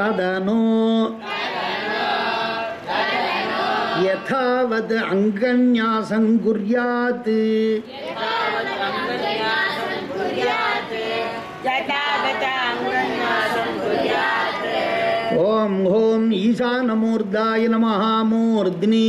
तदनु यथावद् अङ्गन्यासं कुर्यात् ॐ ॐ ईशानमूर्धाय नमः मूर्ध्नि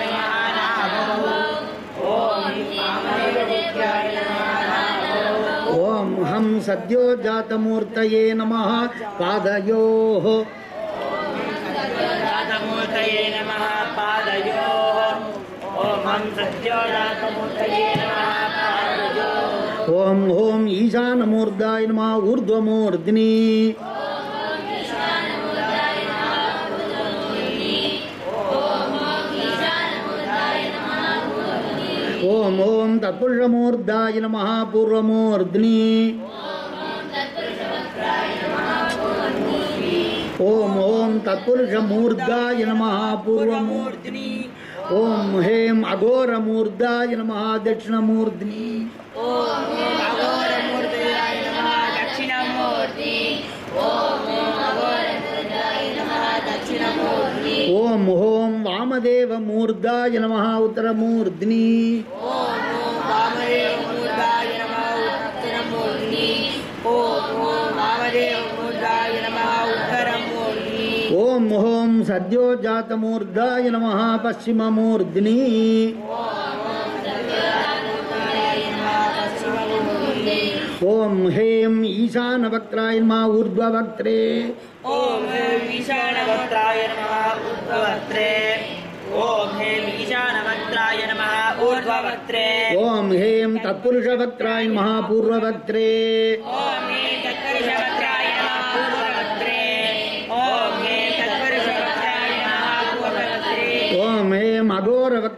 సద్యో జాతమూర్తయే నమ పాదయో. ఓం ఓం ఈశానమూర్ధాయ నమ ఊర్ధ్వమూర్ధిని. ఓం ఓం తత్పురుషమూర్ధాయ నమ పూర్వమూర్ధిని. ஓம் ஓம் தத்புருஷமூர்தாய நம பூர்வமூர்த்தினி ஓம் ஹேம் அகோரமூர்தாய நம தட்சிணமூர்த்தினி. ஓம் ஹோம் வாமதேவமூர்தாய நம உத்தரமூர்தினி ஓம் ஓம் ஓம் சத்யோஜாத்தமூர்தாய நம பசிமமூர்தினி ஓம் ஹேம் ஈசானபக்ராய மா ஊர்வக்ரே ஓம் ஹேம் ஈசானபக்ராய நம ஊர்வக்ரே ஓம் ஹேம் ஈசானபக்ராய நம ஊர்வக்ரே ஓம் ஹேம் தத்புருஷபக்ராய மகாபூர்வக்ரே ஓம் ஹேம்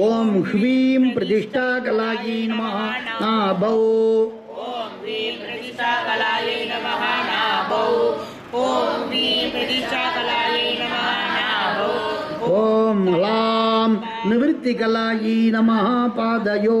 ఓం హ్వీం ప్రతిష్టా కళాయీ నమ నాభౌ. ఓం హ్లాం నివృత్తికళాయీ నమ పాదయో.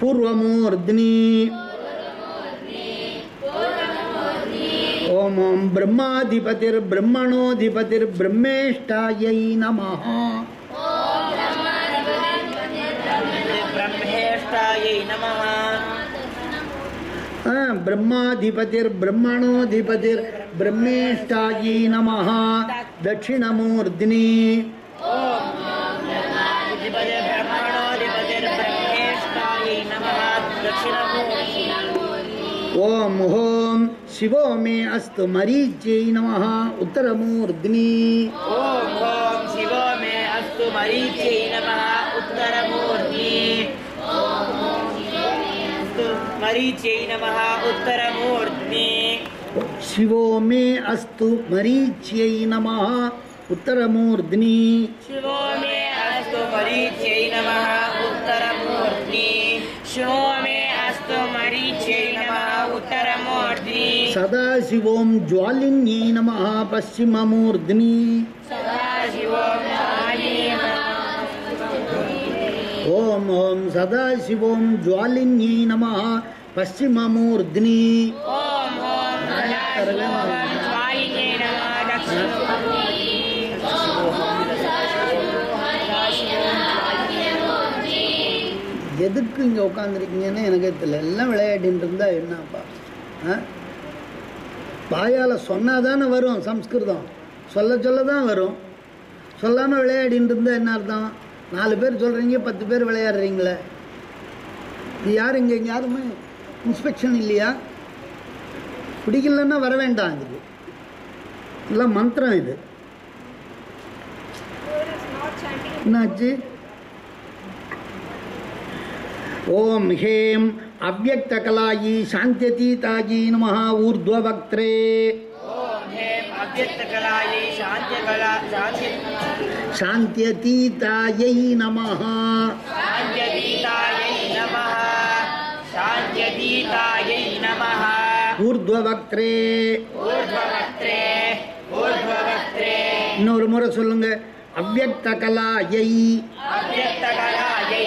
पूर्वमूर्ध्नि। ओम ओम ब्रह्माधिपतिर्ब्रह्मणोधिपतिर्ब्रह्मेष्ठायै नमः। ब्रह्माधिपतिर्ब्रह्मणोधिपतिर्ब्रह्मेष्ठायै नमः। दक्षिणमूर्ध्नि। ओम होम शिवो मे अस्त मरीचे नम। उत्तरमूर्धि ओम शिवो मे अस्त मरीचे नम उत्तरमूर्धि शिवो मे अस्त मरीच्यै नम उत्तरमूर्धि शिवो मे சதாசிவோம் ஜுவாலின்யை நம பசிமமூர்தினி ஓம் ஓம் சதாசிவோம் ஜுவாலின்யை நம பசிமமூர்தினி எதுக்கு இங்கே உட்காந்துருக்கீங்கன்னு எனக்கு தெரியல. எல்லாம் விளையாடின்னு இருந்தால் என்னப்பா? ஆ? வாயால் சொன்னால் தானே வரும் சம்ஸ்கிருதம். சொல்ல சொல்ல தான் வரும். சொல்லாமல் விளையாடிட்டு இருந்தால் என்ன அர்த்தம்? நாலு பேர் சொல்கிறீங்க பத்து பேர் விளையாடுறீங்களே. இது யார் இங்கே? யாருமே இன்ஸ்பெக்ஷன் இல்லையா? பிடிக்கலன்னா வர வேண்டாம் இது. எல்லாம் மந்திரம் இது. என்னாச்சு? ஓம் ஹேம் ಅವ್ಯಕ್ತಕಲಾಯಿ ಶಾಂತ್ಯತೀತಾಯಿ ನಮಃ ಊರ್ಧ್ವವಕ್ತ್ರೇ ಶಾಂತ್ಯತೀತಾಯೈ ನಮಃ ஊர்துவக்திரே இன்னொரு முறை சொல்லுங்க. அவ்வக்த கலாயை அவ்வக்த கலாயை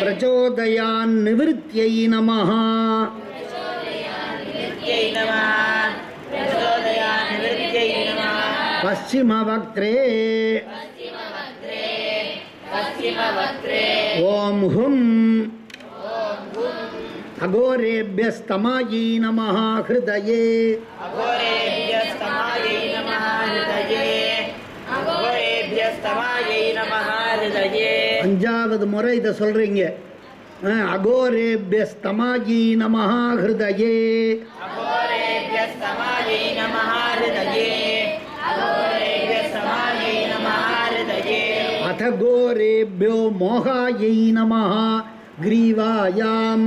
ప్రచోదయాన్ నివృత్యై నమ పశ్చిమవక్త్రే ఓం హుం అఘోరేభ్యస్తమాయీ నమ హృదయే అఘోరేభ్యస్తమాయై నమ హృదయే అఘోరేభ్యస్తమాయై నమ அஞ்சாவது முறை இதை சொல்றீங்க அகோரேபிய ஸ்தமாஜி நமஹா ஹிருதயே அத கோரேபியோ மோகாயை நமஹா கிரீவாயாம்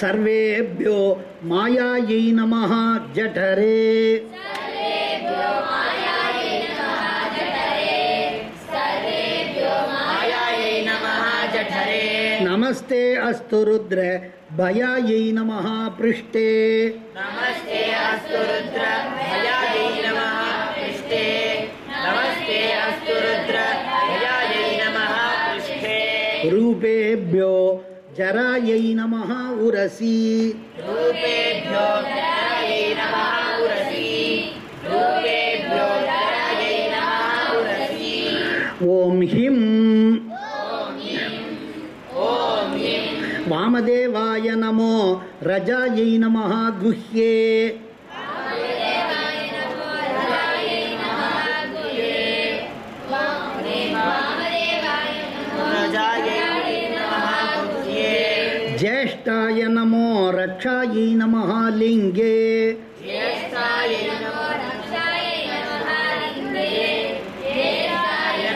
सर्वेभ्यो मायायै नमः जठरे। नमस्ते अस्तु रुद्र भयायै नमः पृष्ठे। नमस्ते अस्तु रुद्र भयायै नमः पृष्ठे। नमस्ते अस्तु रुद्र भयायै नमः पृष्ठे। रूपेभ्यो जरायै नमः उरसि। रूपेभ्यो जरायै नमः उरसि। रूपेभ्यो जरायै नमः उरसि। ॐ हिं वामदेवाय नमो रजायै नमः गुह्ये। रक्षायै नमः लिङ्गे ज्येष्ठायै नमो रक्षायै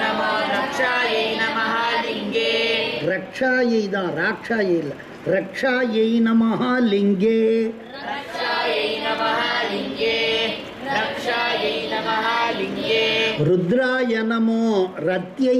नमो रक्षायै नमः लिङ्गे रक्षायै தான் ராட்சாயை இல்லை ரக்ஷாயை நமः लिङ्गे रक्षायै नमः लिङ्गे रक्षायै नमः लिङ्गे रुद्राय नमो रत्यै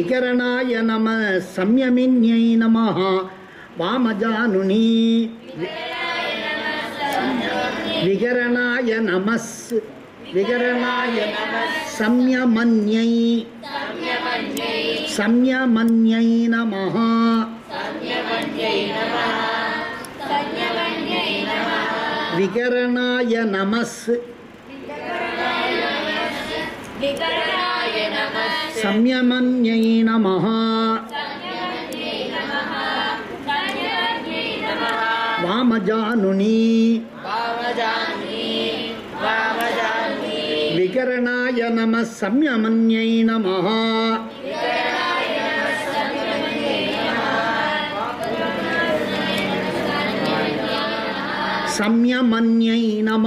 వికరణాయ నమ సంయమిన్యై నమ వామజానుని వికరణాయ నమస్ వికరణాయ సంయమన్యై సంయమన్యై నమ వికరణాయ నమస్ వికరణాయ సంయమన్యై నమ. వామజానుని. వికరణాయ నమ సంయమన్యై నమ. సంయమన్యై నమ.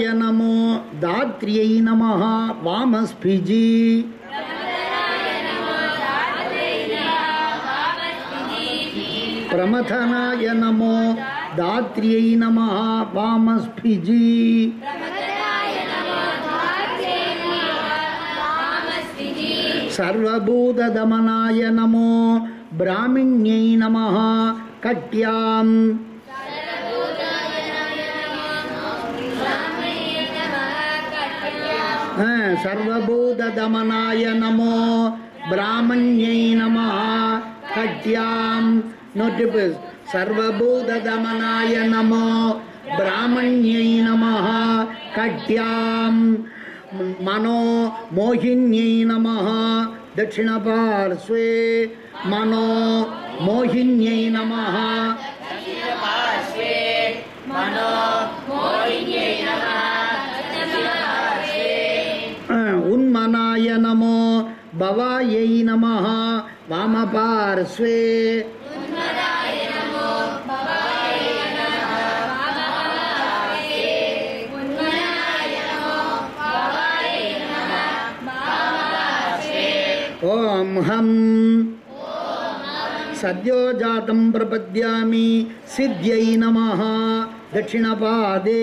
य नमो दात्र्यै नमः वामस्फिजी प्रमथनाय नमो दात्र्यै नमः वामस्फिजी सर्वभूतदमनाय नमो ब्राह्मिण्यै नमः कट्याम् சர்வபூததமனாய நமோ பிராமண்யை நம கட்யாம் நோட்டு சர்வபூததமனாய நமோ பிராமண்யை நம கட்யாம் மனோ மோகின்யை நம தட்சிணபார்ஸ்வே மனோ மோகின்யை நம மனோ மோகின்யை பவாயை நம வாமபார்ஸ்வே ஓம் ஹம் सद्योजातं प्रपद्यामि सिद्ध्यै नमः दक्षिणपादे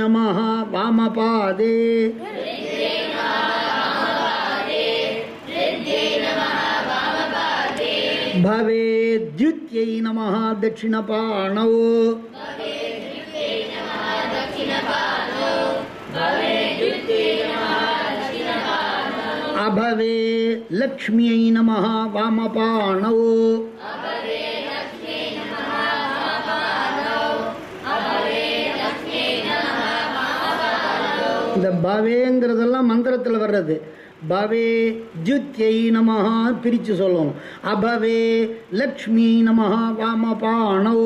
नमः वामपादे। भवेद्युत्यै नमः अभवे लक्ष्म्यै नमः वामपाणौ। பவேங்கிறதெல்லாம் மந்திரத்தில் வர்றது. பவே ஜுத்யை நமஹா பிரித்து சொல்லணும். அபவே லக்ஷ்மி நமஹா வாமபாணோ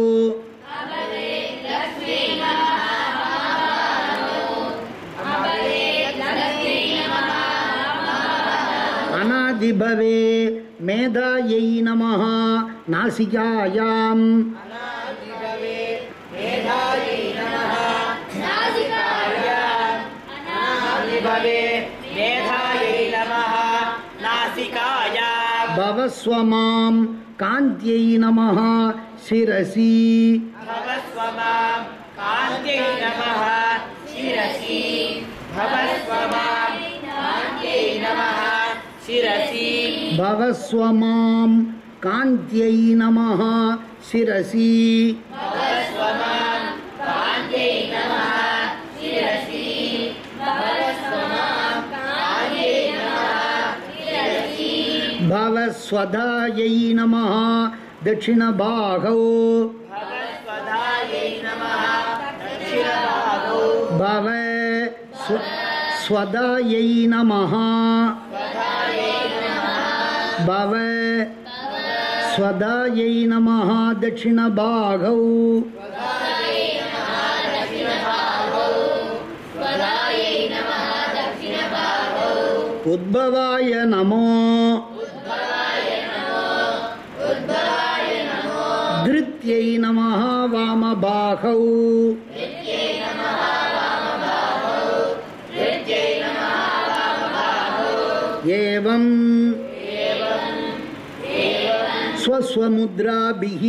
அநாதிபவே மேதாயை நமஹா நாசிகாயாம். அநாதிபவே மேதாயை भवे। भवस्व माँ कान्त्यै नमः। भवस्व माँ कान्त्यै नमः। भवस्व माँ कान्त्यै नमः। भवस्व माँ कान्त्यै नमः। भवस्वधायै नमः दक्षिणभागौ भव स्वदायै नमः भव स्वदायै नमः दक्षिणभागौ उद्भवाय नमो धृत्यै नमः वामबाहौ। एवं स्वस्वमुद्राभिः।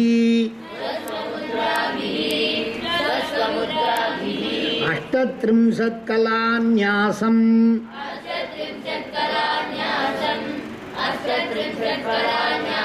अष्टत्रिंशत्कलान्यासम्। अष्टत्रिंशत्कलान्यासम्। अष्टत्रिंशत्कलान्यासम्।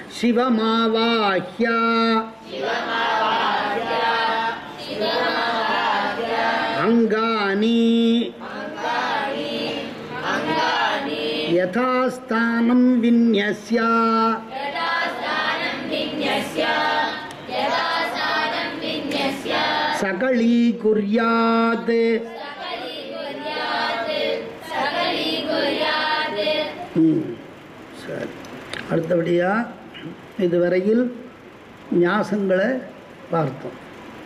சிவமாவாஹ்யா அங்கானி யதாஸ்தானம் விநியஸ்யா. சகளீ குர்யாத் சரி. இதுவரையில் ஞாசங்களை பார்த்தோம்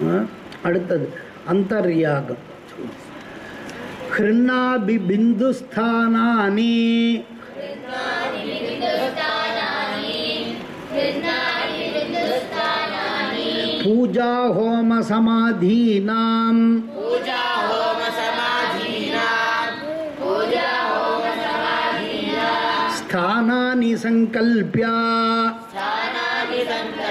ஆ, அடுத்தது அந்தர்யாகம் ஹிருண்ணாபி பிந்துஸ்தானானி பூஜா ஹோம சமாதீனாம் पूजा होम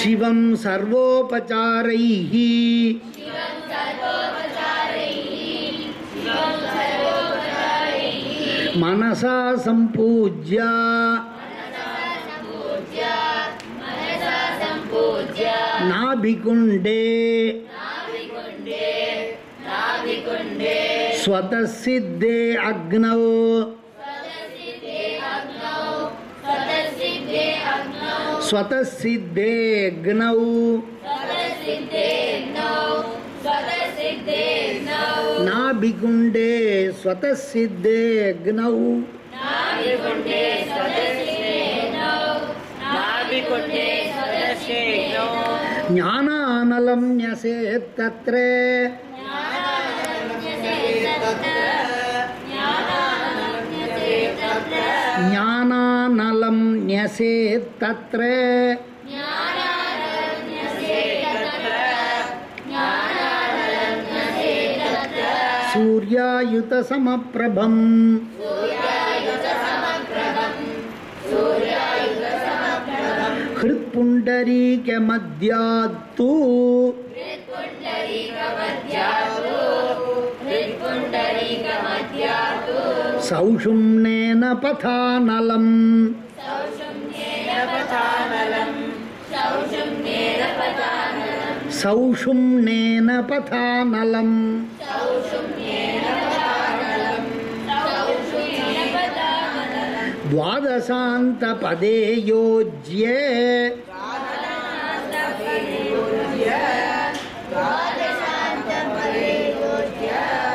శివం సర్వోపచారై. మనసా సంపూజ్య. నాభికుండే. స్వతసిద్ధే అగ్నౌ. స్వతసిద్ధే గ్నౌ నాభిగుండే స్వతసిద్ధే గ్నౌ జ్ఞానానలం న్యసేత్తత్రే ज्ञानानलं न्यसेत्तत्र सूर्यायुतसमप्रभम्। हृत्पुण्डरीकमद्यात्तु सौषुम्नेन पथानलम्। सौषुम्नेन पथानलम्। द्वादशान्तपदे योज्ये।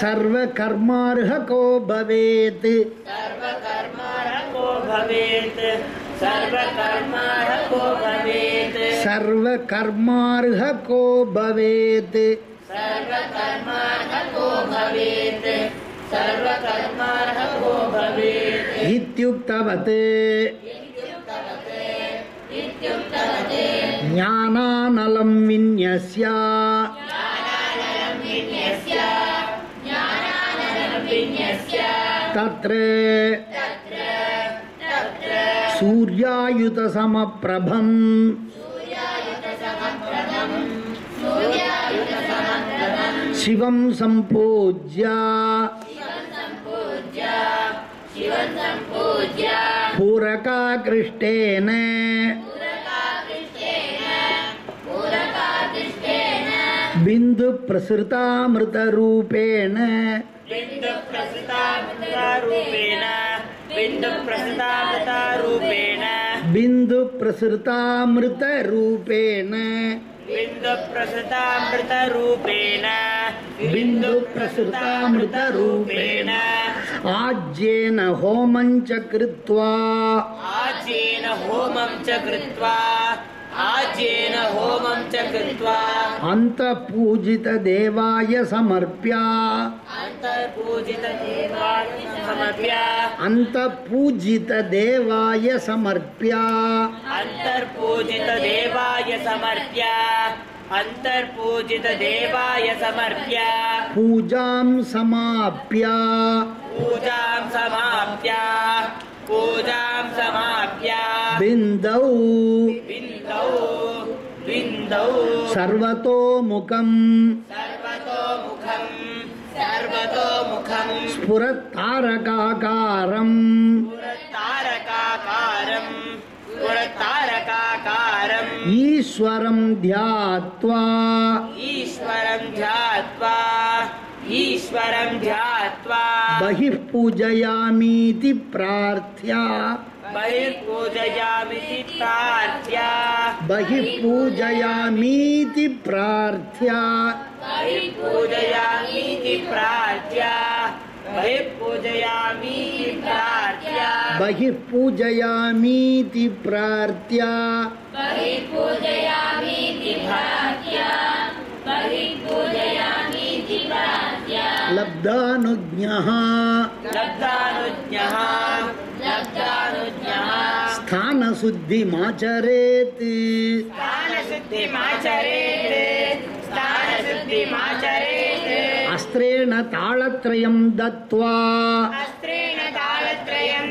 சர்வ கர்மார்ஹ கோ பவேத் சர்வ கர்மார்ஹ கோ பவேத் சர்வ तत्र सूर्यायुतसमप्रभम् शिवं सम्पूज्य पूरकाकृष्टेन बिन्दुप्रसृतामृतरूपेण बिन्दुप्रसृतामृतारूपेण बिन्दुप्रसृतामृतारूपेण बिन्दुप्रसृतामृतरूपेण बिन्दुप्रसृतामृतरूपेण बिन्दुप्रसृतामृतरूपेण आज्येन होमं च कृत्वा आज्येन होमं च कृत्वा आज्येन होमं च कृत्वा। अन्तपूजितदेवाय समर्प्य। अन्तर्पूजितदेवाय समर्प्य। अन्तपूजितदेवाय समर्प्य। अन्तर्पूजितदेवाय समर्प्य। अन्तर्पूजितदेवाय समर्प्य। पूजां समाप्य। पूजां समाप्य। पूजां समाप्य बिन्दौ। बिन्दौ बिन्दौ। सर्वतोमुखं सर्वतोमुखं सर्वतोमुखं स्फुरत्तारकाकारम्। पुरतारकाकारं पुरतारकाकारम् ईश्वरं ध्यात्वा। ईश्वरं ध्यात्वा ईश्वरं ध्यात्वा बहिः पूजयामीति प्रार्थ्य। बहिर्पूजयामिति प्रार्थ्य। बहिः पूजयामीति प्रार्थ्य। बहिर्पूजयामीति प्रार्थ्य। बहिर्पूजयामीति प्रार्थ्य। बहिः पूजयामीति प्रार्थ्य లబ్ధానుజ్ఞః. లబ్ధానుజ్ఞః. లబ్ధానుజ్ఞః. స్థానశుద్ధిమాచరేత్. స్థానశుద్ధిమాచరేత్. స్థానశుద్ధిమాచరేత్. అస్త్రేణ తాళత్రయం దత్వా. అస్త్రేణ తాళత్రయం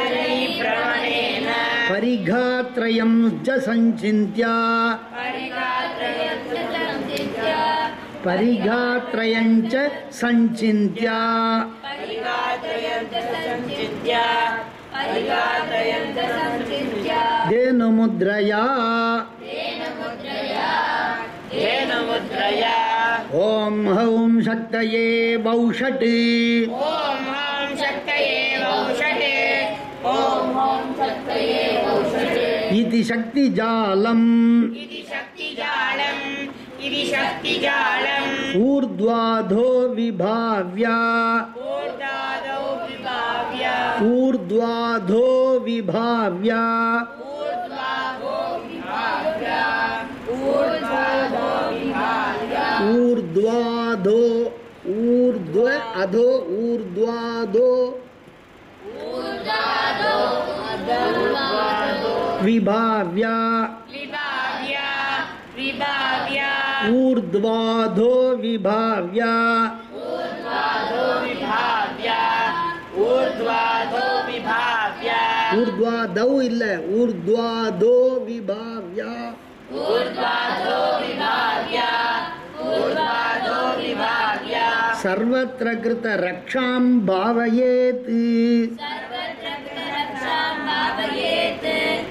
परिघात्रयं च सञ्चिन्त्य। परिघात्रयं च सञ्चिन्त्य। धेनुमुद्रया। ॐ हौं शक्तये वौषट्। ॐ ॐ शक्तये वौषटे शक्ति जालम विभाव्या ऊर्ध्वाधो विभाव्या। ऊर्ध्वाधो विभाव्या। ऊर्ध्वाधो ऊर्ध्व अधो ऊर्ध्वाधो। विभाव्या विभाव्या विभाव्या। ऊर्ध्वाधो विभाव्या। ऊर्ध्वाधो विभाव्या ऊर्ध्वाधो विभाव्या। ऊर्ध्वाधो ऊर्ध्वाधो ऊर्ध्वाधो सर्वत्र कृत रक्षां भावयेत्। सर्वत्र कृत रक्षां भावयेत्।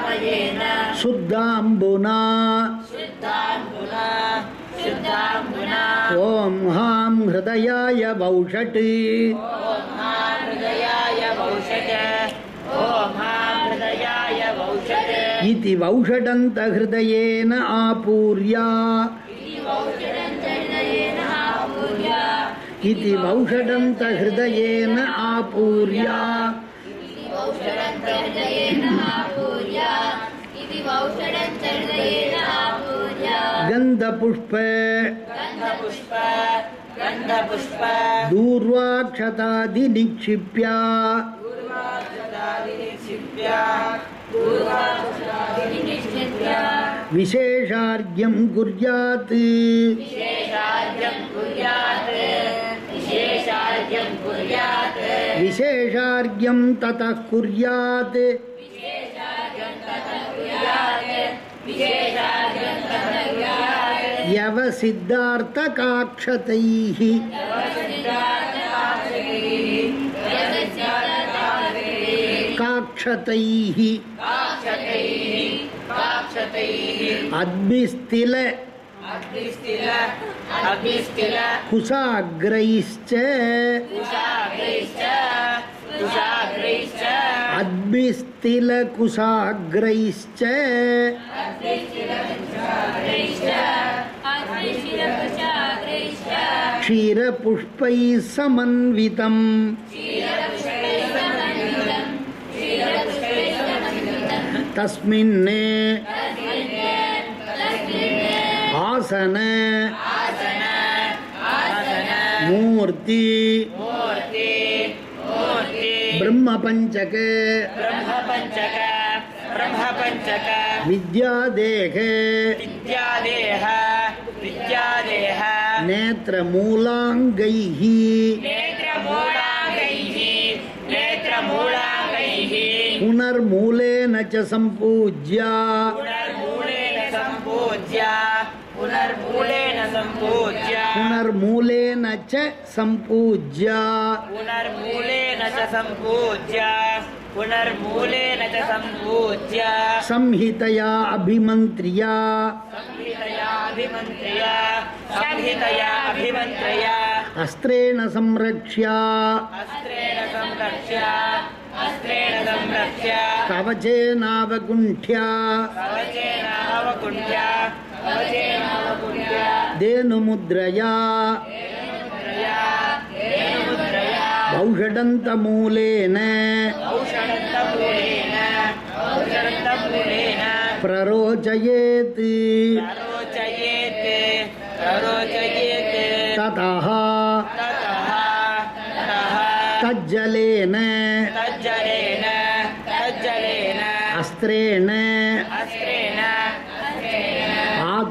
शुद्धाम्बुना शुद्धाम्बुना शुद्धाम्बुना ॐ हां हृदयाय वौषट् ॐ हृदयाय भौषज इति वौषडन्तहृदयेन आपूर्या इति वौषडन्तहृदयेन आपूर्या गन्धपुष्प दूर्वाक्षतादिनिक्षिप्या विशेषार्घ्यं कुर्यात्। विशेषार्घ्यं कुर्यात्। विशेषार्घ्यं कुर्यात्। सिद्धार्थ सिद्धार्थकाक्षतैः काक्षतैः अद्भिस्तिल कुशाग्रैश्च कुशाग्रैश्च अद्भिस्तिलकुशाग्रैश्च क्षीरपुष्पैः समन्वितम् तस्मिन् आसन मूर्ति ब्रह्म पंचक ब्रह्म पंचक ब्रह्म पंचक विद्या देह विद्या देह विद्या देह नेत्र मूलांगैः नेत्र मूलांगैः नेत्र पुनर्मूलेन च संपूज्या पुनर्मूलेन संपूज्या पुनर्मूलेन च सम्पूज्य। पुनर्मूलेन च सम्पूज्य। पुनर्मूलेन च सम्पूज्य। संहितया अभिमन्त्र्या। संहितया अभिमन्त्र्य। संहितया अभिमन्त्र्य। अस्त्रेण संरक्ष्य। अस्त्रेण संरक्ष्य। अस्त्रेण संरक्ष्य। कवचेनावकुण्ठ्य कवचेनावकुण्ठ्य कवचेनावकुण्ठ्य धेनुमुद्रया धेनुमुद्रया औषडन्तमूलेन औषधन्तमूलेन औषधन्तमूलेन प्ररोचयेत् प्ररोचयेत् प्ररोचयेत् ततः ततः ततः तज्जलेन तज्जलेन तज्जलेन अस्त्रेण अस्त्रेण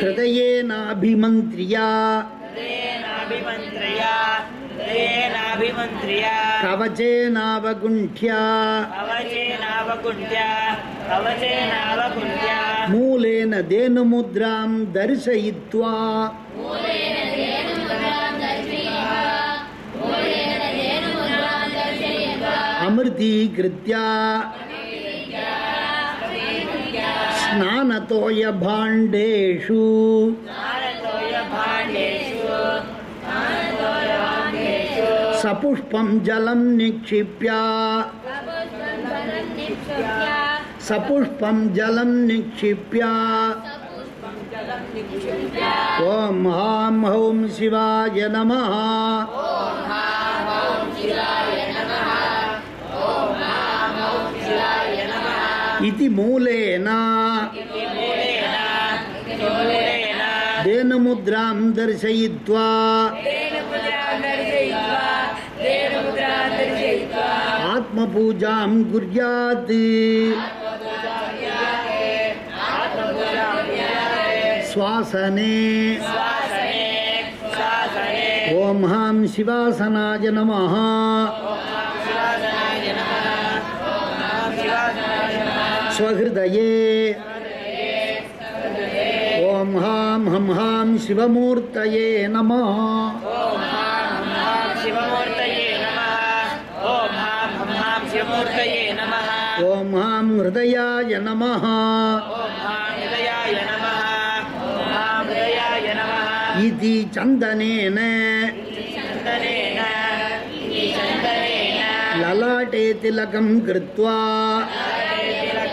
ಹೃದಯೇನಾಭಿಮಂತ್ರ್ಯಾ. ಕವಚೇನಾವಗುಂಠ್ಯ ಮೂಲೇನ ದೇನು ಮುದ್ರಾಂ ದರ್ಶಯಿತ್ವಾ. ಅಮೃತೀಕೃತ್ಯ. दर्शयित्वा अमृतीकृत्य स्नानतोयभाण्डेषु सपुष्पं जलं निक्षिप्य। सपुष्पं जलं निक्षिप्य। ॐ हाँ हौं शिवाय नमः। इति मूलेन। धेनुमुद्रां दर्शयित्वा। आत्मपूजां कुर्यात्। श्वासने ॐ हाँ शिवासनाय नमः। స్వహృదయే. ఓం హాం హం హాం శివమూర్తయే నమో. ఓం హాం హృదయాయ నమ. ఇది చందనేన. లలాటే తిలకం కృత్వా.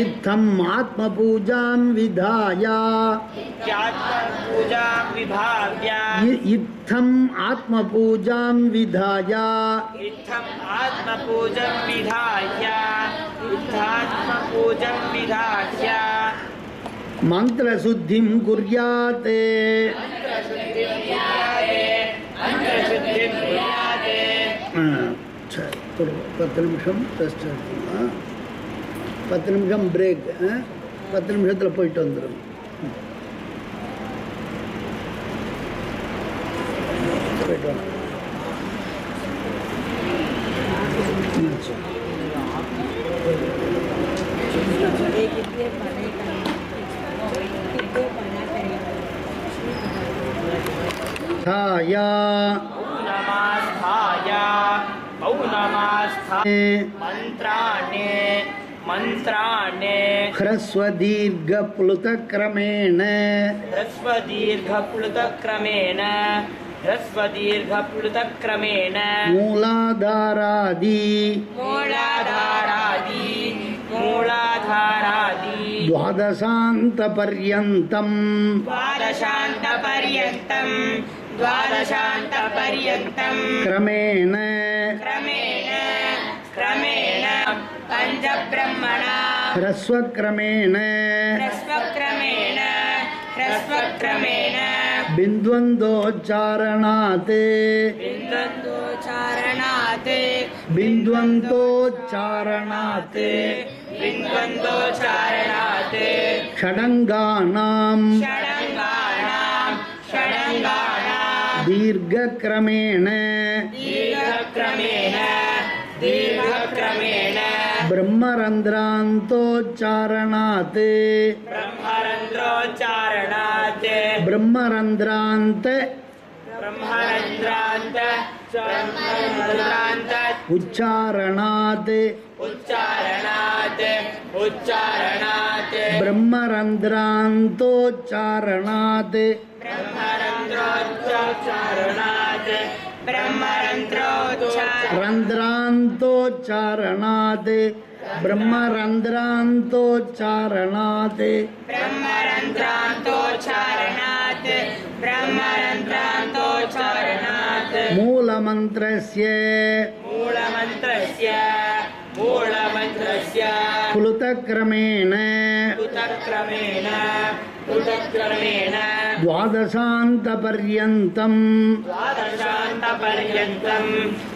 इत्थम् आत्मपूजां विधाय। पूजां विभाव्य इत्थम् आत्मपूजां विधाय। इत्थम् आत्मपूजं विधाय। इत्थात्मपूजं विधाय। मन्त्रशुद्धिं कुर्यात्। कुर्यात्। मन्त्रशुद्धिं பத்து நிமிஷம் ரெஸ்ட் எடுத்துக்கலாம் பத்து நிமிஷம் பிரேக் பத்து நிமிஷத்தில் போயிட்டு வந்துடும் போயிட்டு வாங்க ம், சரி. छाया मौनमास्थाय मौनमास्थाय मन्त्राणे मन्त्राणे। ह्रस्वदीर्घप्लुतक्रमेण। ह्रस्वदीर्घप्लुतक्रमेण। ह्रस्वदीर्घप्लुतक्रमेण। मूलाधारादि। मूलाधारादि। मूलाधारादि। द्वादशान्तपर्यन्तम्। द्वादशान्तपर्यन्तं द्वादशान्तपर्यन्तं क्रमेण क्रमेण पञ्चब्रह्मणा ह्रस्वक्रमेण ह्रस्वक्रमेण ह्रस्वक्रमेण बिन्द्वन्तोच्चारणात् बिन्दन्तोच्चारणात् बिन्द्वन्तोच्चारणात् बिन्दन्तोच्चारणात् षडङ्गानां षडङ्गाणां षडङ्गाणां दीर्घक्रमेण दीर्घक्रमेण दीर्घक्रमेण ब्रह्मरन्ध्रान्तोच्चारणात् ब्रह्मरन्ध्रोच्चारणात् ब्रह्मरन्ध्रान्त ब्रह्मरन्ध्रान्त उच्चारणात् उच्चारणात् उच्चारणात् ब्रह्मरन्ध्रान्तोच्चारणात् ब्रह्मरन्ध्रोच्चारणात् ब्रह्मरन्ध्रोच्चार रन्ध्रान्तोच्चारणात् ब्रह्मरन्ध्रान्तोच्चारणात् मूलमन्त्रस्य मूलमन्त्रस्य। मूलमन्त्रस्य। ऊणमन्त्रस्य क्लुतक्रमेणक्रमेण द्वादशान्तपर्यन्तम् द्वादशान्तपर्यन्तं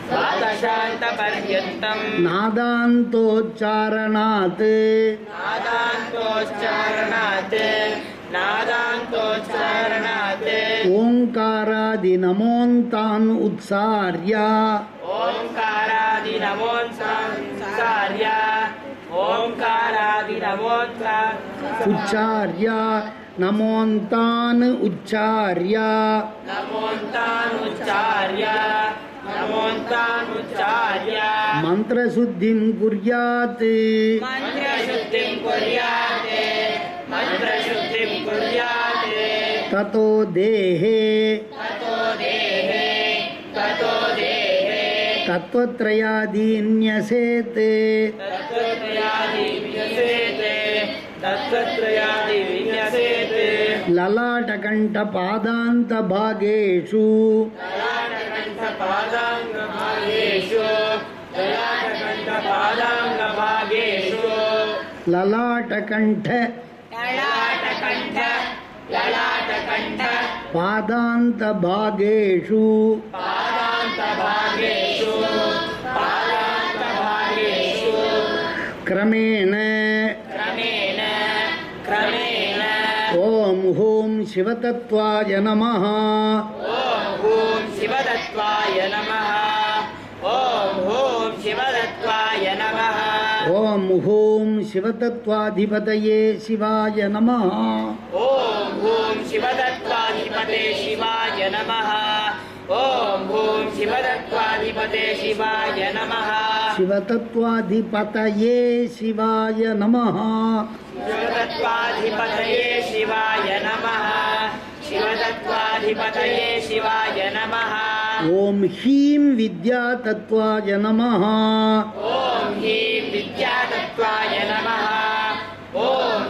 द्वादशान्तपर्यन्तं नादान्तोच्चारणात् नादान्तोच्चारणात् नादान्तोच्चारणात् ओङ्कारादिनमोन्तान् उत्सार्य ओङ्कारादिनमोत्सार्य ओङ्कारादिनमोत्सार्य उच्चार्य नमोन्तान् उच्चार्य मन्त्रशुद्धिं कुर्यात् ततो देहे ततो देहे ततो देहे తత్వత్రయాదీన్యసేత్. లలాటకంఠపాదాంతభాగేషు. లలాటకంఠ పాదాంతభాగేషు. పాదా क्रमेण क्रमेण क्रमेण। ॐ हूँ शिवतत्त्वाय नमः। ॐ हूँ नमः। ॐ हूँ शिवदत्त्वाय नमः। ॐ हूँ शिवतत्त्वाधिपतये शिवाय नमः। ॐ हूँ शिवदत्त्वाधिपते शिवाय नमः। ॐ हूँ शिवदत्त्वाधिपते शिवाय नमः। शिवतत्त्वाधिपतये शिवाय नमः। शिवदत्त्वाधिपतये शिवाय नमः। शिवदत्त्वाधिपतये शिवाय नमः। ॐ ह्रीं विद्यातत्त्वाय नमः। ॐ ह्रीं विद्यादत्त्वाय नमः। ॐ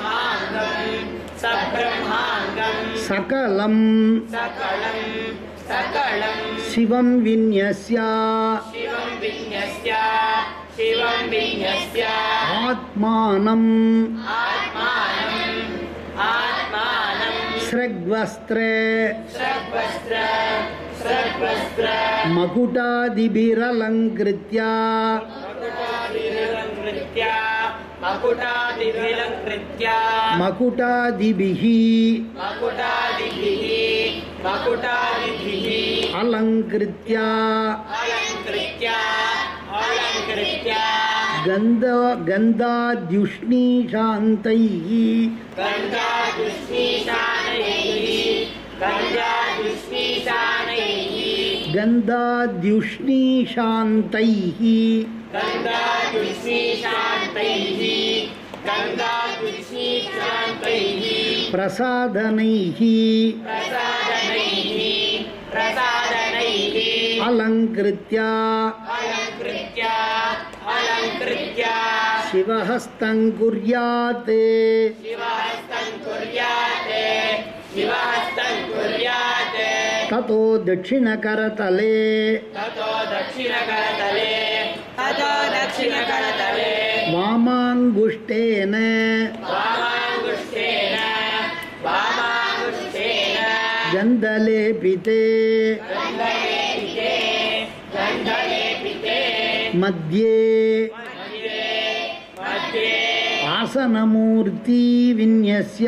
सकलं सकलं सकलं शिवं विन्यस्य शिवं विन्यस्य शिवं विन्यस्य आत्मानम् आत्मानम् आत्मानं स्रग्वस्त्रे सर्वस्त्र सर्वस्त्र मकुटादिभिरलङ्कृत्य मकुटादिभिलङ्कृत्य। मकुटादिभिः मकुटादिभिः मकुटादिभिः। अलङ्कृत्य। अलङ्कृत्य। अलङ्कृत्य। गन्ध गन्धाद्युष्णीशान्तैः। गन्धाद्युष्णीशान्तैः। गङ्गादुष्णीशान्तैः गङ्गादुष्णीशान्तैः प्रसादनैः प्रसादनैः प्रसादनैः अलङ्कृत्य अलङ्कृत्य अलङ्कृत्य शिवहस्तं कुर्यात् शिवहस्तं कुर्यात् शिवहस्तं कुर्यात् ततो दक्षिणकरतले। ततो दक्षिणकरतले। ततो दक्षिणकरतले। वामाङ्गुष्ठेन वामाङ्गुष्ठेन वामाङ्गुष्ठेन गन्धलेपिते गन्धलेपिते गन्धलेपिते मध्ये। मध्ये। मध्ये। आसनमूर्ति विन्यस्य।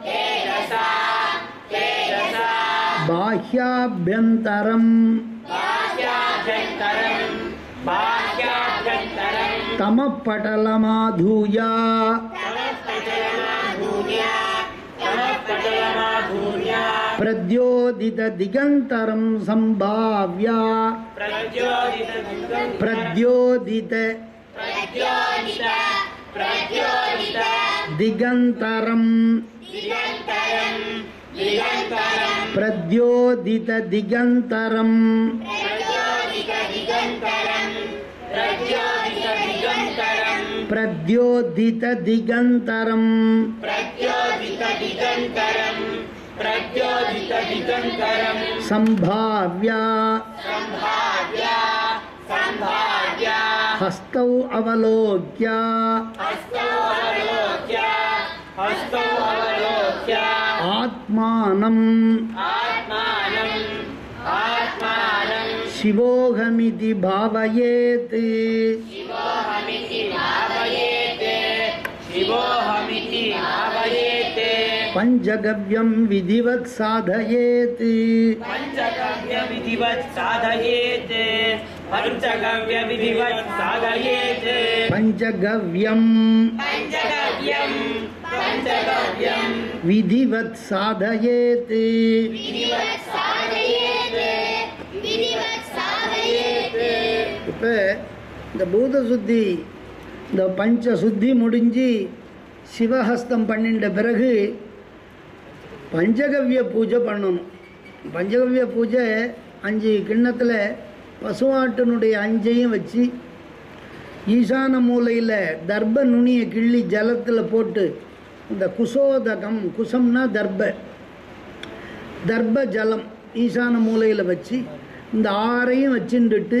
బాహ్యాభ్యంతరం. తమ పటలమాధూయ. ప్రద్యోదిత దిగంతరం సంభావ్య. ప్రద్యోదిత దిగంతరం. ప్రద్యోదిత దిగంతరం ప్రద్యోదిత దిగంతరం సంభావ్యా హస్తౌ आत्मानम् शिवोऽहमिति भावयेत्। पञ्चगव्यं विधिवत् साधयेत्। साधयेत्। पञ्चगव्यविधिवत् साधयेत्। पञ्चगव्यं पञ्चगव्यं पञ्चगव्यं விதிவத் சாதயேத்து இப்போ இந்த பூத சுத்தி இந்த பஞ்ச சுத்தி முடிஞ்சு சிவஹஸ்தம் பண்ணிட்ட பிறகு பஞ்சகவ்ய பூஜை பண்ணணும். பஞ்சகவ்ய பூஜை அஞ்சு கிண்ணத்தில் பசுவாட்டினுடைய அஞ்சையும் வச்சு ஈசான மூலையில் தர்ப நுனியை கிள்ளி ஜலத்தில் போட்டு இந்த குசோதகம் குசம்னா தர்ப தர்ப ஜலம் ஈசான மூலையில் வச்சு இந்த ஆறையும் வச்சுட்டுட்டு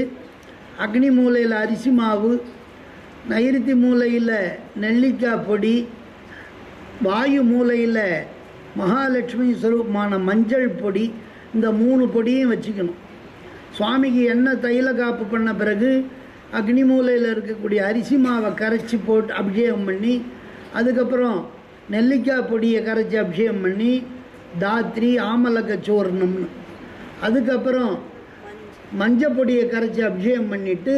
அக்னி மூலையில் அரிசி மாவு நைருத்தி மூலையில் நெல்லிக்காய் பொடி வாயு மூலையில் மகாலட்சுமி ஸ்வரூபமான மஞ்சள் பொடி இந்த மூணு பொடியும் வச்சுக்கணும். சுவாமிக்கு எண்ணெய் தைல காப்பு பண்ண பிறகு அக்னி மூலையில் இருக்கக்கூடிய அரிசி மாவை கரைச்சி போட்டு அபிஷேகம் பண்ணி அதுக்கப்புறம் நெல்லிக்காய் பொடியை கரைச்சி அபிஷேகம் பண்ணி தாத்ரி ஆமலக சூர்ணம்னு அதுக்கப்புறம் மஞ்சள் பொடியை கரைச்சி அபிஷேகம் பண்ணிவிட்டு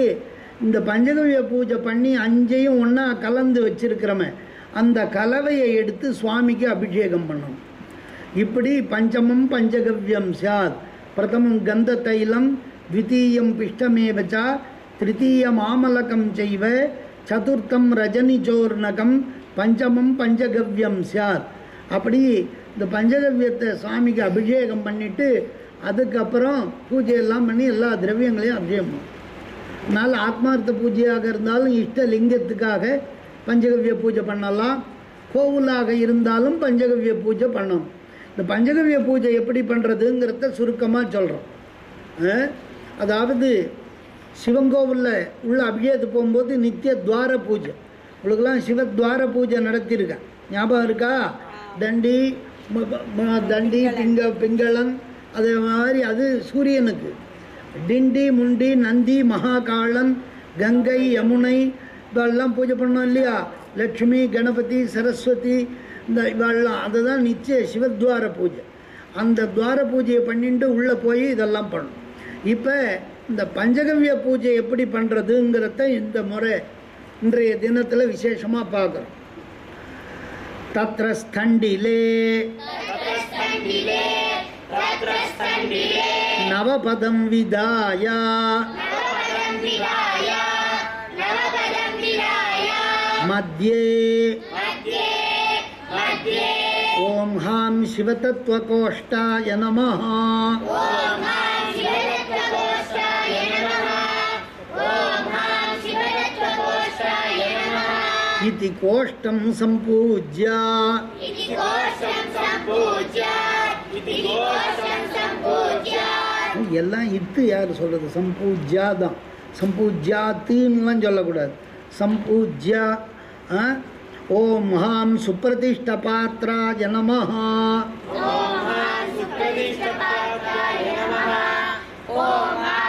இந்த பஞ்சகவிய பூஜை பண்ணி அஞ்சையும் ஒன்றா கலந்து வச்சிருக்கிறவன் அந்த கலவையை எடுத்து சுவாமிக்கு அபிஷேகம் பண்ணணும் இப்படி பஞ்சமம் பஞ்சகவ்யம் சாத். பிரதமம் கந்த தைலம் த்விதீயம் பிஷ்டமேவச்சா திருத்தீயம் ஆமலகம் செய்வ சதுர்த்தம் ரஜனிச்சோர்ணகம் பஞ்சமம் பஞ்சகவ்யம் சார். அப்படி இந்த பஞ்சகவ்யத்தை சுவாமிக்கு அபிஷேகம் பண்ணிவிட்டு அதுக்கப்புறம் பூஜையெல்லாம் பண்ணி எல்லா திரவியங்களையும் அபிஷேகம் பண்ணணும் அதனால் ஆத்மார்த்த பூஜையாக இருந்தாலும் இஷ்ட லிங்கத்துக்காக பஞ்சகவ்ய பூஜை பண்ணலாம். கோவிலாக இருந்தாலும் பஞ்சகவ்ய பூஜை பண்ணணும். இந்த பஞ்சகவ்ய பூஜை எப்படி பண்ணுறதுங்கிறத சுருக்கமாக சொல்கிறோம் அதாவது சிவங்கோவிலில் உள்ள அபிஷேகத்துக்கு போகும்போது நித்திய துவார பூஜை. உங்களுக்கெல்லாம் சிவத்வார பூஜை நடத்தியிருக்கேன். ஞாபகம் இருக்கா? தண்டி தண்டி பிங்க பிங்களன் அதே மாதிரி அது சூரியனுக்கு. டிண்டி முண்டி நந்தி மகாகாளன் கங்கை யமுனை இதெல்லாம் பூஜை பண்ணோம் இல்லையா? லக்ஷ்மி கணபதி சரஸ்வதி இந்த இவெல்லாம் அதுதான் நிச்சய சிவத்வார பூஜை. அந்த துவார பூஜையை பண்ணிட்டு உள்ளே போய் இதெல்லாம் பண்ணணும். இப்போ இந்த பஞ்சகவ்ய பூஜை எப்படி பண்ணுறதுங்கிறத இந்த முறை இன்றைய தினத்தில் விசேஷமாக பார்க்குறோம். தத்ர ஸ்தண்டிலே நவபதம் விதாயா. மத்தியே ஓம் ஹாம் சிவதத்துவகோஷ்டாய நம इति கோஷ்டம் சம்பூஜ்ய इति कोशं सम्पूज्य इति कोशं सम्पूज्य எல்லாம் இத்து யார் சொல்கிறது சம்பூஜ்யா தான் சம்பூஜ்யாத்துன்னெலாம் சொல்லக்கூடாது சம்பூஜ்யா ஆ? ஓம் ஹாம் சுப்பிரதிஷ்ட பாத்ராய நமः ॐ हां सुप्रतिष्ठपात्राय नमः ॐ हां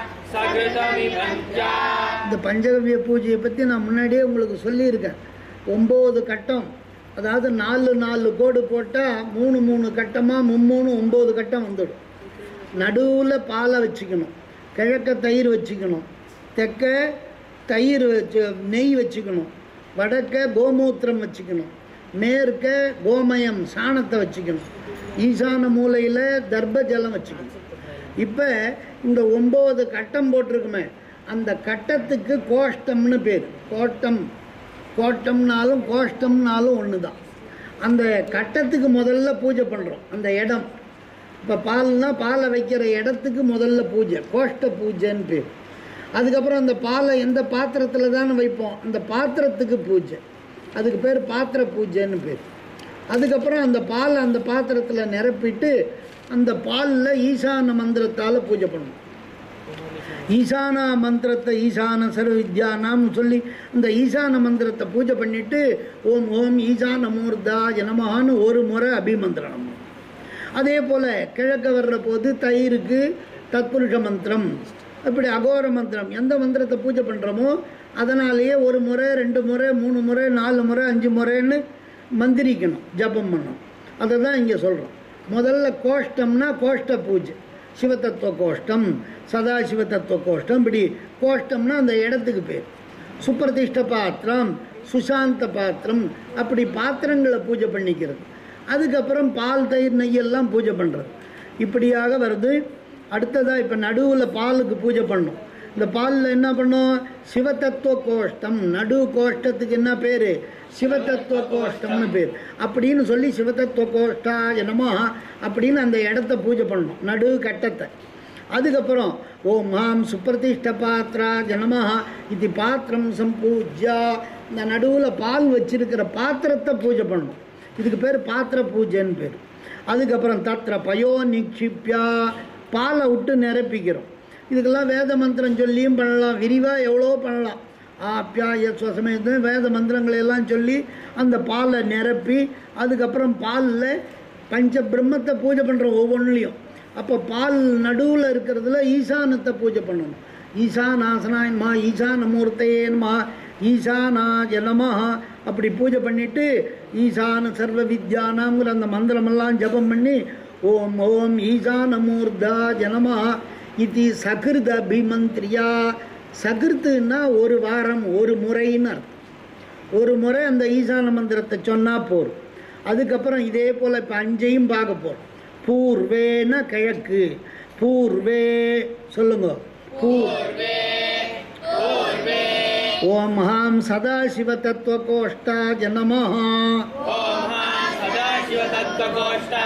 இந்த பஞ்சகவிய பூஜையை பற்றி நான் முன்னாடியே உங்களுக்கு சொல்லியிருக்கேன். ஒம்பது கட்டம். அதாவது நாலு நாலு கோடு போட்டால் மூணு மூணு கட்டமாக மும்மூணு ஒம்பது கட்டம் வந்துடும். நடுவில் பாலை வச்சுக்கணும். கிழக்க தயிர் வச்சுக்கணும். தெற்க தயிர் வச்சு நெய் வச்சுக்கணும். வடக்க கோமூத்திரம் வச்சுக்கணும். மேற்க கோமயம் சாணத்தை வச்சுக்கணும். ஈசான மூலையில் தர்ப்ப ஜலம் வச்சுக்கணும். இப்போ இந்த ஒம்பது கட்டம் போட்டிருக்குமே அந்த கட்டத்துக்கு கோஷ்டம்னு பேர். கோட்டம். கோட்டம்னாலும் கோஷ்டம்னாலும் ஒன்று தான் அந்த கட்டத்துக்கு முதல்ல பூஜை பண்ணுறோம் அந்த இடம். இப்போ பால்னா பாலை வைக்கிற இடத்துக்கு முதல்ல பூஜை கோஷ்ட பூஜைன்னு பேர். அதுக்கப்புறம் அந்த பாலை எந்த பாத்திரத்தில் தானே வைப்போம் அந்த பாத்திரத்துக்கு பூஜை. அதுக்கு பேர் பாத்திர பூஜைன்னு பேர். அதுக்கப்புறம் அந்த பாலை அந்த பாத்திரத்தில் நிரப்பிட்டு அந்த பாலில் ஈசான மந்திரத்தால் பூஜை பண்ணணும். ஈசான மந்திரத்தை ஈசான சர்வ வித்யானாம்னு சொல்லி அந்த ஈசான மந்திரத்தை பூஜை பண்ணிட்டு ஓம் ஓம் ஈசான மூர்தா ஜனமகான்னு ஒரு முறை அபிமந்திரணம். அதே போல் கிழக்க வர்ற போது தயிருக்கு தத்புருஷ மந்திரம் இப்படி அகோர மந்திரம் எந்த மந்திரத்தை பூஜை பண்ணுறோமோ அதனாலேயே ஒரு முறை ரெண்டு முறை மூணு முறை நாலு முறை அஞ்சு முறைன்னு மந்திரிக்கணும் ஜபம் பண்ணணும். அதை தான் இங்கே சொல்கிறோம் முதல்ல கோஷ்டம்னா கோஷ்ட பூஜை. சிவதத்துவ கோஷ்டம் சதாசிவ தத்துவ கோஷ்டம் இப்படி கோஷ்டம்னா அந்த இடத்துக்கு பேர். சுப்பிரதிஷ்ட பாத்திரம் சுசாந்த பாத்திரம் அப்படி பாத்திரங்களை பூஜை பண்ணிக்கிறது. அதுக்கப்புறம் பால் தயிர் நெய்யெல்லாம் பூஜை பண்ணுறது இப்படியாக வருது. அடுத்ததாக இப்போ நடுவில் பாலுக்கு பூஜை பண்ணோம். இந்த பாலில் என்ன பண்ணோம்? சிவத்தத்துவ கோஷ்டம் நடு கோஷ்டத்துக்கு என்ன பேர்? சிவதத்துவ கோஷ்டம்னு பேர். அப்படின்னு சொல்லி சிவதத்துவ கோஷ்டா என்னமோ அப்படின்னு அந்த இடத்த பூஜை பண்ணணும். நடு கட்டத்தை. அதுக்கப்புறம் ஓம் மாம் சுப்பிரதிஷ்ட பாத்திரா ஜனமா இது பாத்திரம் சம்பூஜா இந்த நடுவில் பால் வச்சிருக்கிற பாத்திரத்தை பூஜை பண்ணணும். இதுக்கு பேர் பாத்திர பூஜைன்னு பேர். அதுக்கப்புறம் தத்திர பயோ நிக்ஷிப்யா. பாலை விட்டு நிரப்பிக்கிறோம். இதுக்கெல்லாம் வேத மந்திரம் சொல்லியும் பண்ணலாம். விரிவாக எவ்வளோ பண்ணலாம். ஆப்யாய சுவசமயத்து வேத மந்திரங்களை எல்லாம் சொல்லி அந்த பாலை நிரப்பி அதுக்கப்புறம் பாலில் பஞ்ச பிரம்மத்தை பூஜை பண்ணுறோம் ஒவ்வொன்றுலையும் அப்போ பால் நடுவில் இருக்கிறதுல ஈசானத்தை பூஜை பண்ணணும். ஈசானாசனாயன்மா ஈசானமூர்த்தையன்மா ஈசானா ஜனமா அப்படி பூஜை பண்ணிவிட்டு ஈசான சர்வ வித்யானாங்கிற அந்த மந்திரமெல்லாம் ஜபம் பண்ணி ஓம் ஓம் ஈசானமூர்தா ஜனமா இது சகிருத அபிமந்திரியா சகிர்த்துன்னா ஒரு வாரம் ஒரு முறைன்னு அர்த்தம். ஒரு முறை அந்த ஈசான மந்திரத்தை சொன்னால் போகும் அதுக்கப்புறம் இதே போல் இப்போ அஞ்சையும் பார்க்க போகிறோம் பூர்வேனா கிழக்கு பூர்வே சொல்லுங்க. பூர்வே ஓம் ஹாம் சதாசிவ தத்துவ கோஷ்டா ஜனமோ ஓம் ஹாம் சதாசிவ தத்துவ கோஷ்டா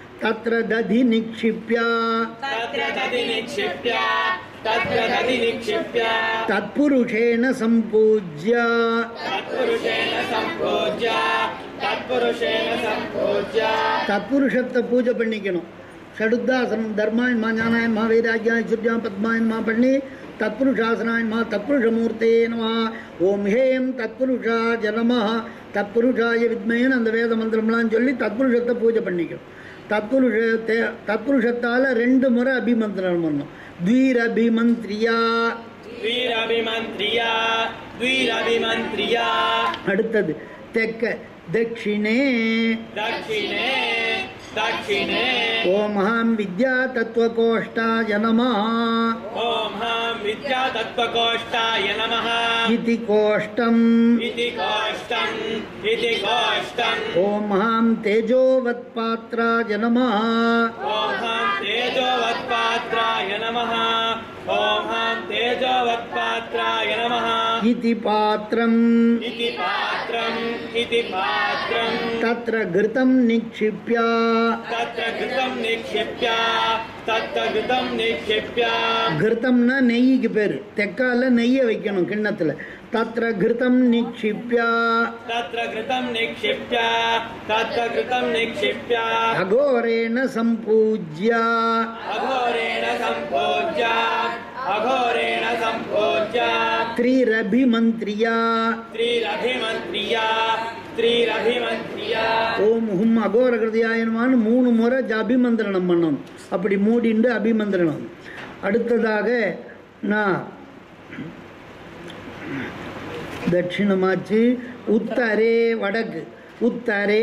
तत्र दधि निक्षिप्य तत्र दधि निक्षिप्य தத்புருஷேன சம்பூஜ்ய तत्पुरुषेण सम्पूज्य तत्पुरुषेण सम्पूज्य தத்புருஷத்தை பூஜை பண்ணிக்கணும் ஷடுத்தாசனம் தர்மாயன்மா ஞானாயன்மா வைராக்கியா சுர்ஜா பத்மாயன்மா பண்ணி தத்புருஷாசனாயன்மா தத்புருஷமூர்த்தே நம ஓம் ஹேம் தத்புருஷா ஜனம தத்புருஷாய வித்மேன்னு அந்த வேத மந்திரம்லாம் சொல்லி தத்புருஷத்தை பூஜை பண்ணிக்கணும் தத்புருஷத்தை தத்புருஷத்தால் ரெண்டு முறை அபிமந்திரணம் பண்ணும் துவீரபிமந்திரியா வீரபிமந்திரியா வீரபிமந்திரியா அடுத்தது தெக்க தட்சிணே. தட்சிணே. ओम हम विद्या नमः। ओम हम विद्या तत्वकोष्ठाय इति इति इति ओम हम तेजोवत्पात्राय नमः। ओम हम तेजोवत्पात्राय नमः। ओम हम तेजोवत्पात्राय नमः। इति पात्रम्। इति पात्रम् तत्र घृतं निक्षिप्य। तत्र घृतं निक्षिप्य। तत्र घृतं निक्षिप्य। घृतம்னா நெய்க்கு பேர் தெக்கால நெய்யை வைக்கணும் கிண்ணத்துல तत्र घृतं निक्षिप्य। तत्र घृतं निक्षिप्य। तत्र घृतं निक्षिप्य। अघोरेण सम्पूज्य। अघोरेण सम्पूज्य। अघोरेण सम्पूज्य த்ரீரபிமந்திரியா स्त्रीरभिमन्त्रिया स्त्रीरभिमन्त्रिया ஓம் ஹும் அகோர கிருதியாயனமான்னு மூணு முறை ஜ அபிமந்திரணம் பண்ணணும் அப்படி மூடிண்டு அபிமந்திரணம் அடுத்ததாக நான் தட்சிணமாச்சு உத்தரே வடக்கு உத்தரே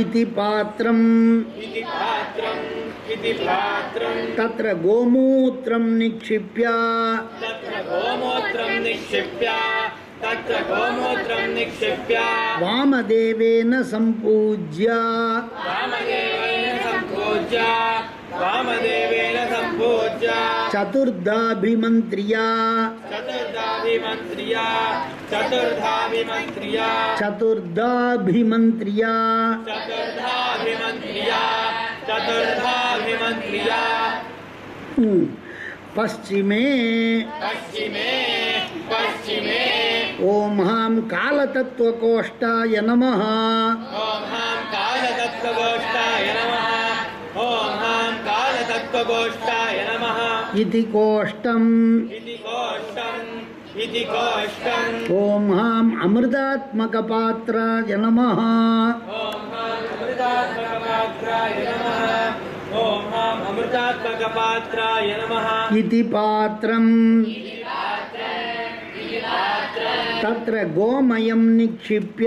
ఇది పాత్రం. తత్ర గోమూత్రం నిక్షిప్య. గోమూత్రం నిక్షిప్య తత్ర గోమూత్రం నిక్షిప్య. వామదేవేన సంపూజ్య. వామదేవేన సంపూజ్య. वामदेवेन सम्पूज्य। हम्म। पश्चिमे। पश्चिमे। पश्चिमे। ओम हाँ काल तत्व नमः। ओम हम काल नमः। ओम कालतत्त्वगोष्ठाय नमः। इति कोष्ठम् इति कोष्ठम् इति कोष्ठम् ॐ हाँ अमृतात्मकपात्राय नमः। ॐ हाँ अमृतात्मकपात्राय नमः। इति पात्रम्। तत्र गोमयं निक्षिप्य।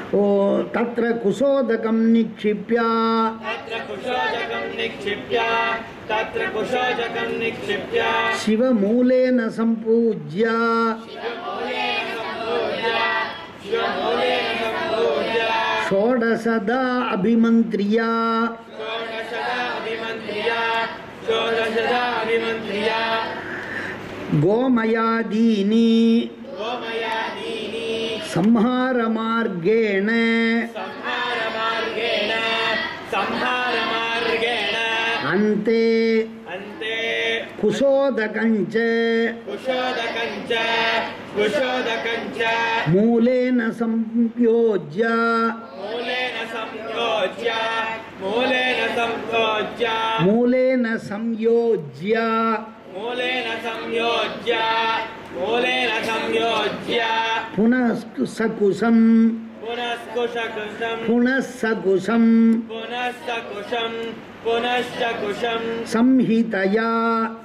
ओ तत्र कुशोदकं निक्षिप्य तत्र कुशोजकं निक्षिप्य तत्र कुशोजकं निक्षिप्य शिवमूलेन सम्पूज्य शिवमूलेन सम्पूज्य शिवमूलेन सम्पूज्य षोडशदा अभिमन्त्र्य षोडशदा अभिमन्त्र्य षोडशदा अभिमन्त्र्य गोमयादीनि गोमयादीनि संहारमार्गेण। संहारमार्गेण संहारमार्गेण। अन्ते अन्ते कुशोदकञ्च कुशोदकञ्च कुशोदकञ्च मूलेन संयोज्य। मूलेन संयोज्य मूलेन संयोज्य। मूलेन संयोज्य। मूलेन संयोज्य मूलेन संयोज्य। पुनस्कुशकुशम पुनस्सकुशम। संहितया।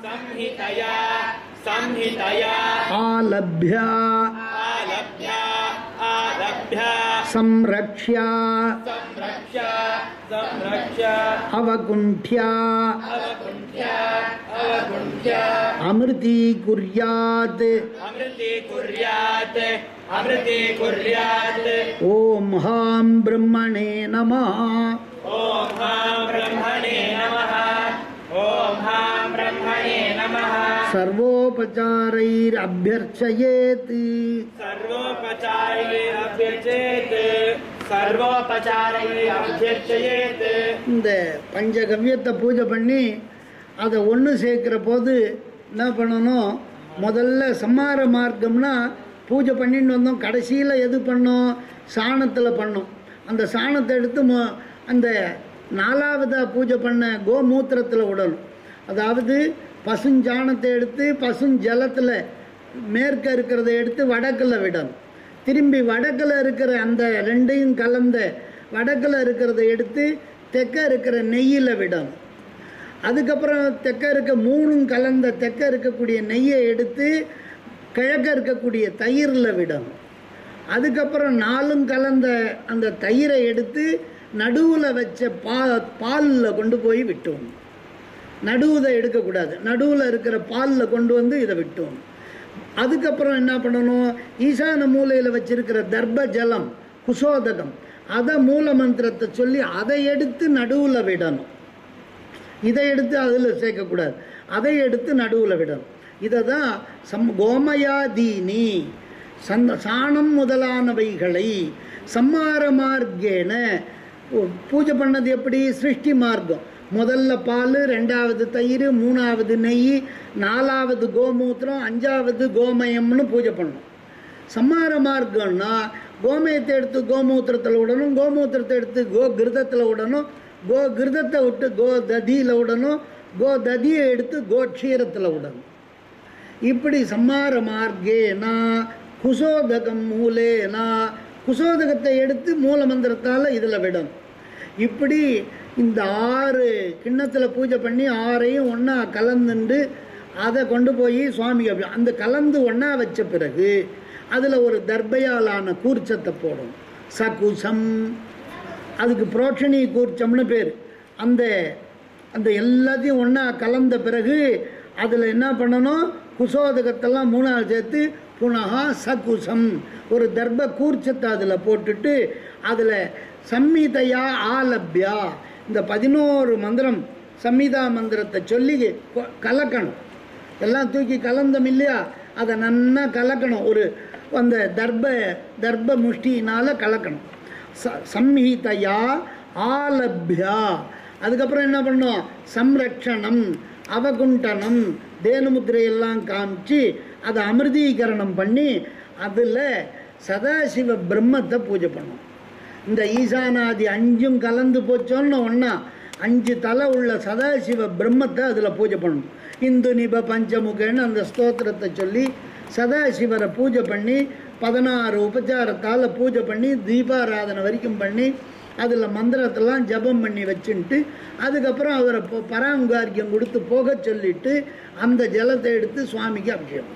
संहितया। संहितया। आलभ्य। अमृती अमृती कुर्यात् ஓம் ஹாம் பிரம்மணே நமः ॐ हां ब्रह्मणे नमः ॐ हां ब्रह्मणे नमः சர்வோபச்சாரைர் அபியர்ச்சயேத் सर्वोपचारे अभ्यर्चेत् सर्वोपचारे अभ्यर्चयेत् இந்த பஞ்சகவ்யத்தை பூஜை பண்ணி அதை ஒன்று சேர்க்கிற போது என்ன பண்ணணும் முதல்ல சம்மார மார்க்கம்னா பூஜை பண்ணிட்டு வந்தோம். கடைசியில் எது பண்ணோம்? சாணத்தில் பண்ணோம். அந்த சாணத்தை எடுத்து மோ அந்த நாலாவதாக பூஜை பண்ண கோமூத்திரத்தில் விடணும் அதாவது பசுஞ்சாணத்தை எடுத்து பசுஞ்சலத்தில் மேற்க இருக்கிறத எடுத்து வடக்கில் விடணும். திரும்பி வடக்கில் இருக்கிற அந்த ரெண்டையும் கலந்த வடக்கில் இருக்கிறத எடுத்து தெக்க இருக்கிற நெய்யில் விடணும். அதுக்கப்புறம் தெக்க இருக்க மூணும் கலந்த தெக்க இருக்கக்கூடிய நெய்யை எடுத்து கிழக்க இருக்கக்கூடிய தயிரில் விடணும். அதுக்கப்புறம் நாலும் கலந்த அந்த தயிரை எடுத்து நடுவில் வச்ச பா பாலில் கொண்டு போய் விட்டோம். நடுவுதை எடுக்கக்கூடாது நடுவில் இருக்கிற பாலில் கொண்டு வந்து இதை விட்டோம். அதுக்கப்புறம் என்ன பண்ணணும்? ஈசான மூலையில் வச்சிருக்கிற தர்ப ஜலம் குசோதகம் அதை மூல மந்திரத்தை சொல்லி அதை எடுத்து நடுவில் விடணும். இதை எடுத்து அதில் சேர்க்கக்கூடாது. அதை எடுத்து நடுவில் விடணும். இதை தான் சம் கோமயாதீனி. சந்த சாணம் முதலானவைகளை சம்மார மார்க்கேன பூஜை பண்ணது எப்படி? சிருஷ்டி மார்க்கம். முதல்ல பால் ரெண்டாவது தயிர் மூணாவது நெய் நாலாவது கோமூத்திரம் அஞ்சாவது கோமயம்னு பூஜை பண்ணணும் சம்மார மார்க்கம்னா கோமயத்தை எடுத்து கோமூத்திரத்தில் விடணும் கோமூத்திரத்தை எடுத்து கோ கிருதத்தில் விடணும் கோ கிருதத்தை விட்டு கோ ததியில் விடணும் கோ ததியை எடுத்து கோ க்ஷீரத்தில் விடணும். இப்படி சம்மார மார்க்கேனா குசோதகம் மூலேனா. குசோதகத்தை எடுத்து மூல மந்திரத்தால் இதில் விடும். இப்படி இந்த ஆறு கிண்ணத்தில் பூஜை பண்ணி ஆறையும் ஒன்றா கலந்துண்டு அதை கொண்டு போய் சுவாமிக்கு அப்படி- அந்த கலந்து ஒன்றா வச்ச பிறகு அதில் ஒரு தர்பையாலான கூர்ச்சத்தை போடும். சகுசம். அதுக்கு புரோட்சணி கூர்ச்சம்னு பேர். அந்த அந்த எல்லாத்தையும் ஒன்றா கலந்த பிறகு அதில் என்ன பண்ணணும்? குசோதகத்தெல்லாம் மூணாவது சேர்த்து புனகா சகுசம். ஒரு தர்ப கூர்ச்சத்தை அதில் போட்டுட்டு அதில் சம்மிதையா ஆலப்யா. இந்த பதினோரு மந்திரம் சம்மிதா மந்திரத்தை சொல்லி கொ- கலக்கணும். எல்லாம் தூக்கி கலந்தோம் இல்லையா? அதை நன்னா கலக்கணும். ஒரு அந்த தர்ப தர்ப முஷ்டினால் கலக்கணும். ச சம்ஹிதையா ஆலப்யா. அதுக்கப்புறம் என்ன பண்ணோம் சம்ரக்ஷணம். அவகுண்டனம் தேனுமுத்திரையெல்லாம் காமிச்சு அதை அமிர்தீகரணம் பண்ணி அதில் சதாசிவ பிரம்மத்தை பூஜை பண்ணும். இந்த ஈசானாதி அஞ்சும் கலந்து போச்சோன்னு ஒன்றா அஞ்சு தலை உள்ள சதாசிவ பிரம்மத்தை அதில் பூஜை பண்ணணும் இந்து நிப பஞ்சமுகன்னு அந்த ஸ்தோத்திரத்தை சொல்லி சதாசிவரை பூஜை பண்ணி பதினாறு உபச்சாரத்தால் பூஜை பண்ணி தீபாராதனை வரைக்கும் பண்ணி அதில் மந்திரத்தெல்லாம் ஜபம் பண்ணி வச்சுன்ட்டு அதுக்கப்புறம் அவரை பொ- பராங்காரியம் கொடுத்து போக சொல்லிட்டு அந்த ஜலத்தை எடுத்து சுவாமிக்கு அபிஷேகம்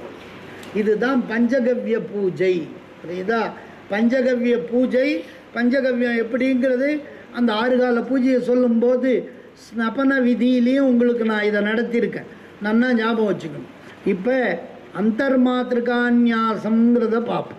இதுதான் பஞ்சகவ்ய பூஜை. புரியுதா? பஞ்சகவ்ய பூஜை பஞ்சகவ்யம் எப்படிங்கிறது அந்த ஆறு கால பூஜையை சொல்லும்போது ஸ்னபன விதியிலையும் உங்களுக்கு நான் இதை நடத்தியிருக்கேன். நன்னா ஞாபகம் வச்சுக்கணும். இப்போ அந்தர்மாத்திருக்கான்யாசங்கிறத பார்ப்போம்.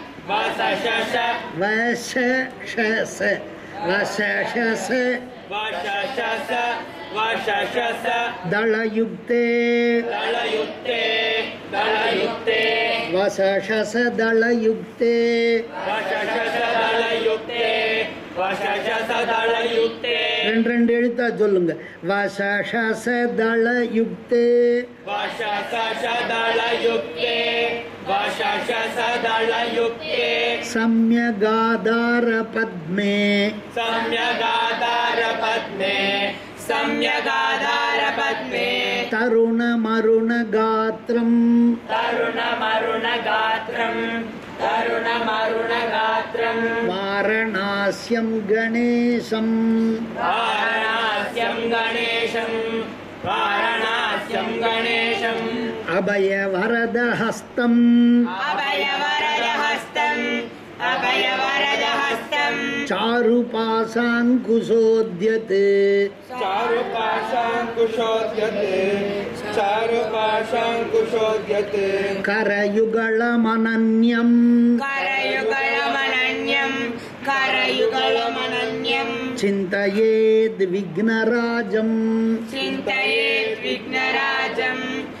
दलयुक्ते வசஷச वसशश वसशश வசஷச வசஷச वशशस वशशस दलयुक्ते दलयुक्ते दलयुक्ते वसशसदलयुक्ते वशशदलयुक्ते वशशदलयुक्ते ரெண்டு ரெண்டு எழுத்தா சொல்லுங்க வசஷசதளயுக்தே वशशदलयुक्ते वशशदलयुक्ते सम्यगाधार पद्मे सम्यगाधारपद्मे। सम्यगाधारपद्मे। तरुणमरुणगात्रम्। तरुणमरुणगात्रम्। तरुणमरुणगात्रम्। वारणास्यं गणेशम्। वारणास्यं गणेशं वारणास्यं गणेशम्। अभयवरदहस्तम्। अभयवरदहस्तम् चारुपाशाङ्कुशोद्यते। चारुपाशाङ्कुशोद्यते। चारुपाशाङ्कुशोद्यते। करयुगलमनन्यम्। करयुगलमनन्यम्। करयुगलमनन्यम्। चिन्तयेद्विघ्नराजम् चिन्तयेद्विघ्नराजम्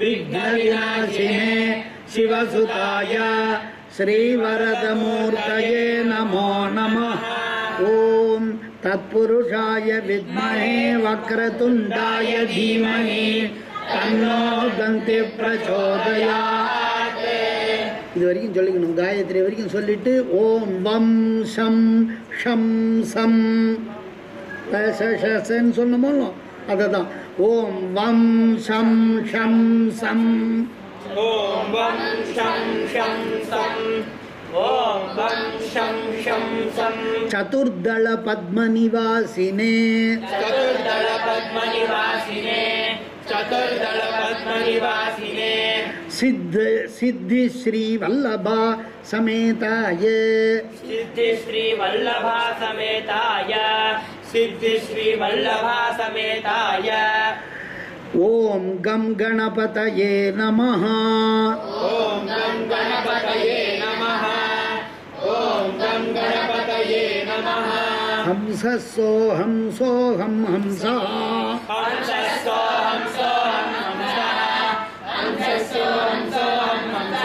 विघ्नविनाशिने शिवसुताय श्रीवरदमूर्तये नमो नमः ॐ तत्पुरुषाय विद्महे वक्रतुण्डाय धीमहि தன்னோ கந்தி பிரச்சோதயாத் இது வரைக்கும் சொல்லிக்கணும் காயத்ரி வரைக்கும் சொல்லிட்டு ஓம் வம் ஷம் ஷம் சம் ஷன்னு சொன்னமோ அதை தான் ॐ वं शं शं सं। ॐ वं शं शं सं। चतुर्दलपद्मनिवासिने। चतुर्दलपद्मनिवासिने। चतुर्दलपद्मनिवासिने। सिद्ध सिद्धिश्रीवल्लभा समेताय। सिद्धिश्रीवल्लभा समेताय। सिद्धिश्रीवल्लभासमेताय। नम। गं गणपतये नमः। ॐ सो हम नमः। ॐ हंस सो हम सो हम हंस।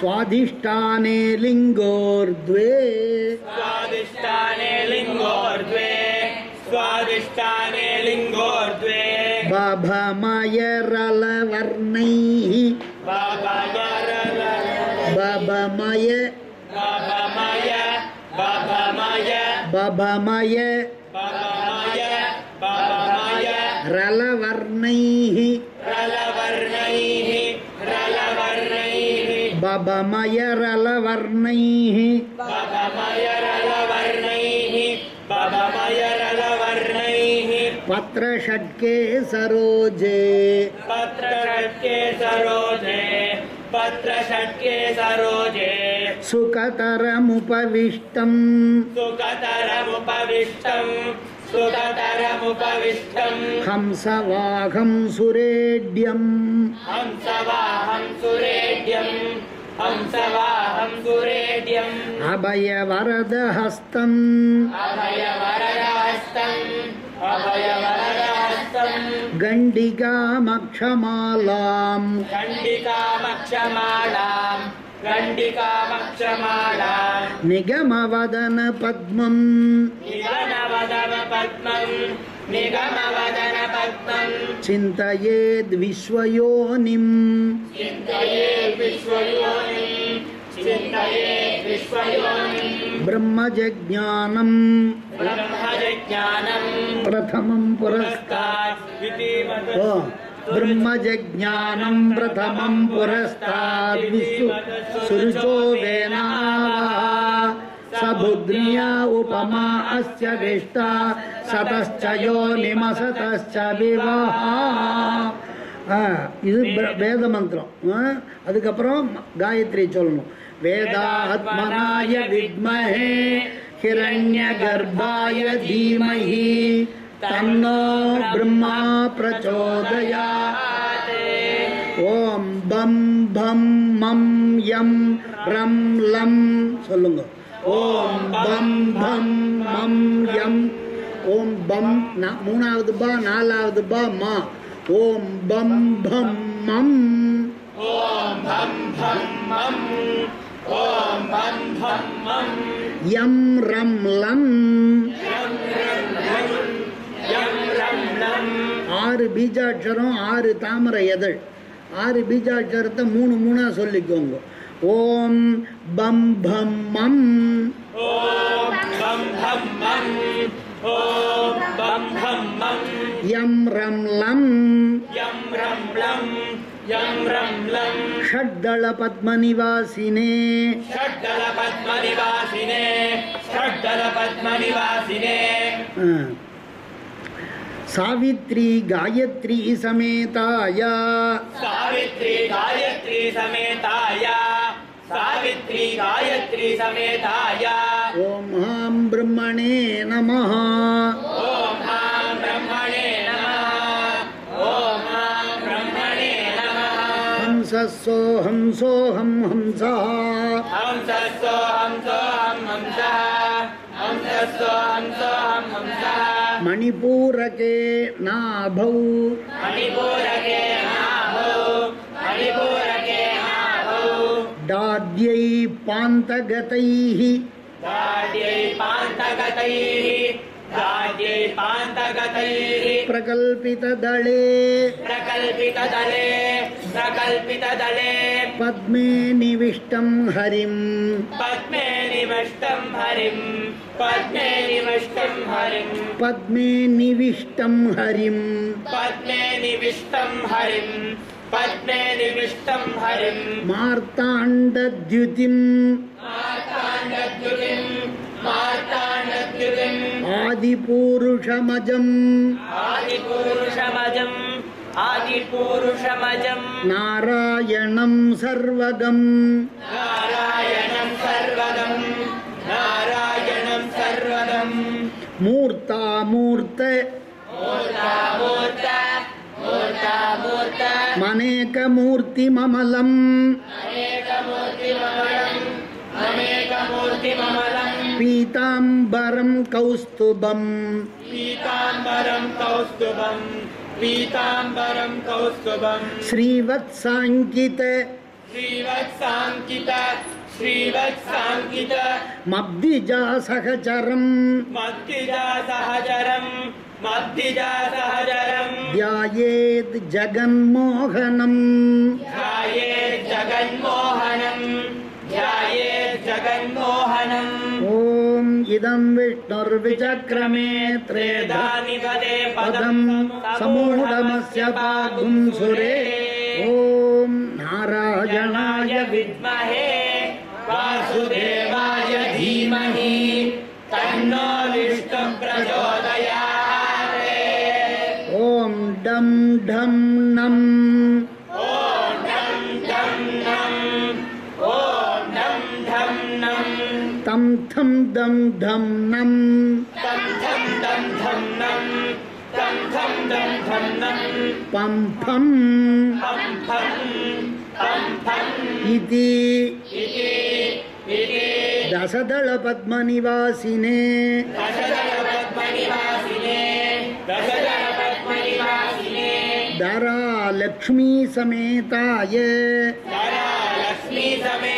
स्वाधिष्ठाने लिङ्गोर्द्वे स्वाधिष्ठाने लिङ्गोर्द्वे स्वादिष्टाने लिङ्गोर्द्वे बाभामयरलवर्णैः बाभामय बाभामय बाभामय बाभामय बाभामय बाभामय रलवर्णैः। रलवर्णैः रलवर्णैः। बाभामय बाबा बाभामय रलवर्णैः। पत्र षट्के सरोजे। पत्र षड्के सरोजे पत्र षड्के सरोजे। सुखतरमुपविष्टम्। सुखतरमुपविष्टम् सुखतरमुपविष्टम्। हंस वाहं सुरेढ्यम् हंस वाहं सुरेढ्यम् अभयवरदहस्तम्। वाहं अभय गण्डिकामक्षमालां गण्डिकामक्षमालां गण्डिकामक्षमालां निगमवदन पद्मं निगमवदन पद्मं निगमवदन पद्मं चिन्तयेद् विश्वयोनिं चिन्तयेद् चिन्तयेद् ब्रह्मजज्ञानम् प्रथमं पुरस्तात् पुरस्तात् विधिवत् ओ ब्रह्मजज्ञानं प्रथमं पुरस्ताद् विश्व सुरुचो वेनावः सबुद्रिया उपमा अस्य विष्टा सतश्च योनिमसतश्च विवहा ஆ இது பிர- வேத மந்திரம் ஆ, அதுக்கப்புறம் ம- காயத்ரி சொல்லணும் வேதாத்மனாய வித்மஹே ஹிரண்ய கர்ப்பாய தீமஹி தன்னோ பிரம்மா பிரச்சோதயாத் ஓம் பம் பம் மம் யம் ரம் லம் சொல்லுங்க ஓம் பம் பம் மம் யம் ஓம் பம் நா- மூணாவது பா நாலாவது பா மா ஓம் பம் பம் மம் ஓம் பம் பம் மம் ஓம் பம் பம் மம் யம் ரம் லம் யம் ரம் லம் யம் ரம் லம் ஆறு பீஜாட்சரம் ஆறு தாமரை எதழ் ஆறு பீஜாட்சரத்தை மூணு மூணா சொல்லிக்கோங்க ஓம் பம் பம் மம் ஓம் பம் பம் மம் ஓம் பம் பம் மம் யம் ரம் லம் யம் ரம் லம் षड्दलपद्मनिवासिने। षड्दलपद्मनिवासिने। षड्दलपद्मनिवासिने। सावित्री गायत्री समेताय। सावित्री गायत्री समेताय। सावित्री गायत्री समेताय। ॐ ब्रह्मणे नमः। ॐ हंसस्सोऽहं सोऽहं हंसः हंसस्सो हंसो हं हंसः हंसस्सो हंसो हं हंसः मणिपूरके नाभौ मणिपूरके नाभौ मणिपूरके नाभौ दाद्यै पान्तगतैः दाड्यै पान्तगतैः दाड्यै पान्तगतैः प्रकल्पितदले प्रकल्पितदले प्रकल्पितदले पद्मे निविष्टं हरिं पद्मे निविष्टं हरिं पद्मे निविष्टं हरिं पद्मे निविष्टं हरिं पद्मे निविष्टं हरिं पद्मे निविष्टं हरिं मार्ताण्डद्युतिम् ஆதிபூருஷமஜம். ஆதிபூருஷமஜம் ஆதிபூருஷமஜம். நாராயணம் சர்வகம். நாராயணம் சர்வகம் மூர்த்தா மூர்த்த மனேகமூர்த்தி மமலம் மமலம் மமலம் पीताम्बरं कौस्तुभम्। पीताम्बरं कौस्तुभम् पीताम्बरं कौस्तुभम्। श्रीवत्साङ्कित। श्रीवत्साङ्कित श्रीवत्साङ्कित। मब्दिजा सहचरम् मद्दिजा सहचरम् मद्दिजा सहचरम् ध्यायेत् जगन्मोहनम्। ध्याये जगन्मोहनम् जगन्मोहनम्। ॐ इदं विष्णुर्विचक्रमे त्रेधा वेदानिपदे पदं समूढमस्य पागुं सुरे। ॐ नारायणाय विद्महे। वासुदेवाय धीमहि। तन्नो विष्णु प्रचोदयात्। ॐ डं ढं नं ధం ధం ధం నం. పం ఫం ఇది దశదళ పద్మనివాసినే దరా లక్ష్మీ సమేతాయ. లక్ష్మీ సమేత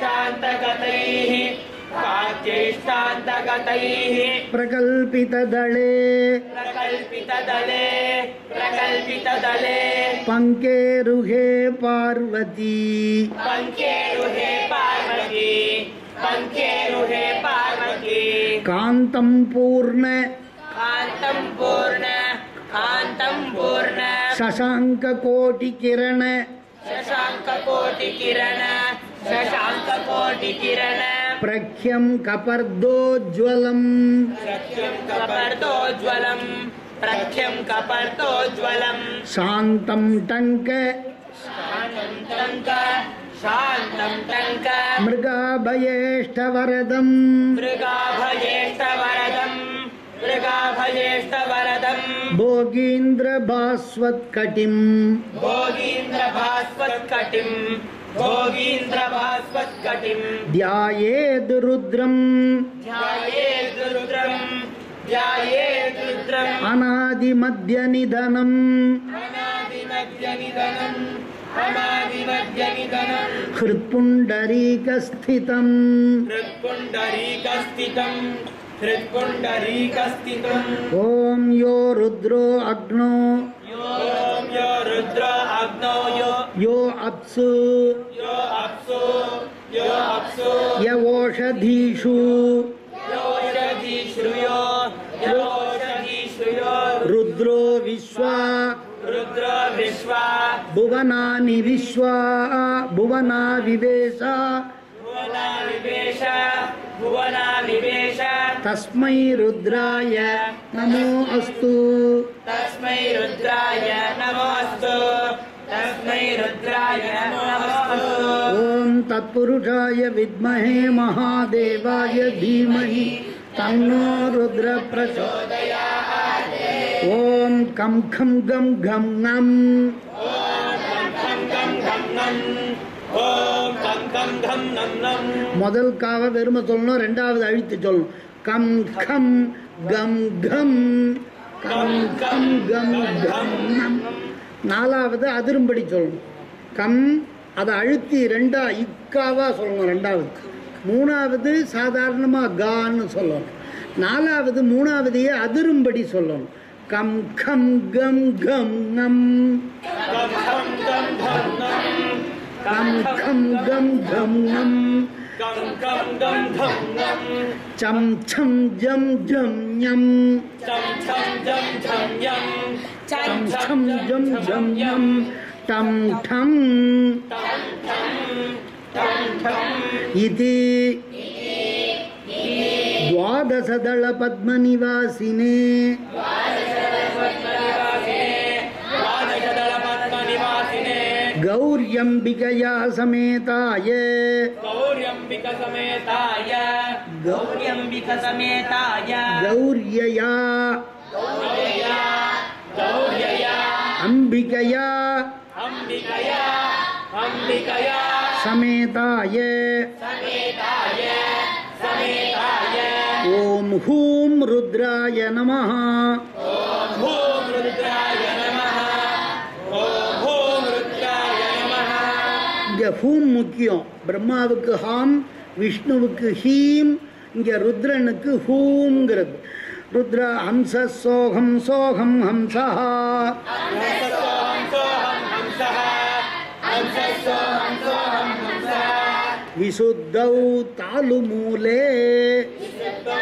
काद्यैष्टान्तगतैः वाक्यैष्टान्तगतैः प्रकल्पितदले। प्रकल्पितदले प्रकल्पितदले। पङ्केरुहे पार्वती। पङ्केरुहे पार्वती पङ्केरुहे पार्वती। कान्तं पूर्ण। कान्तं पूर्ण कान्तं पूर्ण। शशाङ्ककोटिकिरण। शशाङ्ककोटिकिरण। शशाङ्ककोटिकिरण प्रख्यं कपर्दोज्ज्वलम्। प्रख्यं कपर्दोज्ज्वलम्। प्रख्यं कपर्दोज्ज्वलम्। शान्तं टङ्क। शान्तं टङ्क। शान्तं टङ्क। मृगाभयेष्टवरदम्। मृगाभयेष्टवरदम्। मृगाभयेष्टवरदम्। भोगीन्द्रभास्वत्कटिम्। भोगीन्द्रभास्वत्कटिम् भोगीन्द्रभास्वत्कटिम् ध्यायेद्रुद्रम् ध्यायेद्रुद्रम् ध्यायेद्रुद्रम् अनादिमध्यनिधनम् अनादिमध्यनिधनम् अनादिमध्यनिधनम् हृत्पुण्डरीकस्थितम् हृत्पुण्डरीकस्थितम् हृत्पुण्डरीकस्थितम् ॐ यो रुद्रो अग्नो ॐ यो रुद्र अग्नौ यो यो अप्सु यो अप्सु यो अप्सु य ओषधीषु योषधि श्रुयो योषधि श्रुयो रुद्रो विश्वा रुद्र विश्वा भुवनानि विश्वा भुवना विवेश भुवना विवेश भुवना विवेश तस्मै रुद्राय नमो अस्तु। तस्मै रुद्राय नमोऽस्तु तस्मै रुद्राय नमोऽस्तु ॐ तत्पुरुषाय विद्महे महादेवाय धीमहि। तन्नो रुद्र प्रचोदयात् ॐ कं खं गं घं ngम् முதல் காவை வெறுமை சொல்லணும் ரெண்டாவது அழித்து சொல்லணும் கம் கம் கம் கம் கம் கம் கம் கம் கம் நாலாவது அதிரும்படி சொல்லணும் கம் அதை அழுத்தி ரெண்டா இக்காவா சொல்லணும் ரெண்டாவது மூணாவது சாதாரணமாக கான்னு சொல்லணும் நாலாவது மூணாவதையே அதிரும்படி சொல்லணும் கம் கம் கம் கம் கம் कम कम गम घम गम नम। चम छम जम जम यम। चम छम जम जम यम। तम छम इति द्वादश दल पद्मनिवासिने द्वादश दल पद्मनिवासिने गौर्यम्बिकया समेताय। गौर्यम्बिकसमेताय। गौर्यम्बिकसमेताय। गौर्यया। गौर्यया। गौर्यया। अम्बिकया। अम्बिकया। अम्बिकया। समेताय। समेताय। समेताय। ॐ हूँ रुद्राय नमः। ॐ रुद्राय ஹூம் முக்கியம் பிரம்மாவுக்கு ஹாம் விஷ்ணுவுக்கு ஹீம் இங்கே ருத்ரனுக்கு ஹூங்கிறது ருத்ர ஹம்ச சோகம் சோகம் ஹம்சா हंसोऽहं सोऽहं हंसः हंसः सोऽहं सोऽहं हंसः विशुद्धौ तालुमूले विशुद्धौ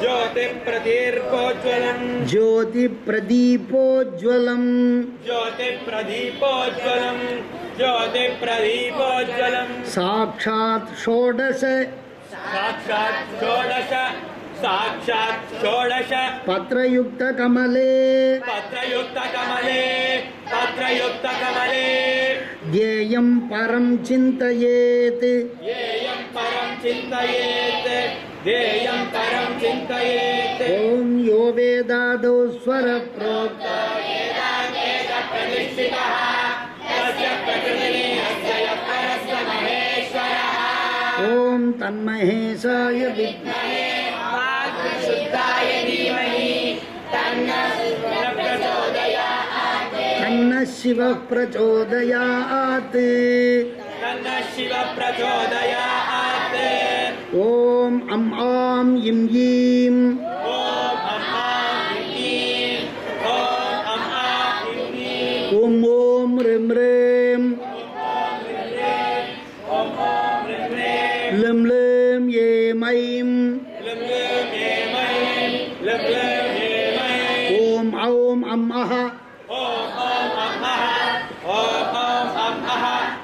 ज्योति प्रदीपोज्वल ज्योति प्रदीपोज्वल ज्योति प्रदीपोज्वल साक्षात् षोडश। साक्षात् षोडश। साक्षात् षोडश पत्रयुक्तकमले पत्रयुक्तकमले पत्रयुक्तकमले ध्येयं परं चिन्तयेत् ध्येयं परं चिन्तयेत् ध्येयं परं चिन्तयेत् ॐ यो वेदादौ स्वरप्रोक्त प्रतिष्ठितः तस्य प्रकृतिः यः परस्य महेश्वरः ॐ तन्महेशाय विद्महे शिवः प्रचोदयात् तन्नः शिव प्रचोदयात् ॐ अम् आं इं ईं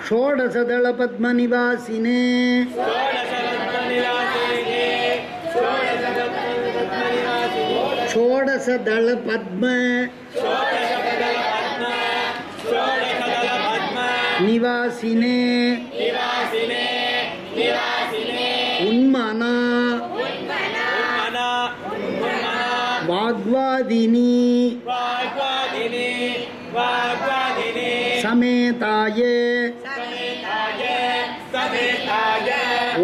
षोडश षोडशदलपद्मनिवासिने। षोडशदलपद्म। निवासिने। उन्मना। वाग्वादिनी। समेताये।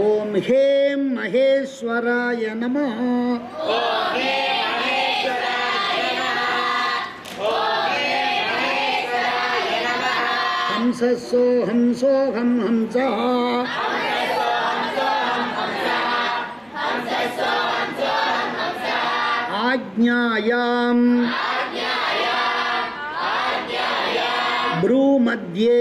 ఓం హ్రీం మహేశ్వరాయ నమ. హంసస్సో హంసోహం హంస. ఆజ్ఞాయాం. బ్రూమధ్యే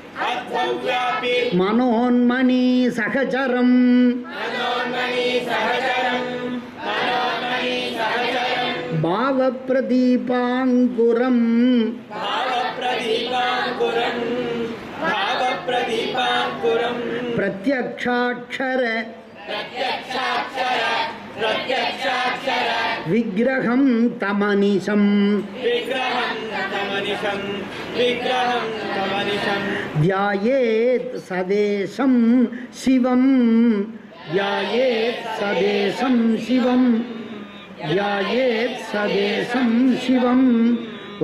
మనోన్మణి సహచరం. భావప్రదీపాంకురం. ప్రత్యక్షాక్షర. విగ్రహం తమనిషం. విగ్రహం తమనిషం. విగ్రహం ध्यात सदेश शिव ध्यात सदेश शिव ध्यात सदेश शिव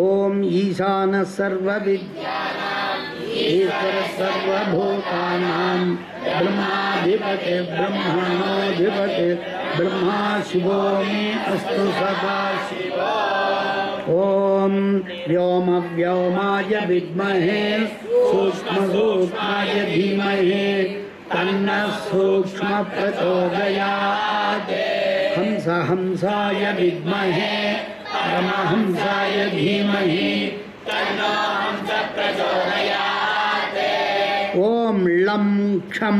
ओं ईशान सर्वविद्यासर्वभूतानां ब्रह्माधिपते ब्रह्मा शिवो मे अस्तु सदा शिव। व्योमव्योमाय विद्महे, सूक्ष्मसूक्ष्माय धीमहि, तन्नः सूक्ष्मप्रचोदयात्। हंस हंसाय विद्महे, परमहंसाय धीमहि तन्नो हंस प्रचोदयात् ॐ लं क्षं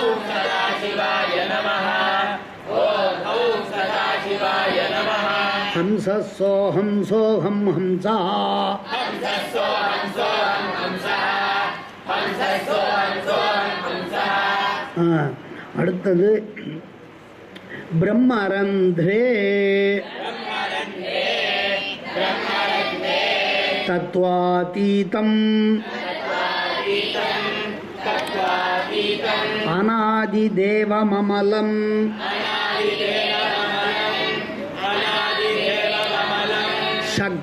ஹம்ச சோஹம் சோஹம் ஹம்சா. அடுத்தது பிரம்மரந்திரே தத்வாதீதம். அநாதிதேவமலம் அநாதிதேவ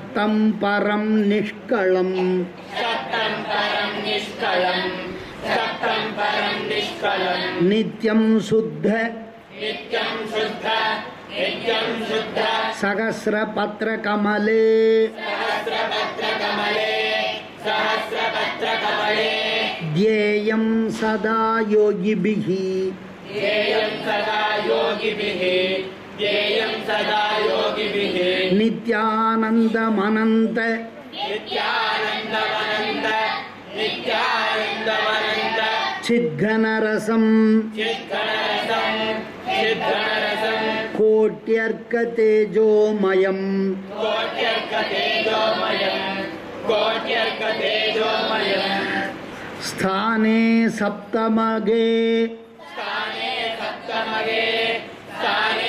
సత్తం పరం నిష్కళం. నిత్యం శుద్ధ సహస్రపత్రకమలే. ధ్యేయం సదా యోగిభిః. ధ్యేయం సదా యోగిభిః. నిత్యానందమనంత చిద్ఘనరసం కోట్యర్కతేజోమయం స్థానే సప్తమగే స్థానే సప్తమగే స్థానే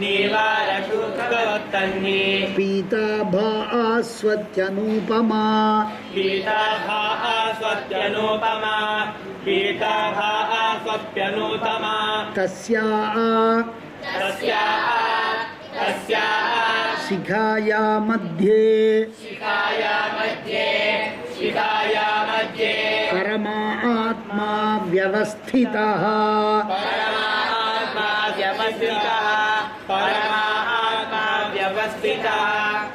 निर्वाणशुकवत्तन्ने पीताभा पीता पीताभा आस्वत्यनुपमा पीताभा तस्या तस्या तस्या शिखाया मध्ये। शिखाया मध्ये। शिखाया मध्ये। परमा आत्मा व्यवस्थितः। परमा आत्मा व्यवस्थितः।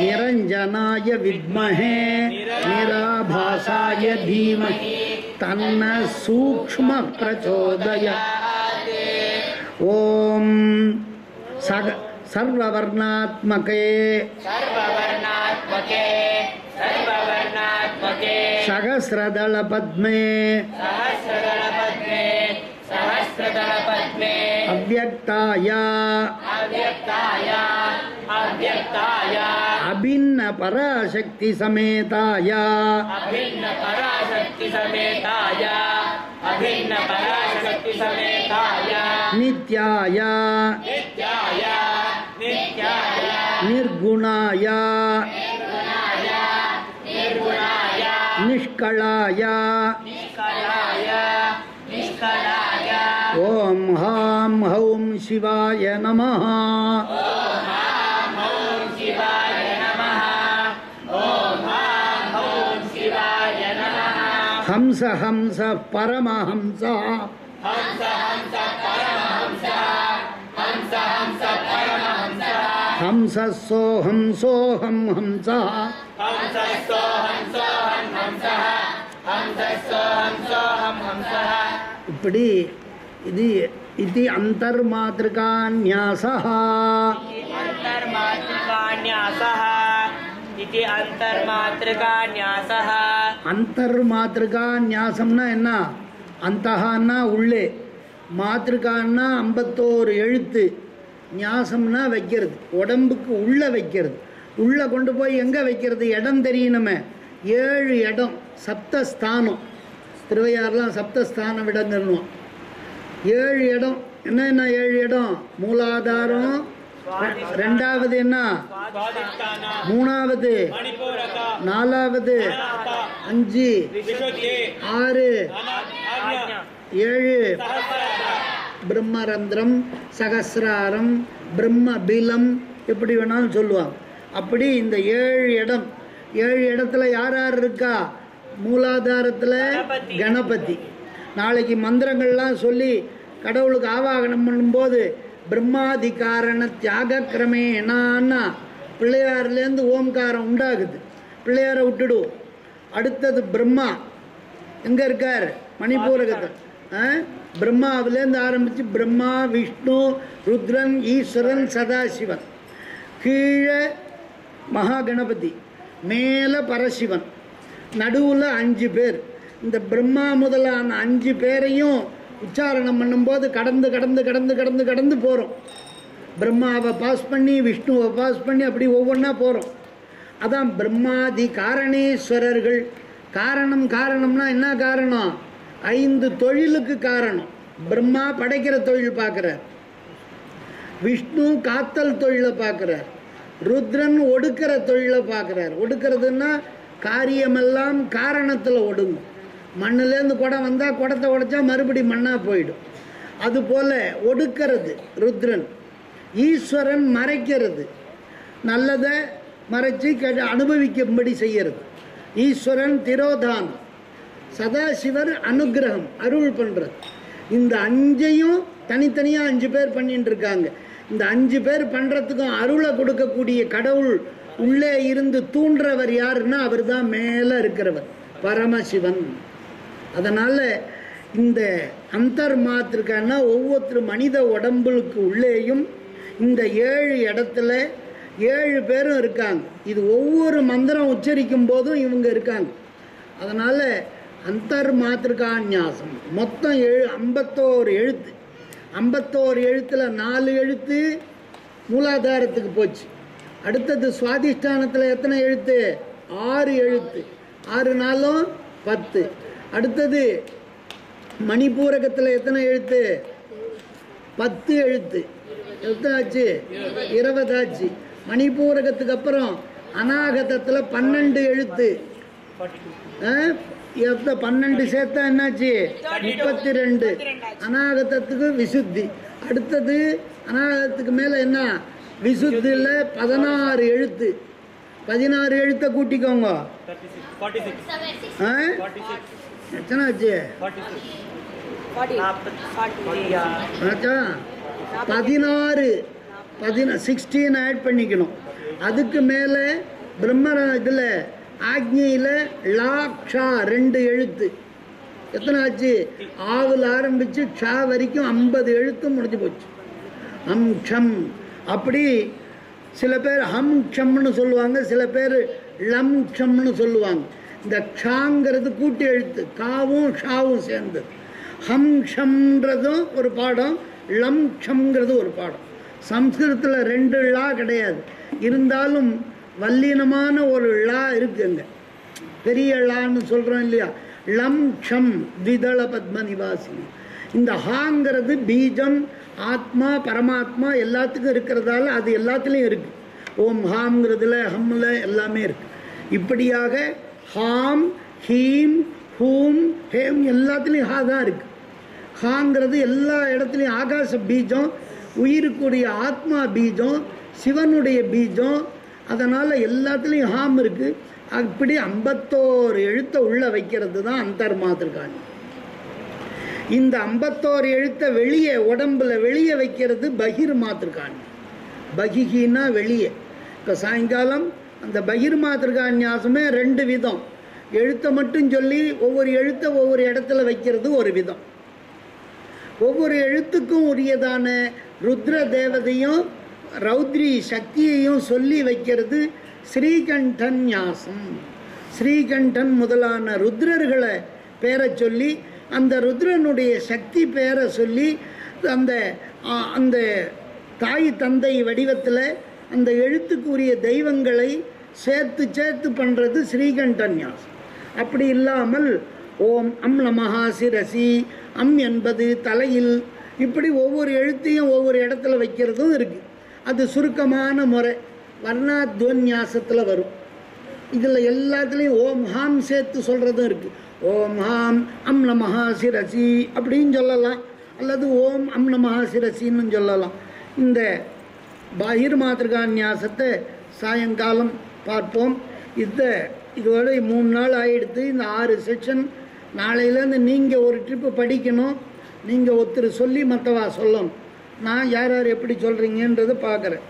निरञ्जनाय विद्महे। निराभासाय धीमहि। तन्न सूक्ष्मः प्रचोदय। ॐ सग सर्ववर्णात्मके। सर्ववर्णात्मके। सर्ववर्णात्मके। सहस्रदलपद्मे। सहस्रदलपद्मे। सहस्रदलपद्मे। अव्यक्ताय। अव्यक्ताय। अव्यक्ताय अभिन्नपराशक्तिसमेताय। अभिन्न पराशक्ति समेताय अभिन्न पराशक्ति समेताय नित्याय। नित्याय। नित्याय। निर्गुणाय। निर्गुणाय। निष्कलाय। निष्कलाय। निष्कलाय। ॐ हाँ हौं शिवाय नमः। हंस हंस परमहंस। हंस हंस सो हम हंस सो हम हंस इपड़ी इदि इति अंतर्मात्रकान्यासः अंतर्मात्रकान्यासः இது அந்தர்மாத்திருகா நியாசா அந்தர் மாத்திருகா நியாசம்னா என்ன? அந்தஹான்னா உள்ளே மாத்திருக்கான்னா ஐம்பத்தோரு எழுத்து. நியாசம்னா வைக்கிறது உடம்புக்கு உள்ளே வைக்கிறது. உள்ளே கொண்டு போய் எங்கே வைக்கிறது? இடம் தெரியணுமே. ஏழு இடம் சப்தஸ்தானம். திருவையாறுலாம் சப்தஸ்தானம் இடங்கன்னுவோம் ஏழு இடம் என்னென்ன ஏழு இடம்? மூலாதாரம் ரெண்டாவது என்ன? மூணாவது. நாலாவது. அஞ்சு. ஆறு. ஏழு. பிரம்மரந்திரம் சகசிராரம் பிரம்ம பீலம் எப்படி வேணாலும் சொல்லுவாங்க. அப்படி இந்த ஏழு இடம் ஏழு இடத்துல யார் யார் இருக்கா? மூலாதாரத்தில் கணபதி. நாளைக்கு மந்திரங்கள்லாம் சொல்லி கடவுளுக்கு ஆவாகனம் பண்ணும்போது பிரம்மாதிகாரண தியாக கிரமேனான்னா பிள்ளையார்லேருந்து ஓம்காரம் உண்டாகுது. பிள்ளையாரை விட்டுடுவோம் அடுத்தது பிரம்மா. எங்கே இருக்கார்? மணிப்பூரகத்தில் ஆ? பிரம்மாவிலேருந்து ஆரம்பித்து பிரம்மா விஷ்ணு ருத்ரன் ஈஸ்வரன் சதாசிவன். கீழே மகா கணபதி மேலே பரசிவன். நடுவில் அஞ்சு பேர். இந்த பிரம்மா முதலான அஞ்சு பேரையும் உச்சாரணம் பண்ணும்போது கடந்து கடந்து கடந்து கடந்து கடந்து போகிறோம் பிரம்மாவை பாஸ் பண்ணி விஷ்ணுவை பாஸ் பண்ணி அப்படி ஒவ்வொன்றா போகிறோம் அதான் பிரம்மாதி காரணேஸ்வரர்கள் காரணம் காரணம்னா என்ன காரணம்? ஐந்து தொழிலுக்கு காரணம். பிரம்மா படைக்கிற தொழில் பார்க்குறார். விஷ்ணு காத்தல் தொழிலை பார்க்குறார். ருத்ரன் ஒடுக்கிற தொழிலை பார்க்குறார். ஒடுக்கிறதுன்னா காரியமெல்லாம் காரணத்தில் ஒடுங்கும். மண்ணுலேருந்து குடம் வந்தால் குடத்தை உடைச்சா மறுபடி மண்ணாக போயிடும். அதுபோல் ஒடுக்கிறது ருத்ரன். ஈஸ்வரன் மறைக்கிறது. நல்லதை மறைச்சி கெ அனுபவிக்கும்படி செய்யறது. ஈஸ்வரன் திரோதானம். சதாசிவர் அனுக்கிரகம் அருள் பண்ணுறது இந்த அஞ்சையும் தனித்தனியாக அஞ்சு பேர் பண்ணிட்டு இருக்காங்க. இந்த அஞ்சு பேர் பண்ணுறதுக்கும் அருளை கொடுக்கக்கூடிய கடவுள் உள்ளே இருந்து தூண்டுறவர் யாருன்னா அவர் தான் மேலே இருக்கிறவர். பரமசிவன். அதனால் இந்த அந்தர்மாத்திற்கான ஒவ்வொருத்தர் மனித உடம்புக்கு உள்ளேயும் இந்த ஏழு இடத்துல ஏழு பேரும் இருக்காங்க. இது ஒவ்வொரு மந்திரம் உச்சரிக்கும் போதும் இவங்க இருக்காங்க. அதனால் அந்தர் மாத்திருக்கான்யாசம் மொத்தம் எழு ஐம்பத்தோரு எழுத்து. ஐம்பத்தோரு எழுத்தில் நாலு எழுத்து மூலாதாரத்துக்கு போச்சு. அடுத்தது சுவாதிஷ்டானத்தில் எத்தனை எழுத்து? ஆறு எழுத்து. ஆறு நாளும் பத்து. அடுத்தது மணிப்பூரகத்தில் எத்தனை எழுத்து? பத்து எழுத்து. எத்தனை ஆச்சு இருபதாச்சு. மணிப்பூரகத்துக்கு அப்புறம் அநாகதத்தில் பன்னெண்டு எழுத்து. ஆ? எத்த பன்னெண்டு சேர்த்தா என்னாச்சு? முப்பத்தி ரெண்டு அநாகதத்துக்கு விசுத்தி. அடுத்தது அநாகதத்துக்கு மேலே என்ன? விசுத்தியில் பதினாறு எழுத்து. பதினாறு எழுத்தை கூட்டிக்கோங்க. 46 46 ஆ? 46 எத்தனை ஆச்சு? 46 ஆச்சா பதினாறு. பதினா சிக்ஸ்டீன் ஆட் பண்ணிக்கணும். அதுக்கு மேலே பிரம்ம இதில் ஆக்னியில் லாக்ஷா ரெண்டு எழுத்து. எத்தனை ஆச்சு? ஆவில் ஆரம்பித்து ஷா வரைக்கும் ஐம்பது எழுத்து முடிஞ்சு போச்சு. ஹம் க்ஷம். அப்படி சில பேர் ஹம் க்ஷம்னு சொல்லுவாங்க சில பேர் லம் க்ஷம்னு சொல்லுவாங்க. இந்த க்ஷாங்கிறது கூட்டி எழுத்து. காவும் ஷாவும் சேர்ந்து. ஹம் ஒரு பாடம் லம் ஒரு பாடம். சம்ஸ்கிருதத்தில் ரெண்டு ழா கிடையாது. இருந்தாலும் வல்லினமான ஒரு ழா இருக்குங்க. பெரிய ழான்னு சொல்கிறோம் இல்லையா? லம் ஷம் திதள பத்ம நிவாசினி இந்த ஹாங்கிறது பீஜம் ஆத்மா பரமாத்மா எல்லாத்துக்கும் இருக்கிறதால அது எல்லாத்துலேயும் இருக்குது ஓம் ஹாம்ங்கிறதுல ஹம்மில் எல்லாமே இருக்குது இப்படியாக ஹாம் ஹீம் ஹூம் ஹேம் எல்லாத்துலேயும் ஹா தான் இருக்குது ஹாங்கிறது எல்லா இடத்துலையும் ஆகாச பீஜம் உயிருக்குரிய ஆத்மா பீஜம் சிவனுடைய பீஜம் அதனால் எல்லாத்துலேயும் ஹாம் இருக்குது அப்படி ஐம்பத்தோரு எழுத்தை உள்ளே வைக்கிறது தான் அந்தர்மாத்திருக்காங்க இந்த ஐம்பத்தோரு எழுத்தை வெளியே உடம்புல வெளியே வைக்கிறது பகிர் மாத்திருக்காங்க பகிகின்னா வெளியே. இப்போ சாயங்காலம் அந்த பகிர் மாத்திருக்கான்யாசமே ரெண்டு விதம். எழுத்தை மட்டும் சொல்லி ஒவ்வொரு எழுத்தை ஒவ்வொரு இடத்துல வைக்கிறது ஒரு விதம். ஒவ்வொரு எழுத்துக்கும் உரியதான ருத்ர தேவதையும் ரௌத்ரி சக்தியையும் சொல்லி வைக்கிறது ஸ்ரீகண்டன் ஞாசம் ஸ்ரீகண்டன் முதலான ருத்ரர்களை பேரை சொல்லி அந்த ருத்ரனுடைய சக்தி பேரை சொல்லி அந்த அந்த தாய் தந்தை வடிவத்தில் அந்த எழுத்துக்குரிய தெய்வங்களை சேர்த்து சேர்த்து பண்ணுறது ஸ்ரீகண்டன்யாசம் அப்படி இல்லாமல் ஓம் அம் நமஹா சிரசி அம் என்பது தலையில். இப்படி ஒவ்வொரு எழுத்தையும் ஒவ்வொரு இடத்துல வைக்கிறதும் இருக்குது அது சுருக்கமான முறை. வர்ணாத்வன்யாசத்தில் வரும். இதில் எல்லாத்துலேயும் ஓம் ஹாம் சேர்த்து சொல்கிறதும் இருக்குது ஓம் ஹாம் அம் நமஹா சிரசி அப்படின்னு சொல்லலாம். அல்லது ஓம் அம் நமஹா சிரசின்னு சொல்லலாம். இந்த பகிர் மாதிரிகா நியாசத்தை சாயங்காலம் பார்ப்போம் இந்த இதோட மூணு நாள் ஆகிடுத்து இந்த ஆறு செக்ஷன் நாளையிலேருந்து நீங்கள் ஒரு ட்ரிப்பு படிக்கணும் நீங்கள் ஒருத்தர் சொல்லி மற்றவா சொல்லணும் நான் யார் யார் எப்படி சொல்கிறீங்கன்றதை பார்க்குறேன்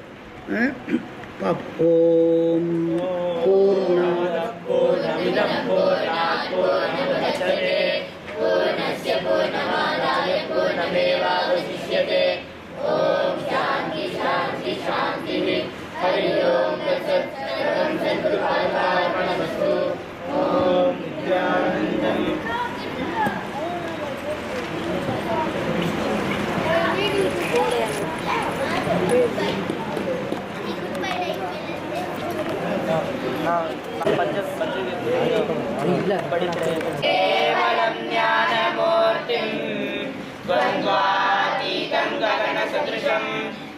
ஓம் பூர்ணா ஓம் சாந்தி சாந்தி சாந்தி पूर्णमादाय पूर्णमेवावशिष्यते ॐ शान्ति शान्ति शान्तिः हरि ओम् तत्सत् सर्वं सद्गुरुपादार्पणमस्तु ॐ नित्यानन्दम् केवलं ज्ञानमूर्तिं द्वन्द्वातीतं गगनसदृशं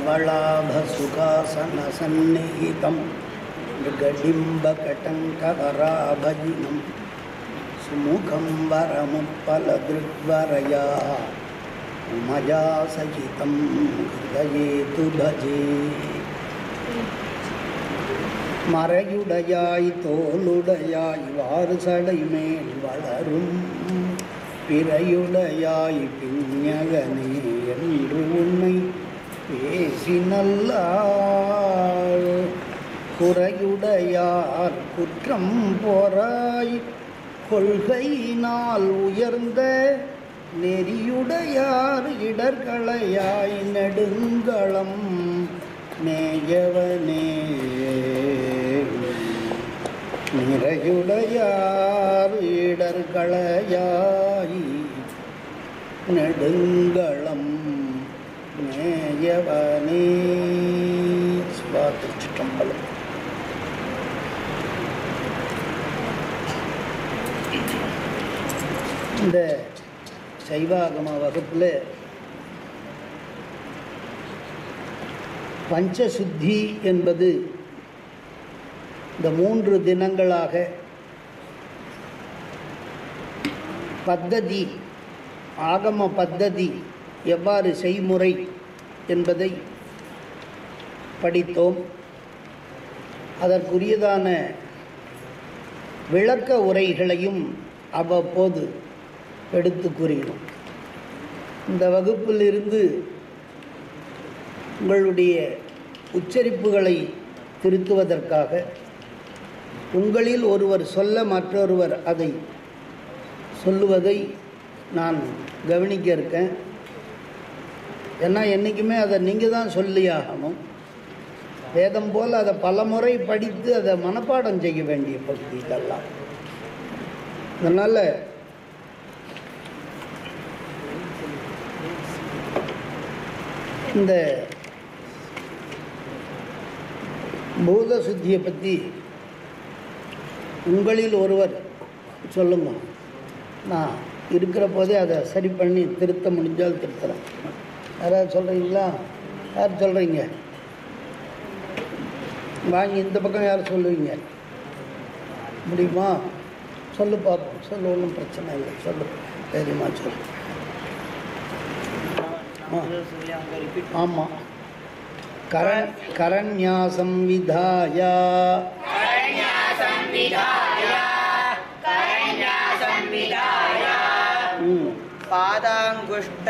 धवलाभसुखासनसन्निहितं मृगडिम्बकटङ्कवराभजिनं सुमुखं वरमुत्पलदृग्वरया मया सहितं हृदये तु भजे மறையுடையாய் தோளுடையாய் வாறு சடை மேல் வளரும் பிறையுடையாய் பிஞகனே என்று உன்னை பேசினல்லாள் குறையுடையார் குற்றம் போராய் கொள்கையினால் உயர்ந்த நெறியுடையார் இடர்களையாய் நெடுங்களம் மேயவனே. நிறையுடையார் இடர்களையாய் நெடுங்கள் நெடுங்களம் நேயவனே சுவாதிச்சிட்டம்பலம் இந்த சைவாகம வகுப்பில் பஞ்சசுத்தி என்பது இந்த மூன்று தினங்களாக பத்ததி ஆகம பத்ததி எவ்வாறு செய்முறை என்பதை படித்தோம். அதற்குரியதான விளக்க உரைகளையும் அவ்வப்போது எடுத்து கூறினோம் இந்த வகுப்பிலிருந்து உங்களுடைய உச்சரிப்புகளை திருத்துவதற்காக உங்களில் ஒருவர் சொல்ல மற்றொருவர் அதை சொல்லுவதை நான் கவனிக்க இருக்கேன். ஏன்னா என்றைக்குமே அதை நீங்கள் தான் சொல்லியாகணும் வேதம் போல் அதை பல முறை படித்து அதை மனப்பாடம் செய்ய வேண்டிய பகுதி இதெல்லாம். அதனால் இந்த பூத சுத்தியை பற்றி உங்களில் ஒருவர் சொல்லுங்க. நான் இருக்கிற போதே அதை சரி பண்ணி திருத்த முடிஞ்சால் திருத்துறேன். யாராவது சொல்கிறீங்களா யார் சொல்கிறீங்க வாங்கி இந்த பக்கம் யார் சொல்லுவீங்க? முடியுமா? சொல்லு பார்ப்போம் சொல்லு ஒன்றும் பிரச்சனை இல்லை. சொல்லு. தெரியுமா சொல்லு. ஆமாம் கர கரண்யாசம் விதாயா. பாதாங்குஷ்ட.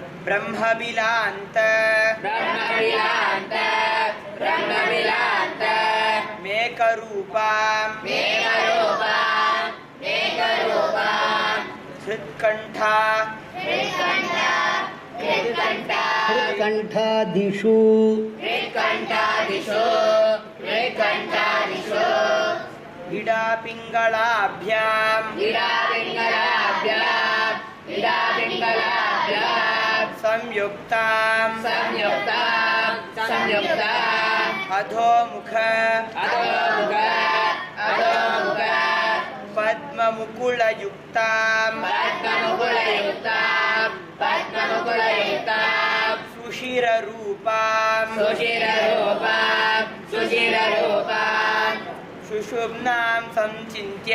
ब्रह्मविलान्त। ब्रह्मविलान्त ब्रह्मविलान्त। मेकरूपां मेकरूपां मेकरूपां हृत्कण्ठा हृत्कण्ठा हृत्कण्ठा हृत्कण्ठादिषु हृत्कण्ठादिषु हृत्कण्ठादिषु इडापिङ्गलाभ्याम्। इडापिङ्गलाभ्याम् इडापिङ्गलाभ्याम्। संयुक्ताम् अधोमुख पद्ममुकुलयुक्ताम् सुशिररूपाम् सुषुम्नां संचिन्त्य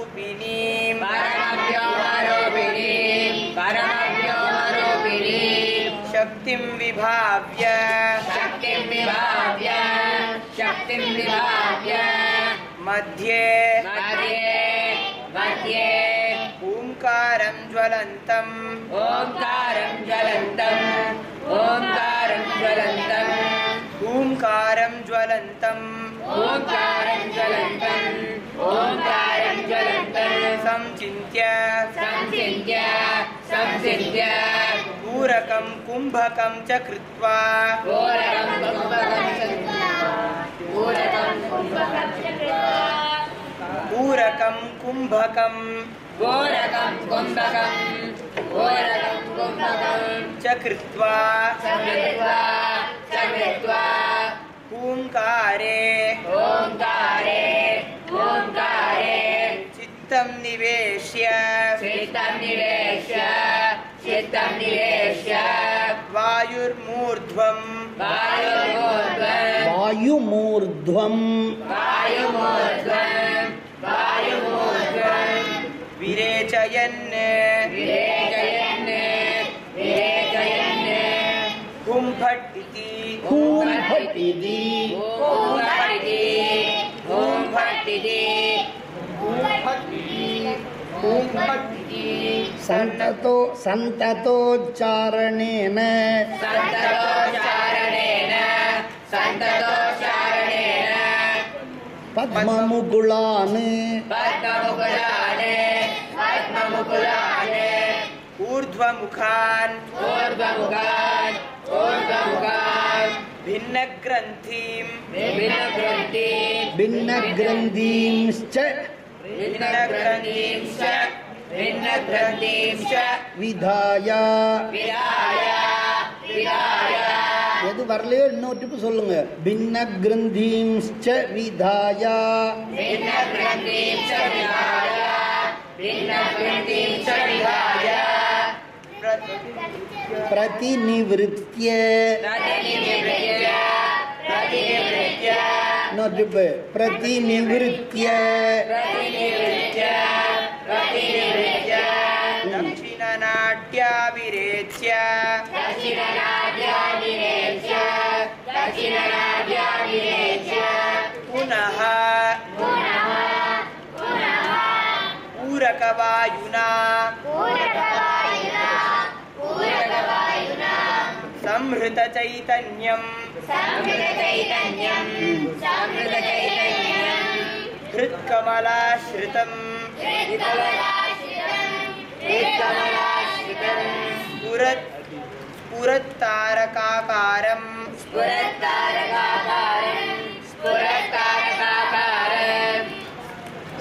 शक्तिं विभाव्य। मध्ये ओङ्कारं ज्वलन्तम् ओङ्कारं ज्वलन्तम् ओङ्कारं ज्वलन्तम् ओङ्कारं ज्वलन्तम् ओङ्कारं ज्वलन्तम् ओङ्कारं ज्वलन्तम् संचिन्त्य। संचिन्त्य। संचिन्त्य। घोरकं कुम्भकं च कृत्वा। पूरकं कुम्भकं च कृत्वा। ओङ्कारे ओङ्कारे ओङ्कारे चित्तं निवेश्य। चित्तं निवेश्य। चित्तं निवेश्य वायुर्मूर्ध्वं वायुमूर्ध्वं वायुमूर्ध्वं वायुमूर्ध्वं विरेचयन् विरेचयन् विरेचयन् कुम्भट् इति कुम्भट् इति कुम्भट् इति कुम्भट् इति कुम्भट् इति कुम्भट् संततो संततो चारणे न संततो चारणे न संततो चारणे सन्ततोच्चारणेन सन्ततोच्चारणेन सन्ततोच्चारणेन पद्ममुकुलान्। ऊर्ध्वमुखान। ऊर्ध्वमुखान। ऊर्ध्वमुखान। ऊर्ध्वमुखान् ऊर्ध्वमुखान् भिन्नग्रन्थिं भिन्नग्रन्थिं भिन्नग्रन्थिंश्च। भिन्नग्रन्थिंश्च। விதாய எது வரலையோ இன்னொரு டிப்பு சொல்லுங்க. பின்ன கிரந்தீம்ச்ச விதாயா பிரதிநிவிருத்திய இன்னொரு டிப்பு பிரதிநிவிருத்திய பிரதிநிவிருத்திய पूरकवायुना। संहृतचैतन्यम्। हृत्कमलाश्रितम् पुरत् पुरत्तारकाकारम्। संहृतचै हृत्कमलाश्रितंकाकारं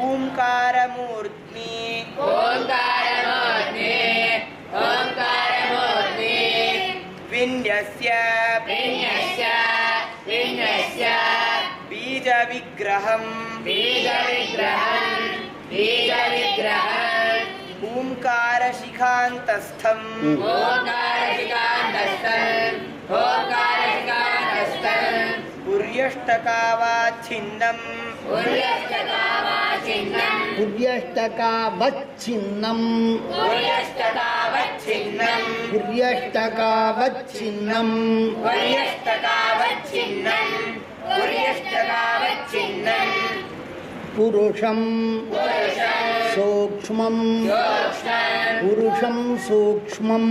ओंकार मूर्ति ओंकार मूर्ति ओंकार मूर्ति विन्यस्य। विन्यस्य। विन्यस्य। बीज विग्रहम बीज विग्रहम बीज बीजविग्रहम्। ओंकार शिखांतस्थम ओंकार शिखांतस्थम ओंकार புரியஷ்டகாவாச்சின்னம் புரியஷ்டகாவச்சின்னம் புரியஷ்டகாவச்சின்னம் புருஷம் சூக்மம் புருஷம் சூக்மம்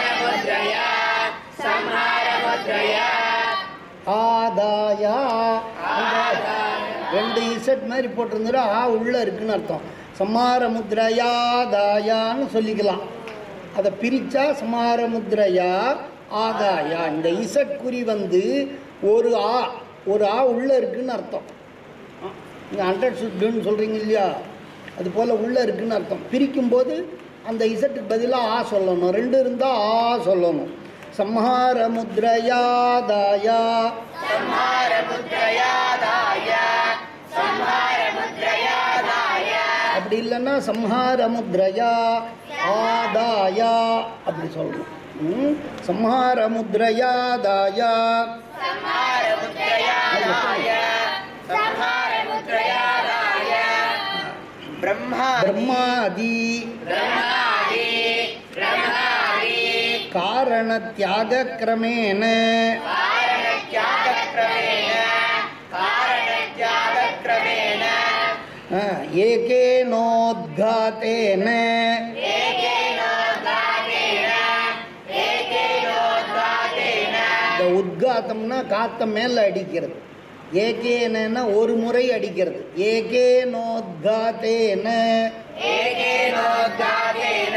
ஆதாயா. ரெண்டு இசட் மாதிரி போட்டிருந்தா ஆ உள்ள இருக்குன்னு அர்த்தம். சமாரமுத்ரயா தாயான்னு சொல்லிக்கலாம். அதை பிரித்தா சமாரமுத்ரயா ஆதாயா. இந்த இசட் குறி வந்து ஒரு ஆ ஒரு ஆ உள்ளே இருக்குன்னு அர்த்தம். நீங்கள் ஹண்ட்ரட் சுட்டுன்னு சொல்கிறீங்க இல்லையா? அது போல் உள்ளே இருக்குன்னு அர்த்தம். பிரிக்கும்போது அந்த இசட்டுக்கு பதிலாக ஆ சொல்லணும். ரெண்டு இருந்தால் ஆ சொல்லணும். சம்ஹார முத்ரயாதாயா संहारमुद्रयादाय संहारमुद्रयादाय அப்படி இல்லைன்னா சம்ஹார முத்ரயா ஆதாயா அப்படி சொல்லணும் ம்? சம்ஹார முத்ரயாதாயா संहारमुद्रयादाय संहारमुद्रयादाय ब्रह्मा பிரம்மாதி ब्रह्मादि ब्रह्मादि காரணத்தியாக கிரமேண कारणत्यागक्रमेण कारणत्यागक्रमेण ஆ, ஏகேனோத்காத்தேன एकेनोद्गातेन एकेनोद्गातेन இந்த உத்காத்தம்னா காத்த மேல அடிக்கிறது ஏகேனா ஒரு முறை அடிக்கிறது ஏகேனோத்காத்தேன एकेनोद्गातेन एकेनोद्गातेन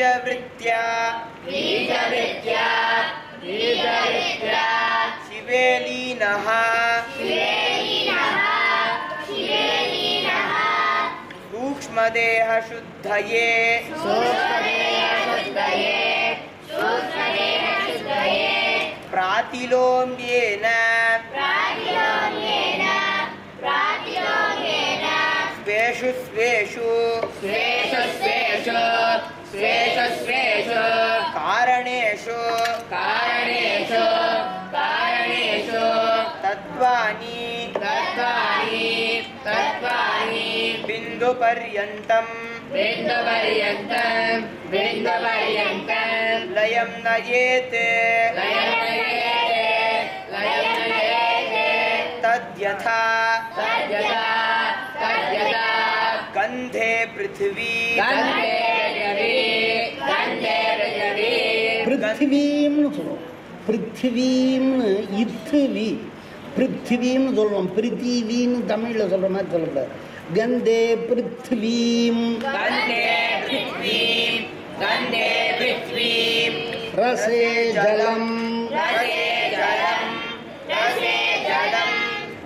एवं बीजवृत्त्या शिवे लीनः सूक्ष्मदेहशुद्धये प्रातिलोम्येन स्वेषु स्वेषु स्वेषु स्वेषु स्वेषु कारणेषु। कारणेषु कारणेषु। तत्त्वानि। तत्त्वानि तत्त्वानि। बिन्दुपर्यन्तम् बिन्दुपर्यन्तं बिन्दुपर्यन्तं। लयं नयेत्। लयनयेते लयनयेते तद्यथा। तद्यथा तद्यथा। गन्धे पृथिवी। गन्धे பிரதிவீம்னு சொல்லுவோம். பிருத்திவீம்னு இத்துவி. பிருத்திவீம்னு சொல்லுவோம். பிருத்திவின்னு தமிழில் சொல்கிற மாதிரி சொல்லக்கூடாது. கந்தே பிருத்திவீம். ரசே ஜலம்.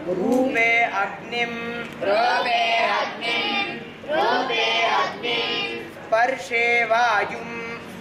ரூபே அக்னிம். ரூபே அக்னிம். ரூபே அக்னிம். ஸ்பர்ஷே வாயும்.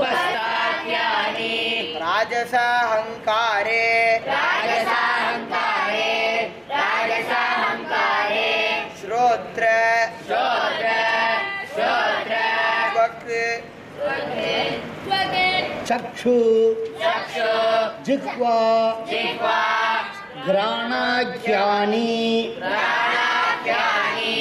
उपस्थाप्यानि राजसाहङ्कारे। राजसाहङ्कारे। राजसाहङ्कारे। श्रोत्र। श्रोत्र। श्रोत्र। त्वक्। चक्षु। चक्षु। जिह्वा। जिह्वा। ग्राणाख्यानि ग्राणाख्यानि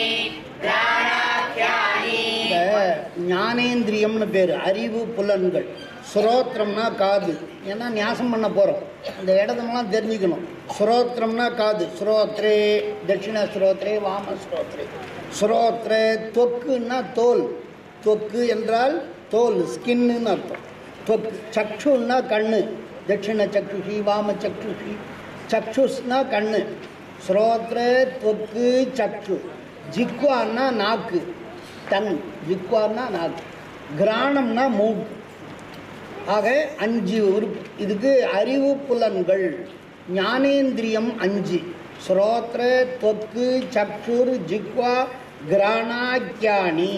ஞானேந்திரியம்னு பேர் அறிவு புலன்கள். சுரோத்திரம்னா காது. ஏன்னா நியாசம் பண்ண போகிறோம் அந்த இடத்தெல்லாம் தெரிஞ்சுக்கணும். சுரோத்திரம்னா காது. ஸ்ரோத்ரே தட்சிண ஸ்ரோத்ரே வாம ஸ்ரோத்ரே ஸ்ரோத்ரே தொக்குன்னா தோல். தொக்கு என்றால் தோல் ஸ்கின்னு அர்த்தம். தொக்கு சக்ஷுன்னா கண்ணு. தட்சிண சக்ஷுஷி வாம சக்ஷுஷி. சக்ஷுஸ்னா கண்ணு. ஸ்ரோத்ரே தொக்கு சக்ஷு. ஜிக்வான்னா நாக்கு. டன் விக்வார்னா நாக்கு கிராணம்னா மூக்கு ஆக அஞ்சு உறுப்பு இதுக்கு அறிவு புலன்கள். ஞானேந்திரியம் அஞ்சு. ஸ்ரோத்ர தொக்கு சற்றுர் ஜிக்வா கிராணாக்கியானி.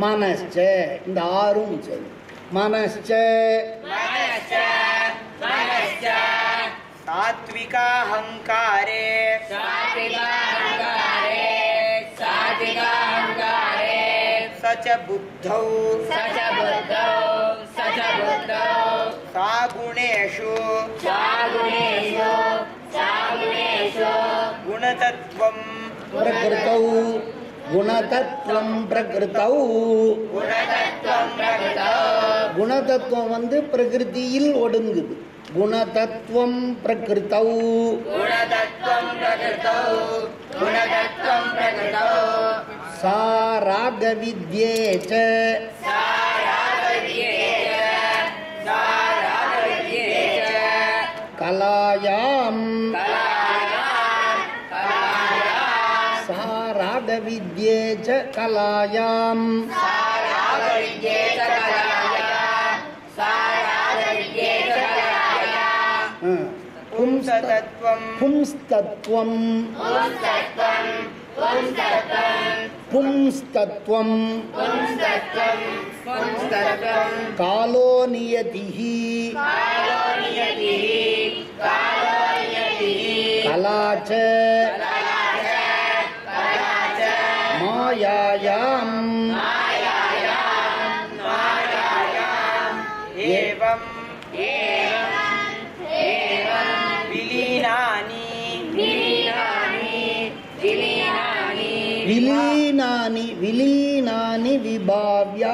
மனஸ்ச இந்த ஆறும் சரி. மனஸ்ச. சாத்விகாஹங்காரே சாத்விகாஹங்காரே சாத்விகாஹங்காரே स च बुद्धौ स च बुद्धौ स च बुद्धौ सागुणेषु सागुणेषु सागुणेषु गुणतत्त्वं பிரகிருத்தௌ குணதத்துவம் பிரகிருத்தௌ गुणतत्त्वं प्रकृतौ குணதத்துவம் வந்து பிரகிருதியில் ஒடுங்குது गुणतत्वं प्रकृतौ सा रागविद्ये च कलायां सा रागविद्ये च कलायां பும்ஸ்தத்வம் பும்ஸ்தத்வம் காலோ நியதிஹி கலாச்ச. மாயாயாம். విలీనాని విలీనాని విభావ్య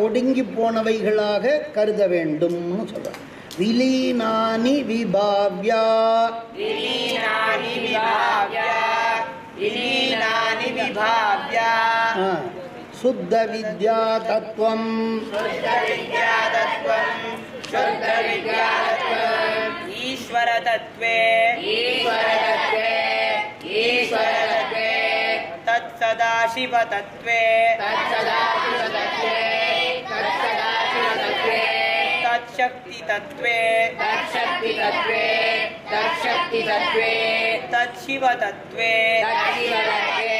ஒடுங்கி போனவைகளாக கருத வேண்டும்னு சொல்கிறார் விலீனானி விபாவ்யா. சுத்த வித்யா தத்துவம் शुद्धविद्यातत्त्वम् ईश्वरतत्त्वे। ईश्वरतत्त्वे ईश्वरतत्त्वे। तत्सदाशिवतत्त्वे। तत्सदाशिवतत्त्वे तत्सदाशिवतत्त्वे। तत्शक्तितत्त्वे। तत्शक्तितत्त्वे तत्शक्तितत्त्वे। तत्शिवतत्त्वे। तत्शिवतत्त्वे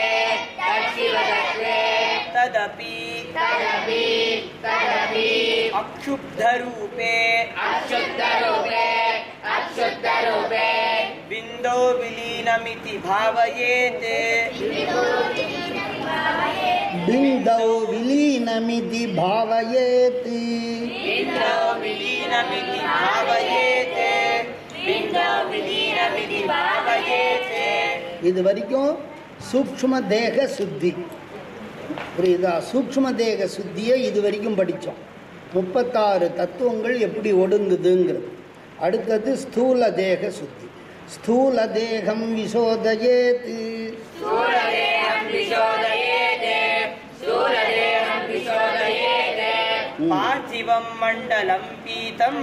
तत्शिवतत्त्वे। तदपि अक्षुब्ध रूपे अक्षुब्ध रूपे अक्षुब्ध रूपे बिंदो विलीनमिति भावयेते। बिंदो विलीनमिति भावयेते। बिंदो विलीनमिति भावयेते। बिंदो विलीनमिति भावयेते। इदु वरिकु सूक्ष्म देह शुद्धि புரியுதா? சூக்ம தேக சுத்தியை இது வரைக்கும் படித்தோம் முப்பத்தாறு தத்துவங்கள் எப்படி ஒடுங்குதுங்கிறது. அடுத்தது ஸ்தூல தேக சுத்தி ஸ்தூல தேகம் விசோதயேத். பார்த்திவம் மண்டலம் பீதம்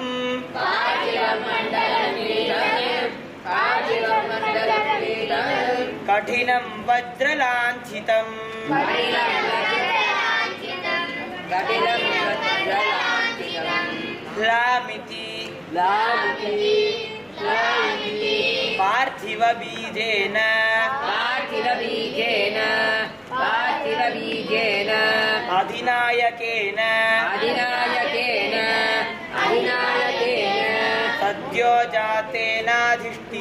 மண்டலம் பீதம் मण्डलं पीतम् पार्थिवं मण्डलं पीतम् पार्थिवं मण्डलं पीतम् कठिनं वज्रलाञ्छितम् कटिलं वज्रलाञ्छितं कटिलं वज्रलाञ्छितं ह्लामिति लालिति लालिति पार्थिवबीजेन पार्थिवबीजेन पार्थिवबीजेन अधिनायकेन अधिनायकेन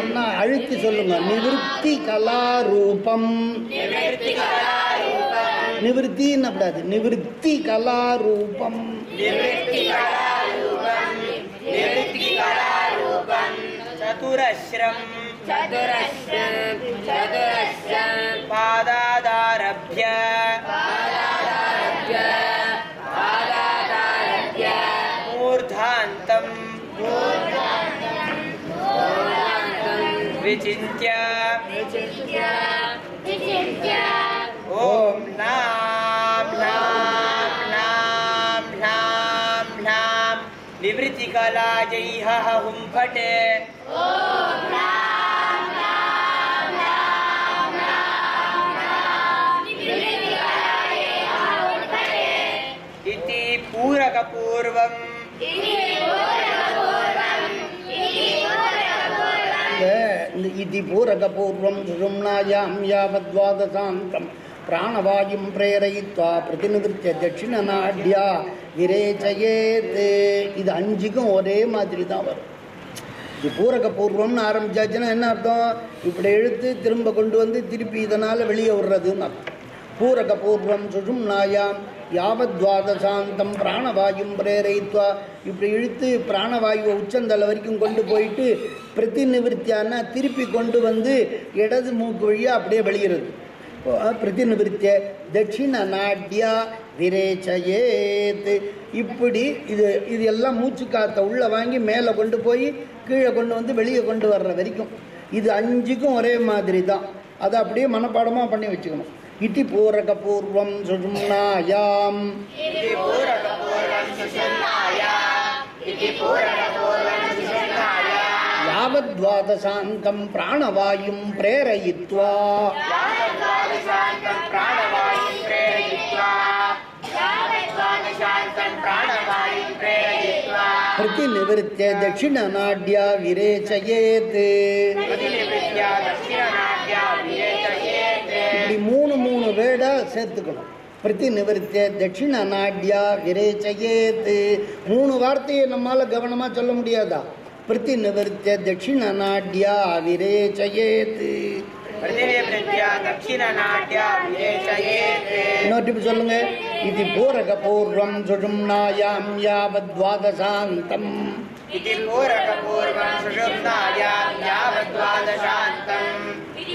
ஒன்னா அழுத்தி சொல்லுங்க. நிவர்த்தி கலாரூபம். நிவர்த்தின்னு அப்படாது. நிவர்த்தி கலாரூபம். சதுரஸ்ரம். சதுரஸ்ரம் சதுரஸ்ரம். பாதாதாரப்ய. विचिन्त्य। विचिन्त्य ॐ नाम नाम नाम नाम। नाम हुम फटे இந்த இதி பூரகபூர்வம் சுஷும்னாயாம் யாவத்வாதசாந்தம் பிராணவாயும் பிரேரயித்வா பிரதிநிதித்த தட்சிணநாட்யா விரேச்சயேத் இது அஞ்சுக்கும் ஒரே மாதிரி தான் வரும் இது பூரக பூர்வம்னு ஆரம்பிச்சாச்சுன்னா என்ன அர்த்தம் இப்படி இழுத்து திரும்ப கொண்டு வந்து திருப்பி இதனால் வெளியே விடுறதுன்னு அர்த்தம் பூரக பூர்வம் சுஷும்னாயாம் யாவத்வாதசாந்தம் பிராணவாயும் பிரேரயித்வா. இப்படி இழுத்து பிராணவாயுவை உச்சந்தலை வரைக்கும் கொண்டு போயிட்டு பிரதிநிவர்த்தியானா திருப்பி கொண்டு வந்து இடது மூக்கு வழியாக அப்படியே வெளியிறது. பிரதிநிவர்த்திய தட்சிண நாட்டியா விரேச்சயேத். இப்படி இது இது எல்லாம் மூச்சு காற்றை உள்ளே வாங்கி மேலே கொண்டு போய் கீழே கொண்டு வந்து வெளியே கொண்டு வர்ற வரைக்கும். இது அஞ்சுக்கும் ஒரே மாதிரி தான். அதை அப்படியே மனப்பாடமாக பண்ணி வச்சுக்கணும். इति पूरकपूर्वं सुषुम्नायाम् यावद्वादशाङ्कं प्राणवायुं प्रेरयित्वा प्रतिनिवृत्य दक्षिणनाड्या विरेचयेत् வேர்டாக சேர்த்துக்கணும். பிரதி நிவர்த்திய தட்சிண நாட்யா விரேச்சயேத்து. மூணு வார்த்தையை நம்மால் கவனமாக சொல்ல முடியாதா? பிரதி நிவர்த்திய தட்சிண நாட்யா விரேச்சயேத்து. இன்னொரு சொல்லுங்க. இது பூரக பூர்வம் சுஷும்னாயாம் யாவத்வாதசாந்தம் இதில் பூரக பூர்வம்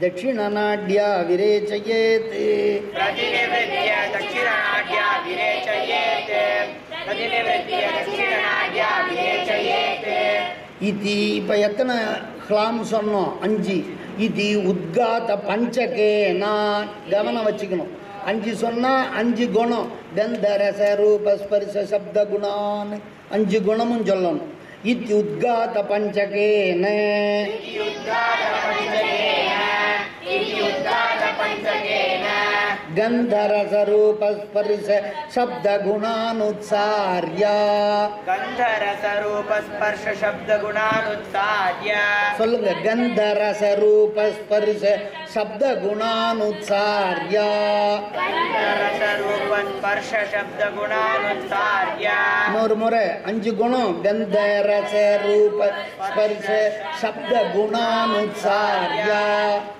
தட்சிண நாட்யா விரேச்சயேத் प्रतिनिवृत्त्य दक्षिणनाट्या विरेचयेत् प्रतिनिवृत्त्य दक्षिणनाट्या विरेचयेत् இது இப்போ எத்தனை ஹ்லாம் சொன்னோம் அஞ்சு இது உத்காத பஞ்சகேனா கவனம் வச்சுக்கணும் அஞ்சு சொன்னால் அஞ்சு குணம் கந்த ரச ரூப ஸ்பர்ச சப்த குணான்னு அஞ்சு குணமும் சொல்லணும் இது உத்காத பஞ்சகேன கந்தரச ரூப ஸ்பர்ச சப்த குணானுத்சாரியா गन्धरसरूपस्पर्शशब्दगुणानुत्सार्य சொல்லுங்க கந்தரச ரூப ஸ்பர்ச சப்த குணானுத்சாரியா गन्धरसरूपस्पर्शशब्दगुणानुत्सार्य இன்னொரு முறை அஞ்சு குணம் கந்த ரச ரூப ஸ்பர்ச சப்த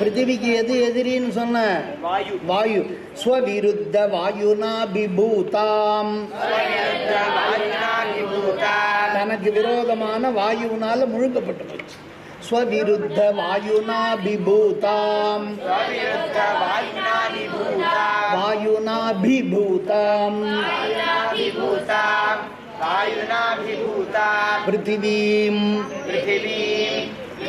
பிருத்திவிக்கு எது எதிரின்னு சொன்ன? வாயு. வாயு. ஸ்வவிருத்த வாயுனா பிபூதாம் தனக்கு விரோதமான வாயுனால முழுக்கப்பட்டு போச்சு. ஸ்வவிருத்த வாயுனா பிபூதாம் வாயுனா பிபூதாம் பிருத்திவீம். பிருத்திவீம்.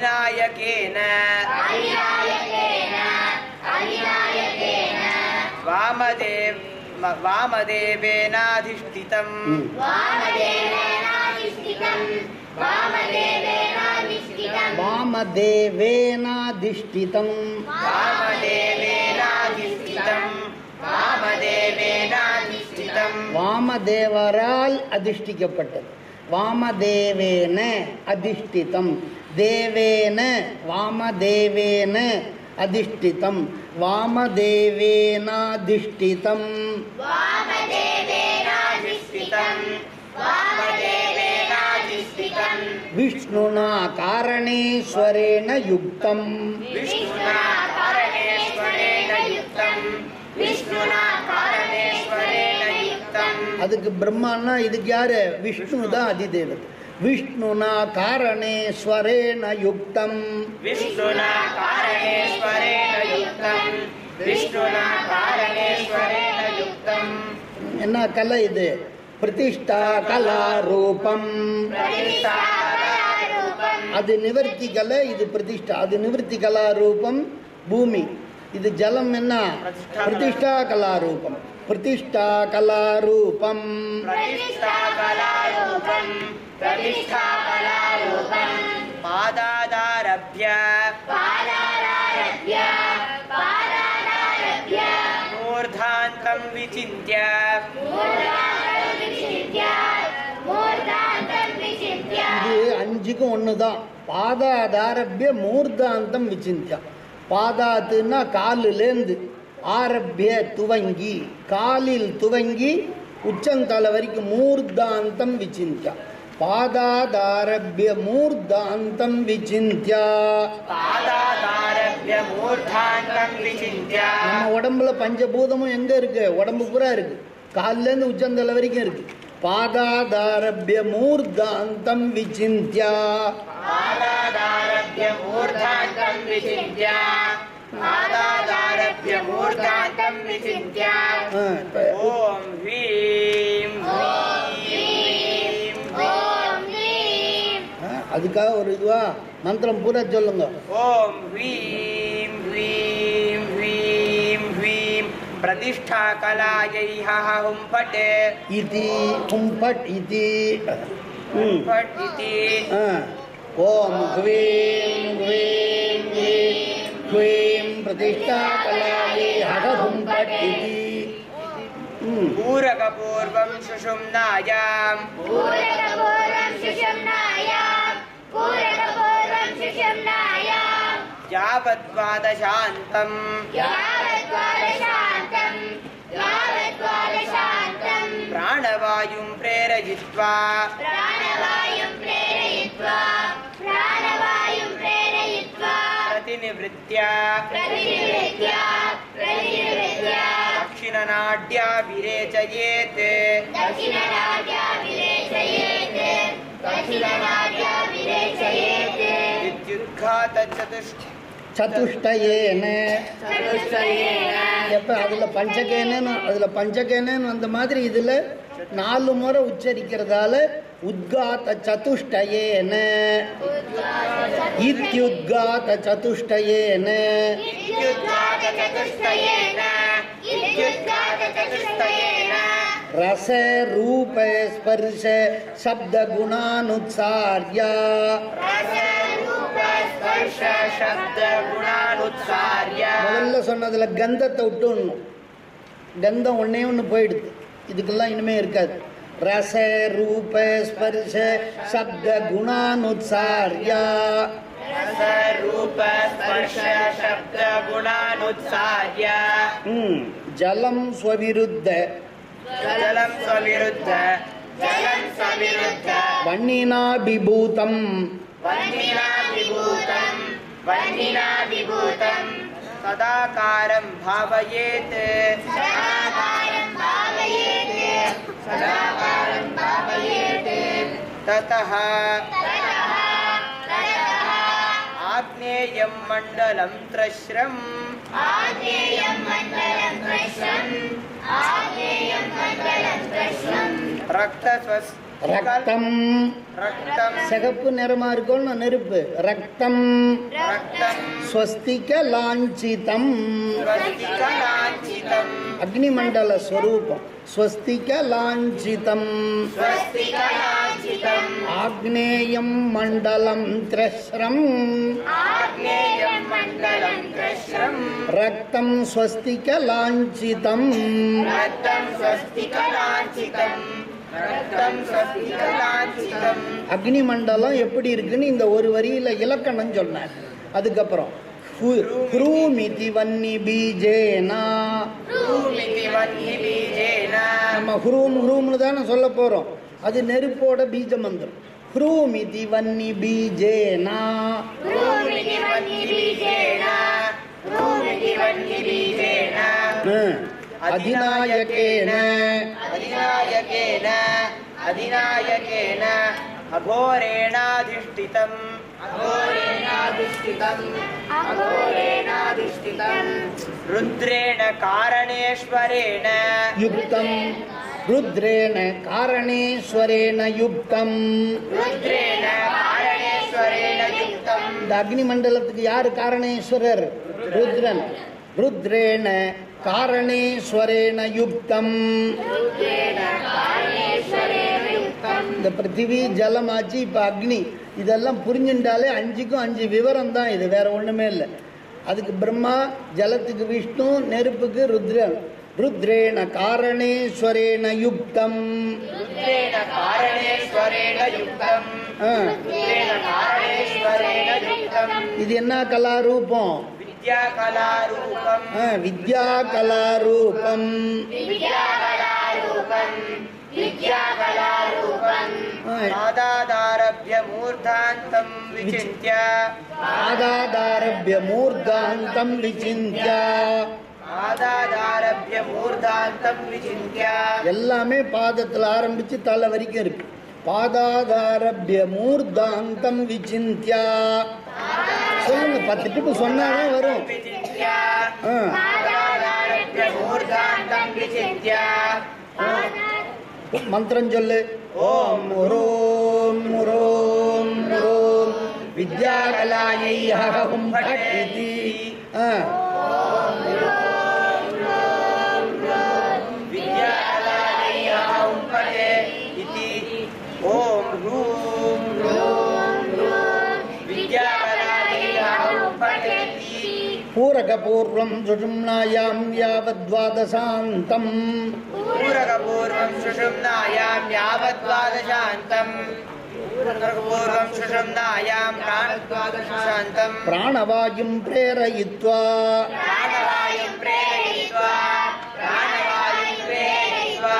आर्यबीजेन आर्यबीजेन अधिनायकेन अधिनायकेन अधिनायकेन वामदेव वामदेवेनाधिष्ठितम् ம். वामदेवेनाधिष्ठितम् वामदेवेनाधिष्ठितम् வாமதேவேனாதிஷ்டிதம் वामदेवेनाधिष्ठितम् वामदेवेनाधिष्ठितम् வாமதேவரால் அதிஷ்டிக்கப்பட்டது வாமதேவேன அதிஷ்டிதம் தேவேன வாமதேவேன அதிஷ்டிதம். வாமதேவேனாதிஷ்டிதம். விஷ்ணுனா காரணேஸ்வரேண யுக்தம். அதுக்கு பிரம்மானா இதுக்கு யாரு? விஷ்ணு தான் அதிதேவத்தை விஷ்ணுனா காரணேஸ்வரேண யுக்தம் विष्णुना कारणेश्वरेण युक्तम् विष्णुना कारणेश्वरेण युक्तम् என்ன கலை இது பிரதிஷ்டா கலா ரூபம் प्रतिष्ठाकलारूपम् அது நிவர்த்தி கலை இது பிரதிஷ்டா அது நிவர்த்தி கலா ரூபம் பூமி இது ஜலம் என்ன பிரதிஷ்டா கலா ரூபம் பிரதிஷ்டா கலாரூபம் प्रतिष्ठाकलारूपम् प्रतिष्ठाकलारूपम् पादादारभ्य पादादारभ्य पादादारभ्य मूर्धान्तं विचिन्त्य मूर्धान्तं विचिन्त्य मूर्धान्तं विचिन्त्य இது அஞ்சுக்கும் ஒன்று தான் பாதாதாரபிய மூர்தாந்தம் விசிந்தியா பாதாத்துன்னா காலிலேருந்து ஆரப்பிய துவங்கி காலில் துவங்கி உச்சந்தலை வரைக்கும் மூர்தாந்தம் விசிந்தியா. பாதாதாரபிய மூர்தாந்தம் விசிந்தியா. நம்ம உடம்புல பஞ்சபூதமும் எங்க இருக்கு? உடம்பு பூரா இருக்கு. காலிலேருந்து உச்சந்தலை வரைக்கும் இருக்கு. பாதாதாரபிய மூர்தாந்தம் விசிந்தியா. பாதாதாரபிய மூர்தாந்தம் விசிந்தியா. पादादारभ्य मूर्धान्तं विचिन्त्य ஆ, இப்ப ॐ ह्रीं ह्रीं ॐ ह्रीं ஆ, அதுக்காக ஒரு இதுவா மந்திரம் பூரா சொல்லுங்க ॐ ह्रीं ह्रीं ह्रीं ह्रीं प्रतिष्ठाकलायै हः हुं फट् इति हुं फट् इति हुं ம். फट् इति ஆ. ஓம் ह्वीं ह्वीं ह्रीं ह्वीं प्रतिष्ठाकलायै हठ हुं फट् इति पूरकपूर्वं सुषुम्नायां पूरकपूर्वं सुषुम्नायां पूरकपूर्वं सुषुम्नायां यावद्वादशान्तम्। यावद्वादशान्तं यावद्वादशान्तं प्राणवायुं प्रेरयित्वा। प्राणवायुं प्रेरयित्वा। प्रतिनिवृत्य प्रतिनिवृत्य प्रतिनिवृत्य दक्षिणनाड्या विरेचयेत् दक्षिणराजा विरेचयेत् दक्षिणराजा विरेचयेत् विद्युद्घातचतुष्ट சதுஷ்டயேன चतुष्टयेन எப்போ அதில் பஞ்சகேனன்னு அதில் பஞ்சகேனன்னு வந்த மாதிரி இதில் நாலு முறை உச்சரிக்கிறதால உத்காத சதுஷ்டயேன இத்யுத்காத சதுஷ்டயேன इत्युद्घातचतुष्टयेन इत्युद्घातचतुष्टयेन ரச ரூப ஸ்பர்ஷ சப்த குணானுசாரியா स्पर्श शब्दगुणानुत्सार्य முதல்ல சொன்னதுல கந்தத்தை விட்டுடணும் கந்தம் ஒண்ணே ஒன்று போயிடுது இதுக்கெல்லாம் இனிமே இருக்காது रसे रूपे स्पर्शे शब्दगुणानुत्सार्या जलं स्वविरुद्ध जलं स्वविरुद्ध जलं स्वविरुद्ध वह्निनाभिभूतं वह्निनाभिभूतं वह्निनाभिभूतं सदाकारं भावयेत् सदाकारं भावयेत् ततः आग्नेयं मण्डलं त्रश्रम् रक्तस्वस् ரத்தம். சிகப்பு நிறமா இருக்கும்னு நெருப்பு. ரத்தம். ஸ்வஸ்திக லாஞ்சிதம். அக்னிமண்டல ஸ்வரூபம். ஸ்வஸ்திக லாஞ்சிதம். ஆக்னேயம் மண்டலம் திரஸ்ரம். ரத்தம் ஸ்வஸ்திக லாஞ்சிதம். அக்னிமண்டலம் எப்படி இருக்குன்னு இந்த ஒரு வரியில் இலக்கணம் சொன்னார். அதுக்கப்புறம் ஹ்ரூமிதி வன்னி பீஜேனா. நம்ம ஹுரூம் ஹுரூம்னு தானே சொல்ல போகிறோம் அது நெருப்போட பீஜ மந்திரம் ஹ்ரூமிதி வன்னி பீஜேனா. அதிநாயகேன. अधिनायकेन अधिनायकेन अघोरेणाधिष्ठितम् अघोरेणाधिष्ठितम् अघोरेणाधिष्ठितम् रुद्रेण कारणेश्वरेण யுக்தம் ருத்ரேண காரணேஸ்வரேண யுக்தம் रुद्रेण कारणेश्वरेण युक्तम् இந்த அக்னி மண்டலத்துக்கு யார் காரணேஸ்வரர் ருத்ரன் ருத்ரேண காரணேஸ்வரேன யுக்தம். இந்த பிருத்திவி ஜலம் ஆச்சு இப்போ அக்னி இதெல்லாம் புரிஞ்சுட்டாலே அஞ்சுக்கும் அஞ்சு விவரம் தான் இது வேற ஒன்றுமே இல்லை. அதுக்கு பிரம்மா ஜலத்துக்கு விஷ்ணு நெருப்புக்கு ருத்ரன் ருத்ரேண காரணேஸ்வரேன யுக்தம். இது என்ன கலாரூபம்? विद्याकलारूपम् ஆ, வித்யா கலாரூபம் विद्याकलारूपम् विद्याकलारूपम् ஆ, पादादारभ्य मूर्धान्तम् विचिन्त्य ஆதாதாரபிய மூர்தாந்தம் விசிந்திய पादादारभ्य मूर्धान्तम् विचिन्त्य எல்லாமே பாதத்தில் ஆரம்பிச்சு தலை வரைக்கும் இருக்கு பாதாதாரபிய மூர்தாந்தம் விசிந்தியா சொல்லுங்க பத்து டிப்பு சொன்னாதான் வரும். மந்திரம் சொல்லு. ஓம் ஓம் ஓம் ஓம் வித்யாகலாயை ஹம் ஹட் இது ஆ ஊரகபூர்வம் சுஷும்னாயாம் யாவத்வாதசாந்தம் ஊரகபூர்வம் சுஷும்னாயாம் யாவத்வாதசாந்தம் பிராணவாயும் பிரேரயித்வா பிராணவாயும் பிரேரயித்வா பிராணவாயும் பிரேரயித்வா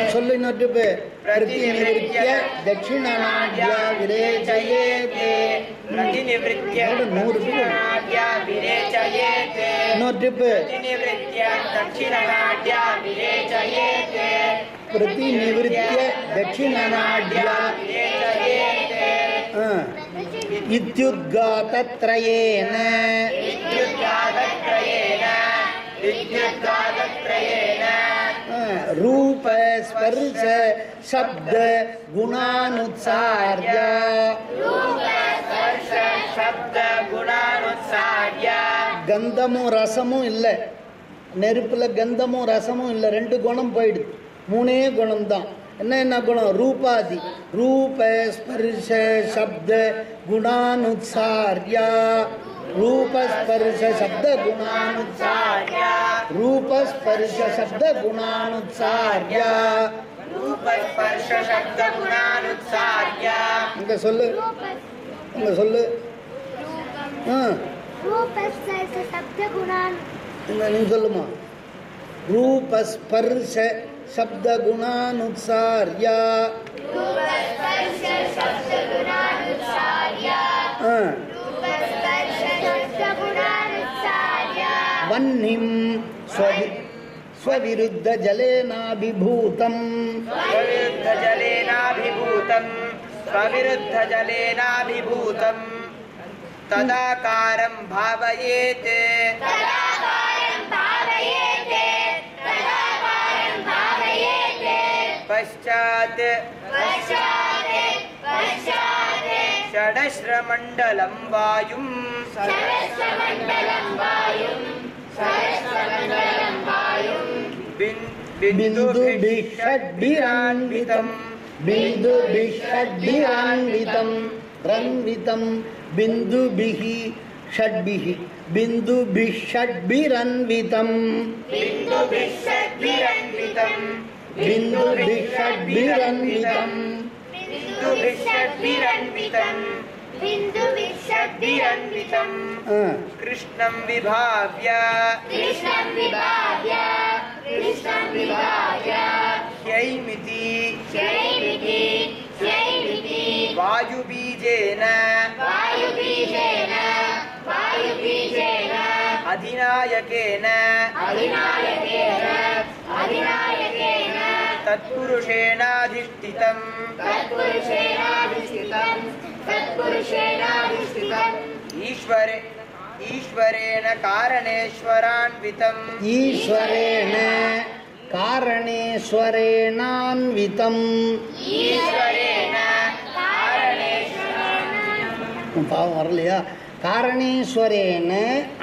சொல்லினொன்று ಪ್ರತಿನಿವೃತ್ಯ ದಕ್ಷಿಣನಾಡ್ಯ ವಿರೇಚಯೇತೆ ಪ್ರತಿನಿವೃತ್ಯ ದಕ್ಷಿಣನಾಡ್ಯ ವಿರೇಚಯೇತೆ ನೋಡ್ರಿಪ್ ಪ್ರತಿನಿವೃತ್ಯ ದಕ್ಷಿಣನಾಡ್ಯ ವಿರೇಚಯೇತೆ ಪ್ರತಿನಿವೃತ್ಯ ದಕ್ಷಿಣನಾಡ್ಯ ವಿರೇಚಯೇತೆ ಇತ್ಯುದ್ಗಾತತ್ರಯೇನ ಇತ್ಯುದ್ಗಾತತ್ರಯೇನ ಇತ್ಯುದ್ಗಾತತ್ರಯೇನ रूप स्पर्श शब्द गुणानुत्सार्य स्पर्श शब्द गुणानुसार्य கந்தமும் ரசமும் இல்லை நெருப்பில் கந்தமும் ரசமும் இல்லை ரெண்டு குணம் போயிடுது மூணே குணம் தான் என்ன என்ன குணம் ரூபாதி ரூப ஸ்பர்ஷ சப்த குணானுசாரியா ரூப ஸ்பர்ஷ சப்த குணானுசாரியா ரூப ஸ்பர்ஷ சப்த குணானுசாரியா रूपस्पर्श शब्द गुणानुसार्य இங்க சொல்லு இங்க சொல்லு ஆ रूपस्य शब्दगुणान् இந்த நீ சொல்லுமா ரூபஸ்பர்ஷ சப்த குணானுசாரியா ஆ. வன்னிம் ஸ்வவி- वह्निं स्ववि स्वविरुद्धजलेनाभिभूतम् स्वविरुद्धजलेनाभिभूतं। स्वविरुद्धजलेनाभिभूतं। तदाकारं भावयेत्। पश्चात् पश्चात् वायुम् बिन्- बिन्दुभिषड्भिरान्वितं। बिन्दुभिषड्भिरान्वितं रन्वितं। बिन्दुभिः षड्भिः बिन्दुभिः षड्भिरन्वितं बिन्दुभिषड्भिरन्वितम् बिन्दुभिः षड्भिरन्वितं बिन्दुभिषड्भिरन्वितम् बिन्दुभिषड्भिरन्वितम् ஆ. कृष्णं विभाव्य। कृष्णं विभाव्य। कृष्णं विभाव्य। ह्यैमिति जयमिति जयमिति वायुबीजेन। वायुबीजेन। वायुबीजेन। अधिनायकेन। अधिनायकेन। अधिनायकेन। तत्पुरुषेणाधिष्ठितम् तत्पुरुषेणाधिष्ठितं तत्पुरुषेणाधिष्ठितम् ईश्वरे ईश्वरेण कारणेश्वरान्वितम् ஈஸ்வரேன காரணேஸ்வரேனான்விதம் ईश्वरेण பாவம் வரலையா காரணேஸ்வரேன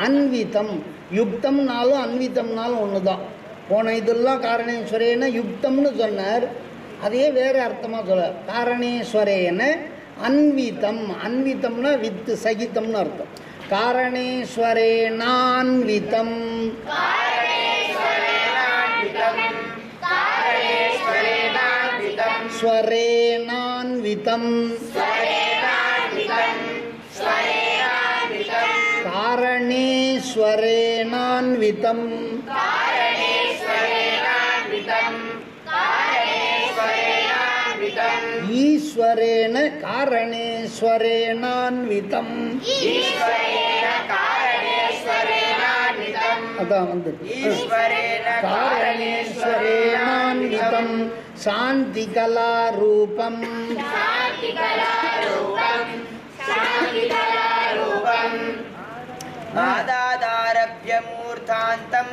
அன்விதம் யுக்தம்னாலும் அன்விதம்னாலும் ஒன்று தான் போன இதெல்லாம் காரணேஸ்வரேன்னு யுக்தம்னு சொன்னார். அதையே வேறு அர்த்தமாக சொல்லார் காரணேஸ்வரேன்னு அன்விதம். அன்விதம்னா வித்து சகிதம்னு அர்த்தம். காரணேஸ்வரேனான்விதம். ஸ்வரேனான்விதம். காரணேஸ்வரேனான்விதம். காரணேஸ்வரேனான்விதம் ஈஸ்வரேன காரணேஸ்வரேனான்விதம். அதான் வந்து. காரணேஸ்வரேனான்விதம். சாந்தி கலா ரூபம் பாதாதாரபிய மூர்த்தாந்தம்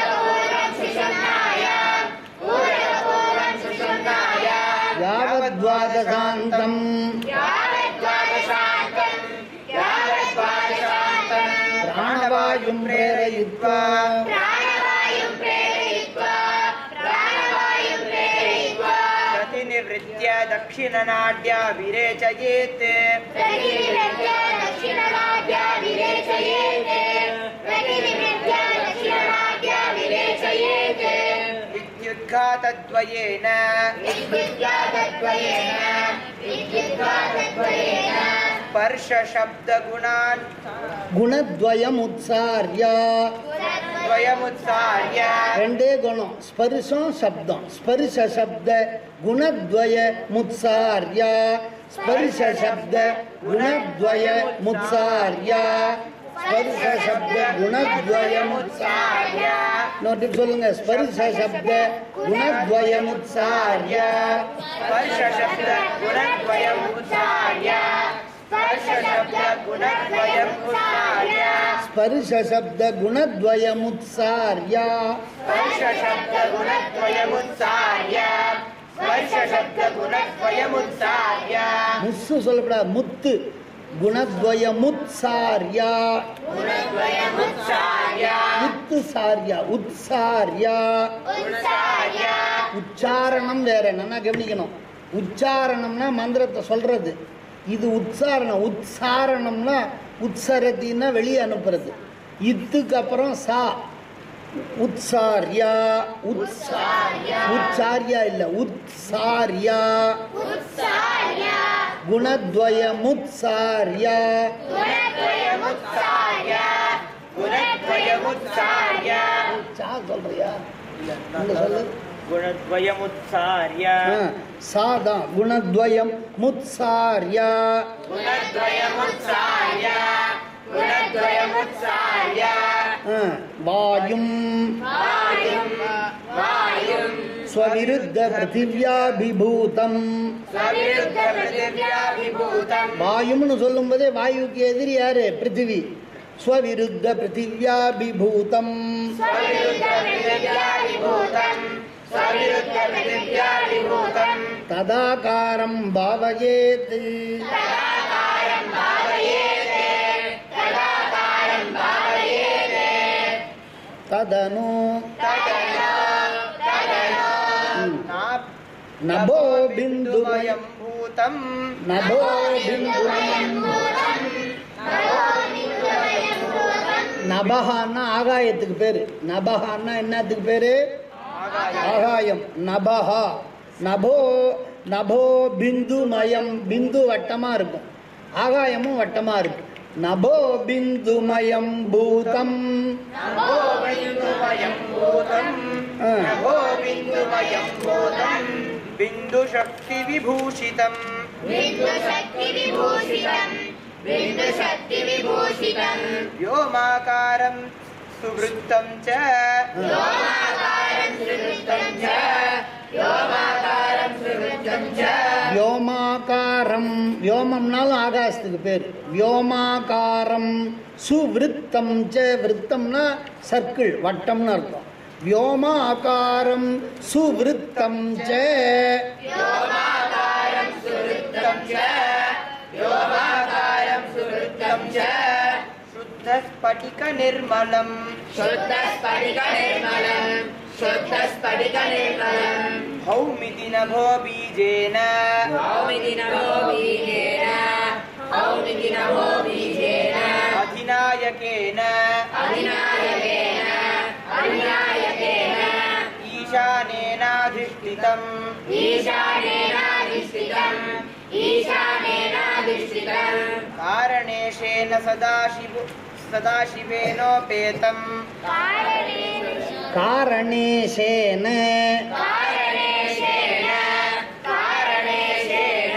द्वादशान्तम् प्राणवायुं प्रेरयित्वा। प्रतिनिवृत्य दक्षिणनाड्या विरेचयेत्। विद्युद्घातद्वयेन विद्युद्घातद्वयेन विद्युद्घातद्वयेन स्पर्शशब्दगुणान् குணத்வயம் உத்சாரியா द्वयमुत्सार्य ரெண்டே குணம் ஸ்பரிசம் சப்தம் ஸ்பரிச சப்த குணத்வய முத்சாரியா ஸ்பரிச சப்த குணத்வய முத்சாரியா ஸ்பரிச சப்த குணத்வய முத்சாரியா நோட்டி சொல்லுங்க ஸ்பரிச சப்த குணத்வய முத்சாரியா स्पर्शशब्दगुणद्वयमुत्सार्य स्पर्शशब्दगुणद्वयमुत्सार्य ஸ்பரிச சப்த குணத்வய முத்சாரியா स्पर्शशब्दगुणद्वयमुत्सार्य स्पर्शशब्दगुणद्वयमुत्सार्य முஸ்ஸு சொல்லப்படாது முத்து குணத்வய முத்சாரியா गुणद्वयमुत्सार्य முத்து குணத்வயமுத்சாரியா. உத்துசாரியா உத்சாரியா. உச்சாரணம் வேற என்னன்னா கவனிக்கணும். உச்சாரணம்னா மந்திரத்தை சொல்றது. இது உச்சாரணம் உத்சாரணம்னா உத்சரத்தின்னா வெளியே அனுப்புறது. இதுக்கு அப்புறம் சா. உத்சாரியா. உச்சாரியா இல்லை உத்சாரியா. குணத்வயமுத்சாரியா சொல்றியா? சொல்லு. குணத்வயமுத்சாரியா சா தான் குணத்வயம் முத்சாரியா குணத்வயமுத்சாரியா வாயும். ஸ்வவிருத்த பிருத்திவியாபிபூதம் स्वविरुद्धपृथिव्याभिभूतम् வாயும்னு சொல்லும்போதே வாயுக்கு எதிரி யாரு பிருத்திவி ஸ்வவிருத்த பிருத்திவியாபிபூதம் स्वविरुद्धपृथिव्याभिभूतम् स्वविरुद्धपृथिव्याभिभूतम् ததாகாரம் பாவயேத் ததனு நபோ பிந்துமயம் बिन्दुमयम् भूतम् நபோ பிந்துமயம் நபஹான்னா ஆகாயத்துக்கு பேரு நபஹான்னா என்னத்துக்கு பேரு ஆகாயம் நபஹா நபோ நபோ பிந்துமயம் பிந்து வட்டமாக இருக்கும் ஆகாயமும் வட்டமாக இருக்கு நபோ பிந்துமயம் பூதம் नभो बिन्दुमयं भूतम् ஆ. नभो बिन्दुमयं भूतम् बिन्दुशक्तिविभूषितम् बिन्दुशक्तिविभूषितम् बिन्दुशक्तिविभूषितम् व्योमाकारं सुवृत्तं च व्योमाकारं सुवृत्तं च व्योमाकारं सुवृत्तं च வியோமாகாரம் வியோமம்னாலும் ஆகாசத்துக்கு பேர் வியோமாகாரம் சுவிருத்தம் ச விருத்தம்னா சர்க்கிள் வட்டம்னு அர்த்தம் వ్యోమాకారం సువృత్తం చ. శుద్ధస్ఫటిక నిర్మలం శుద్ధస్ఫటిక నిర్మలం శుద్ధస్ఫటిక నిర్మలం హౌమితి నభో బీజేన హౌమితి నభో బీజేన హౌమితి నభో బీజేన అధినాయకేన. అధినాయకేన. ईशानेनाधिष्ठितम् ईशानेनाधिष्ठितम् ईशानेनाधिष्ठितम् कारणेशेन सदाशिव सदाशिवेनोपेतम् காரணேசேன कारणेशेन कारणेशेन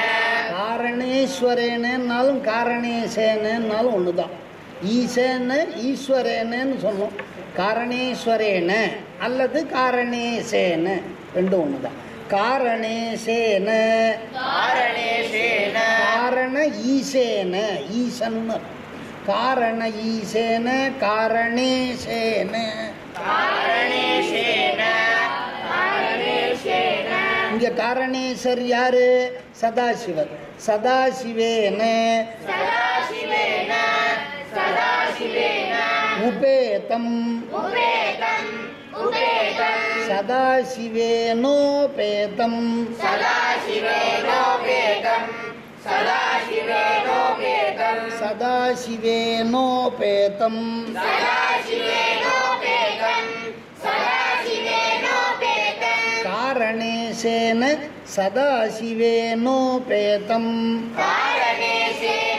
காரணேஸ்வரேனாலும் காரணேசேனாலும் ஒன்று தான் ஈசேன ஈஸ்வரேனன்னு சொன்னோம் காரணேஸ்வரேன அல்லது காரணேசேன? ரெண்டும் ஒன்று தான் காரணேசேன. காரண ஈசேன ஈசன்னு. காரண ஈசேன காரணேசேன. இங்க காரணேஸ்வர் யாரு? சதாசிவர். சதாசிவேன. उपेतम् सदाशिवेनोपेतम् सदाशिवेनोपेतम् कारणेशेन सदाशिवेनोपेतम् कारणेशेन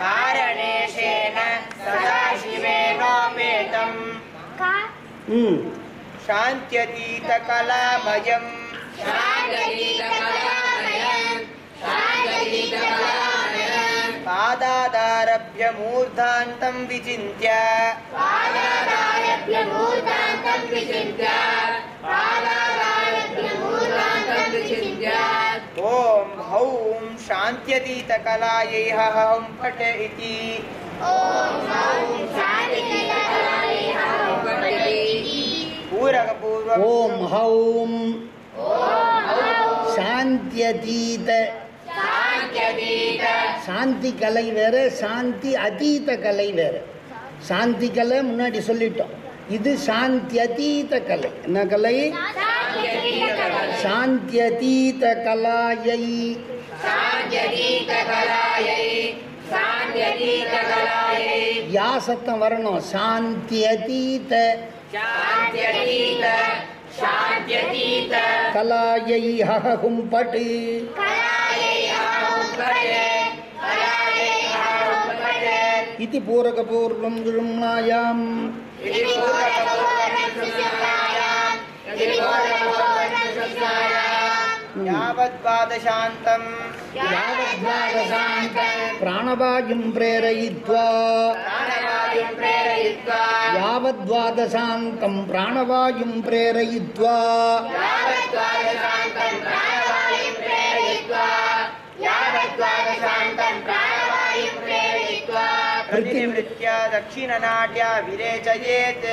कारणेशेन सदाशिवेनोपेतम् ம் शान्त्यतीतकलामयम् शान्तगीतकलामयम् शान्तगीतकलामयम् पादादारभ्य मूर्धान्तं विचिन्त्य पादादारभ्य मूर्धान्तं विचिन्त्य पादादारभ्य मूर्धान्तं विचिन्त्य ॐ हौं शान्त्यतीतकलायै हं पठ इति ॐ ॐ शान्तिकलायै हं पठति पूरकपूर्वम् ஓம் ஹௌம் ॐ சாந்தியதீத शान्त्यतीत சாந்தி கலை வேற சாந்தி அதீத கலை வேற சாந்தி கலை முன்னாடி சொல்லிட்டோம் இது சாந்தி அதீத கலை என்ன கலை சாந்தியதீதகலாயை. யா சத்தம் வரணும்? சாந்தியதீத. கலாயை ஹகும் பட்டு. இது பூரகபூர்வம் கிரும்ணாயாம் यावद्वादशान्तं प्राणवायुं प्रेरयित्वा यावद्वादशान्तं प्राणवायुं प्रेरयित्वा प्रतिनिवृत्य दक्षिणनाट्या विरेचयेत्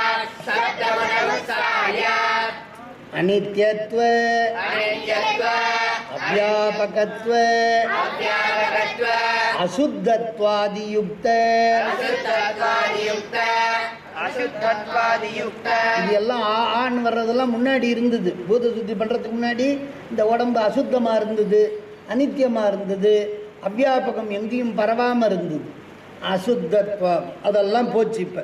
அனித்யத்வ அவ்யாபகத்வ அசுத்தத்வாதியுக்த. இது எல்லாம் ஆண் வர்றதெல்லாம் முன்னாடி இருந்தது. பூத சுத்தி பண்ணுறதுக்கு முன்னாடி இந்த உடம்பு அசுத்தமாக இருந்தது அனித்தியமாக இருந்தது அவ்யாபகம் எங்கேயும் பரவாமல் இருந்தது. அசுத்தத்வம் அதெல்லாம் போச்சு இப்போ.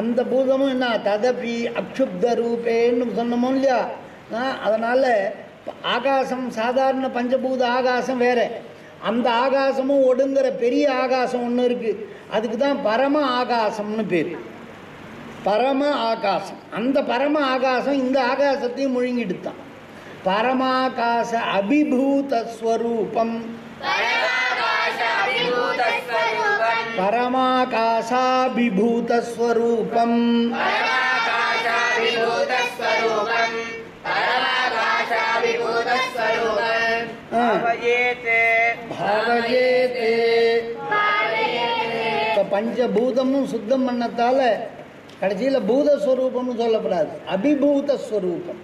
அந்த பூதமும் என்ன? ததபி அக்ஷுப்த ரூபேன்னு சொன்னோமோ இல்லையா அதனால் ஆகாசம் சாதாரண பஞ்சபூத ஆகாசம் வேறு. அந்த ஆகாசமும் ஒடுங்கிற பெரிய ஆகாசம் ஒன்று இருக்குது அதுக்கு தான் பரம ஆகாசம்னு பேர். பரம ஆகாசம். அந்த பரம ஆகாசம் இந்த ஆகாசத்தையும் முழுங்கிடுத்தான். பரமாகாச அபிபூத ஸ்வரூபம். परमाकाशाभिभूतस्वरूपम् பரமாகாசாபிபூதஸ்வரூபம் परमाकाशाभिभूतस्वरूपम् परमाकाशाभिभूतस्वरूपम् ஆ, அவயேதே பாவயேதே இப்போ பஞ்சபூதமும் சுத்தம் பண்ணத்தால கடைசியில் பூதஸ்வரூபம்னு சொல்லப்படாது அபிபூத ஸ்வரூபம்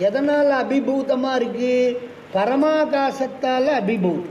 எதனால் அபிபூதமாக இருக்கு பரமாகாசத்தால் அபிபூதம்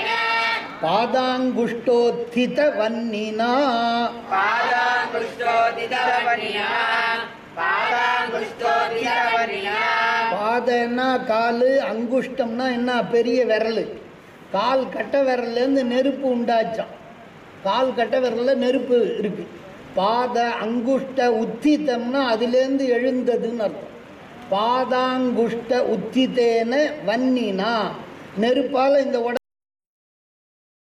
பாதாங்குஷ்டோத்தித வன்னினா பாதன்னா கால் அங்குஷ்டம்னா என்ன? பெரிய விரல். கால் கட்ட விரல்லேருந்து நெருப்பு உண்டாச்சான் கால் கட்ட விரலில் நெருப்பு இருக்குது பாத அங்குஷ்ட உத்தித்தம்னா அதுலேருந்து எழுந்ததுன்னு அர்த்தம். பாதாங்குஷ்ட உத்தித்தேன வன்னினா. நெருப்பால் இந்த உடம்பு